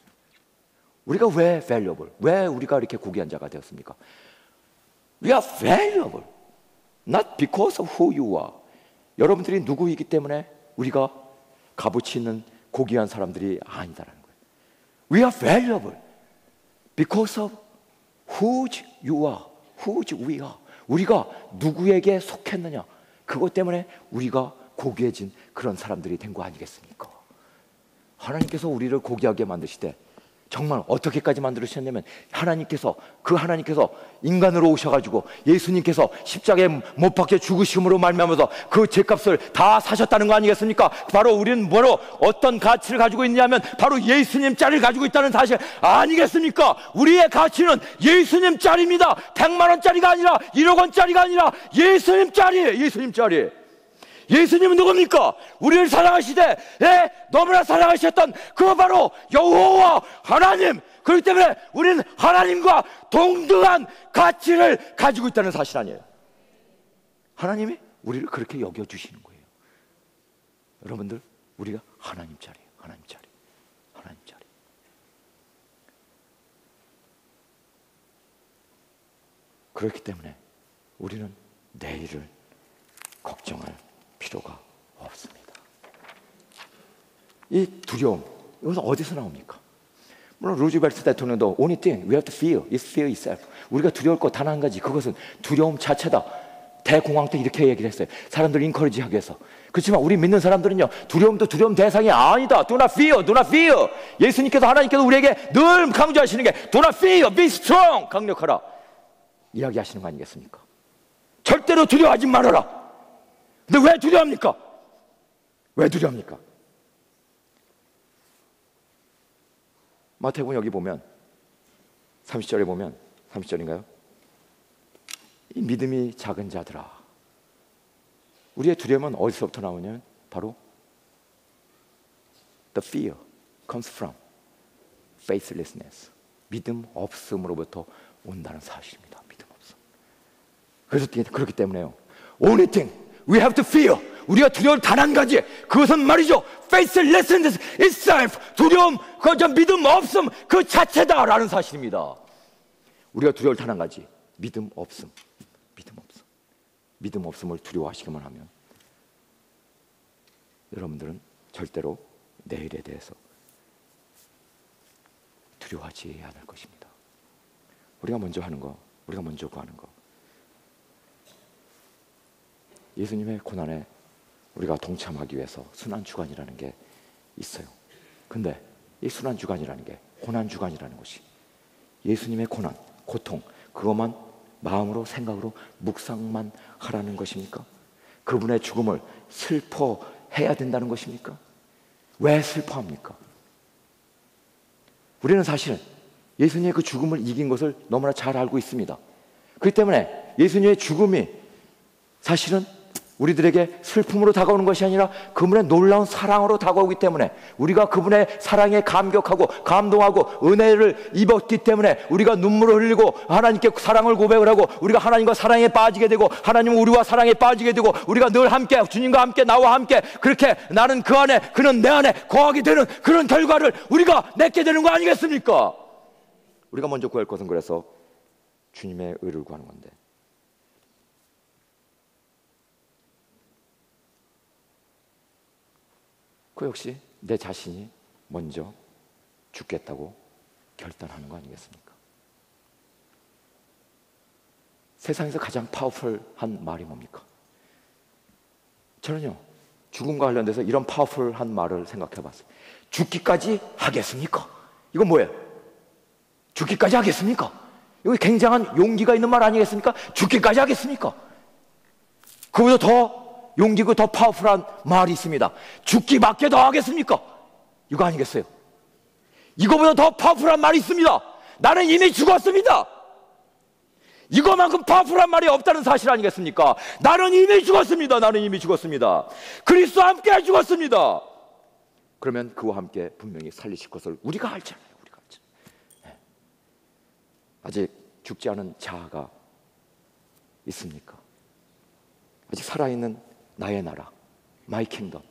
D: 우리가 왜 valuable? 왜 우리가 이렇게 고귀한 자가 되었습니까? We are valuable. Not because of who you are. 여러분들이 누구이기 때문에 우리가 값어치 있는 고귀한 사람들이 아니다라는 거예요. We are valuable because of whose you are, whose we are. 우리가 누구에게 속했느냐. 그것 때문에 우리가 고귀해진 그런 사람들이 된 거 아니겠습니까? 하나님께서 우리를 고귀하게 만드실 때 정말 어떻게까지 만들으셨냐면 하나님께서 그 하나님께서 인간으로 오셔가지고 예수님께서 십자가에 못 박혀 죽으심으로 말미암아서 그 죄값을 다 사셨다는 거 아니겠습니까? 바로 우리는 뭐로 어떤 가치를 가지고 있냐면 바로 예수님 짤을 가지고 있다는 사실 아니겠습니까? 우리의 가치는 예수님 짤입니다. 100만 원짜리가 아니라 1억 원짜리가 아니라 예수님 짤이에요. 예수님 짤이. 예수님은 누굽니까? 우리를 사랑하시되 예, 너무나 사랑하셨던 그 바로 여호와 하나님. 그렇기 때문에 우리는 하나님과 동등한 가치를 가지고 있다는 사실 아니에요. 하나님이 우리를 그렇게 여겨 주시는 거예요. 여러분들 우리가 하나님 자리예요 하나님 자리 하나님 자리. 그렇기 때문에 우리는 내일을 걱정할 필요가 없습니다. 이 두려움, 이것은 어디서 나옵니까? 물론 루즈벨트 대통령도 only thing we have to fear is fear itself. 우리가 두려울 것 단 한 가지, 그것은 두려움 자체다. 대공황 때 이렇게 얘기를 했어요. 사람들 인커리지 하기 위해서. 그렇지만 우리 믿는 사람들은요, 두려움도 두려움 대상이 아니다. Do not fear, do not fear. 예수님께서 하나님께서 우리에게 늘 강조하시는 게 do not fear, be strong. 강력하라. 이야기하시는 거 아니겠습니까? 절대로 두려워하지 말아라. 근데 왜 두려워합니까? 왜 두려워합니까? 마태복음 여기 보면 30절에 보면 30절인가요? 이 믿음이 작은 자들아 우리의 두려움은 어디서부터 나오냐면 바로 the fear comes from faithlessness 믿음 없음으로부터 온다는 사실입니다 믿음 없음 그래서 그렇기 때문에요 only thing we have to fear. 우리가 두려울 단 한 가지. 그것은 말이죠. Faithlessness itself. 두려움 그저 믿음 없음. 그 자체다라는 사실입니다. 우리가 두려울 단 한 가지. 믿음 없음. 믿음 없음. 믿음 없음을 두려워하시기만 하면 여러분들은 절대로 내일에 대해서 두려워하지 않을 것입니다. 우리가 먼저 하는 거 우리가 먼저 구하는 거 예수님의 고난에 우리가 동참하기 위해서 순환 주간이라는 게 있어요. 근데 이 순환 주간이라는 게 고난 주간이라는 것이 예수님의 고난, 고통 그것만 마음으로 생각으로 묵상만 하라는 것입니까? 그분의 죽음을 슬퍼해야 된다는 것입니까? 왜 슬퍼합니까? 우리는 사실은 예수님의 그 죽음을 이긴 것을 너무나 잘 알고 있습니다. 그렇기 때문에 예수님의 죽음이 사실은 우리들에게 슬픔으로 다가오는 것이 아니라 그분의 놀라운 사랑으로 다가오기 때문에 우리가 그분의 사랑에 감격하고 감동하고 은혜를 입었기 때문에 우리가 눈물을 흘리고 하나님께 사랑을 고백을 하고 우리가 하나님과 사랑에 빠지게 되고 하나님은 우리와 사랑에 빠지게 되고 우리가 늘 함께 주님과 함께 나와 함께 그렇게 나는 그 안에 그는 내 안에 거하게 되는 그런 결과를 우리가 맺게 되는 거 아니겠습니까? 우리가 먼저 구할 것은 그래서 주님의 의를 구하는 건데 그 역시 내 자신이 먼저 죽겠다고 결단하는 거 아니겠습니까? 세상에서 가장 파워풀한 말이 뭡니까? 저는요, 죽음과 관련돼서 이런 파워풀한 말을 생각해 봤어요. 죽기까지 하겠습니까? 이건 뭐예요? 죽기까지 하겠습니까? 이거 굉장한 용기가 있는 말 아니겠습니까? 죽기까지 하겠습니까? 그보다 더 용기고 더 powerful한 말이 있습니다. 죽기밖에 더 하겠습니까? 이거 아니겠어요? 이거보다 더 powerful한 말이 있습니다. 나는 이미 죽었습니다. 이거만큼 powerful한 말이 없다는 사실 아니겠습니까? 나는 이미 죽었습니다. 나는 이미 죽었습니다. 그리스도 함께 죽었습니다. 그러면 그와 함께 분명히 살리실 것을 우리가 알잖아요. 우리가 알잖아요. 아직 죽지 않은 자아가 있습니까? 아직 살아있는 나의 나라, my kingdom,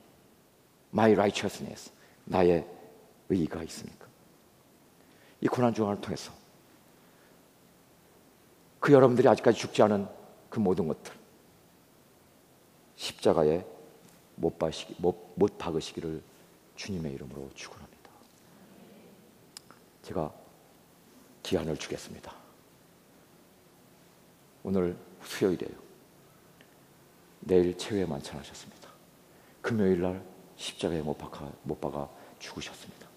D: my righteousness, 나의 의의가 있습니까? 이 고난 중앙을 통해서 그 여러분들이 아직까지 죽지 않은 그 모든 것들 십자가에 못, 박으시기, 못, 못 박으시기를 주님의 이름으로 축원합니다. 제가 기한을 주겠습니다. 오늘 수요일이에요. 내일 최후의 만찬하셨습니다. 금요일 날 십자가에 못 박아, 못 박아 죽으셨습니다.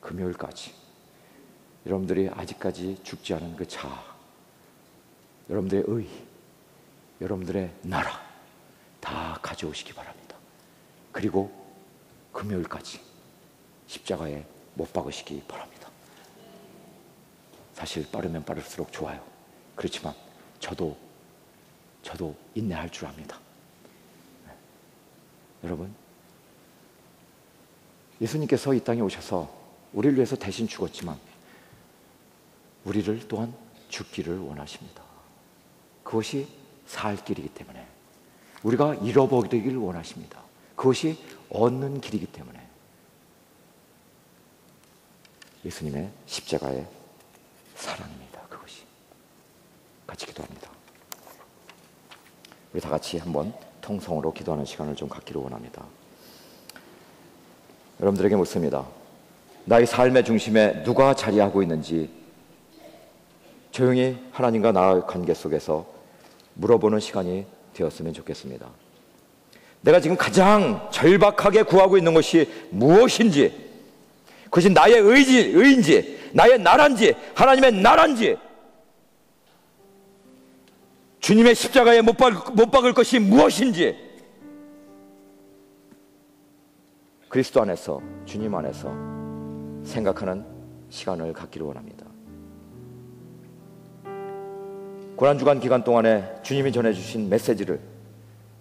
D: 금요일까지 여러분들이 아직까지 죽지 않은 그 자아, 여러분들의 의, 여러분들의 나라 다 가져오시기 바랍니다. 그리고 금요일까지 십자가에 못 박으시기 바랍니다. 사실 빠르면 빠를수록 좋아요. 그렇지만 저도 저도 인내할 줄 압니다. 네. 여러분 예수님께서 이 땅에 오셔서 우리를 위해서 대신 죽었지만 우리를 또한 죽기를 원하십니다. 그것이 살 길이기 때문에 우리가 잃어버리기를 원하십니다. 그것이 얻는 길이기 때문에 예수님의 십자가의 사랑입니다. 그것이 같이 기도합니다. 우리 다 같이 한번 통성으로 기도하는 시간을 좀 갖기를 원합니다. 여러분들에게 묻습니다. 나의 삶의 중심에 누가 자리하고 있는지 조용히 하나님과 나의 관계 속에서 물어보는 시간이 되었으면 좋겠습니다. 내가 지금 가장 절박하게 구하고 있는 것이 무엇인지, 그것이 나의 의지, 의인지, 나의 나란지, 하나님의 나란지, 주님의 십자가에 못, 박, 못 박을 것이 무엇인지, 그리스도 안에서, 주님 안에서 생각하는 시간을 갖기를 원합니다. 고난 주간 기간 동안에 주님이 전해 주신 메시지를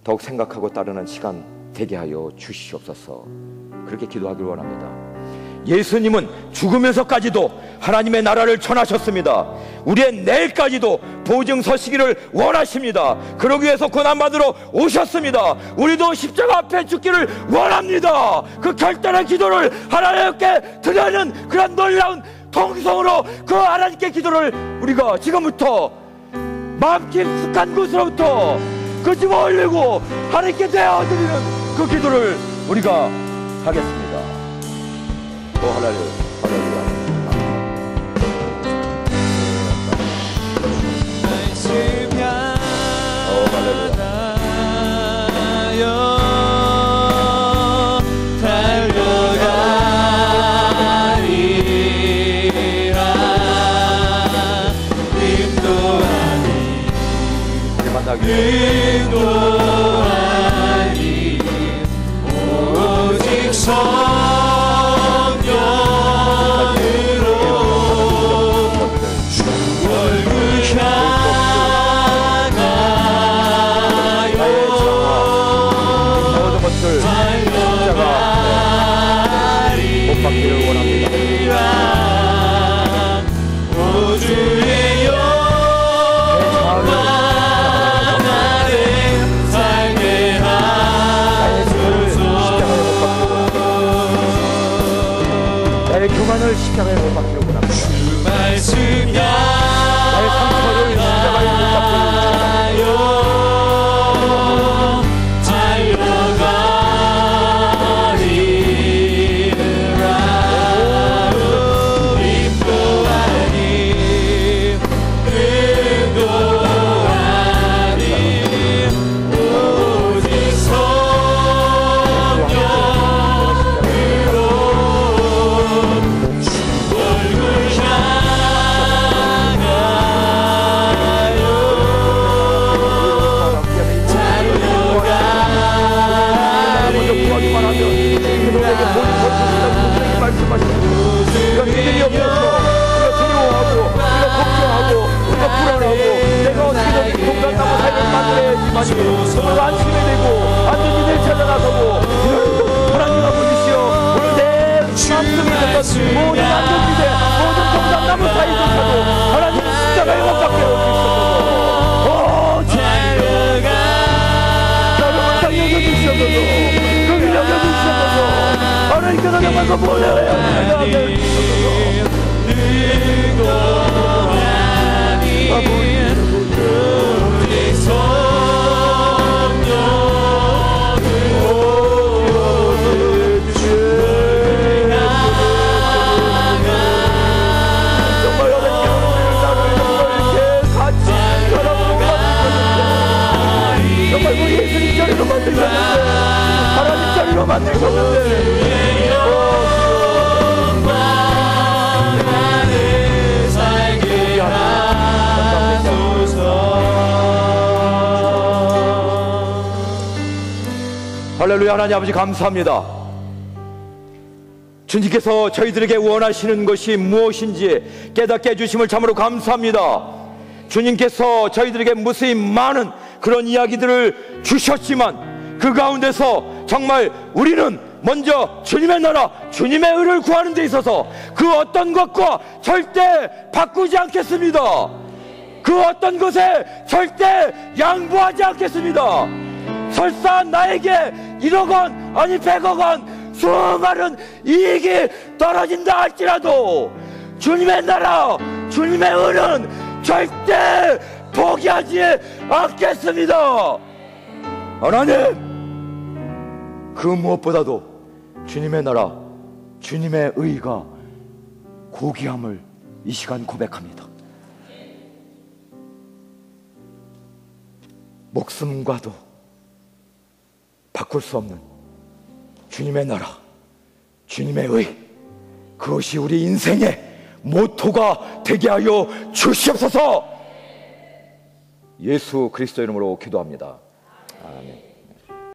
D: 더욱 생각하고 따르는 시간 되게 하여 주시옵소서. 그렇게 기도하길 원합니다. 예수님은 죽으면서까지도 하나님의 나라를 전하셨습니다. 우리의 내일까지도 보증 서시기를 원하십니다. 그러기 위해서 고난받으러 오셨습니다. 우리도 십자가 앞에 죽기를 원합니다. 그 결단의 기도를 하나님께 드리는 그런 놀라운 통성으로 그 하나님께 기도를 우리가 지금부터 마음 깊숙한 곳으로부터 그집 올리고 하나님께 되어드리는 그 기도를 우리가 하겠습니다. 오 할렐루야, 할렐 박기를 헬로밖에 올수 있었어서 자녀가 자녀를 당해서 주시옵소서 그를 여겨 주시옵소서 하나님께서 정말 그 몰래를 여겨 주시옵소서 아버지 만드셨는데 하나님 자리로 만드셨는데. 할렐루야 하나님 아버지 감사합니다. 주님께서 저희들에게 원하시는 것이 무엇인지 깨닫게 해주심을 참으로 감사합니다. 주님께서 저희들에게 무수히 많은 그런 이야기들을 주셨지만 그 가운데서 정말 우리는 먼저 주님의 나라, 주님의 의를 구하는 데 있어서 그 어떤 것과 절대 바꾸지 않겠습니다. 그 어떤 것에 절대 양보하지 않겠습니다. 설사 나에게 1억 원, 아니 100억 원, 수많은 이익이 떨어진다 할지라도 주님의 나라, 주님의 의는 절대 포기하지 않겠습니다. 하나님, 그 무엇보다도 주님의 나라, 주님의 의가 고귀함을 이 시간 고백합니다. 목숨과도 바꿀 수 없는 주님의 나라, 주님의 의, 그것이 우리 인생의 모토가 되게 하여 주시옵소서. 예수 그리스도 이름으로 기도합니다. 아멘.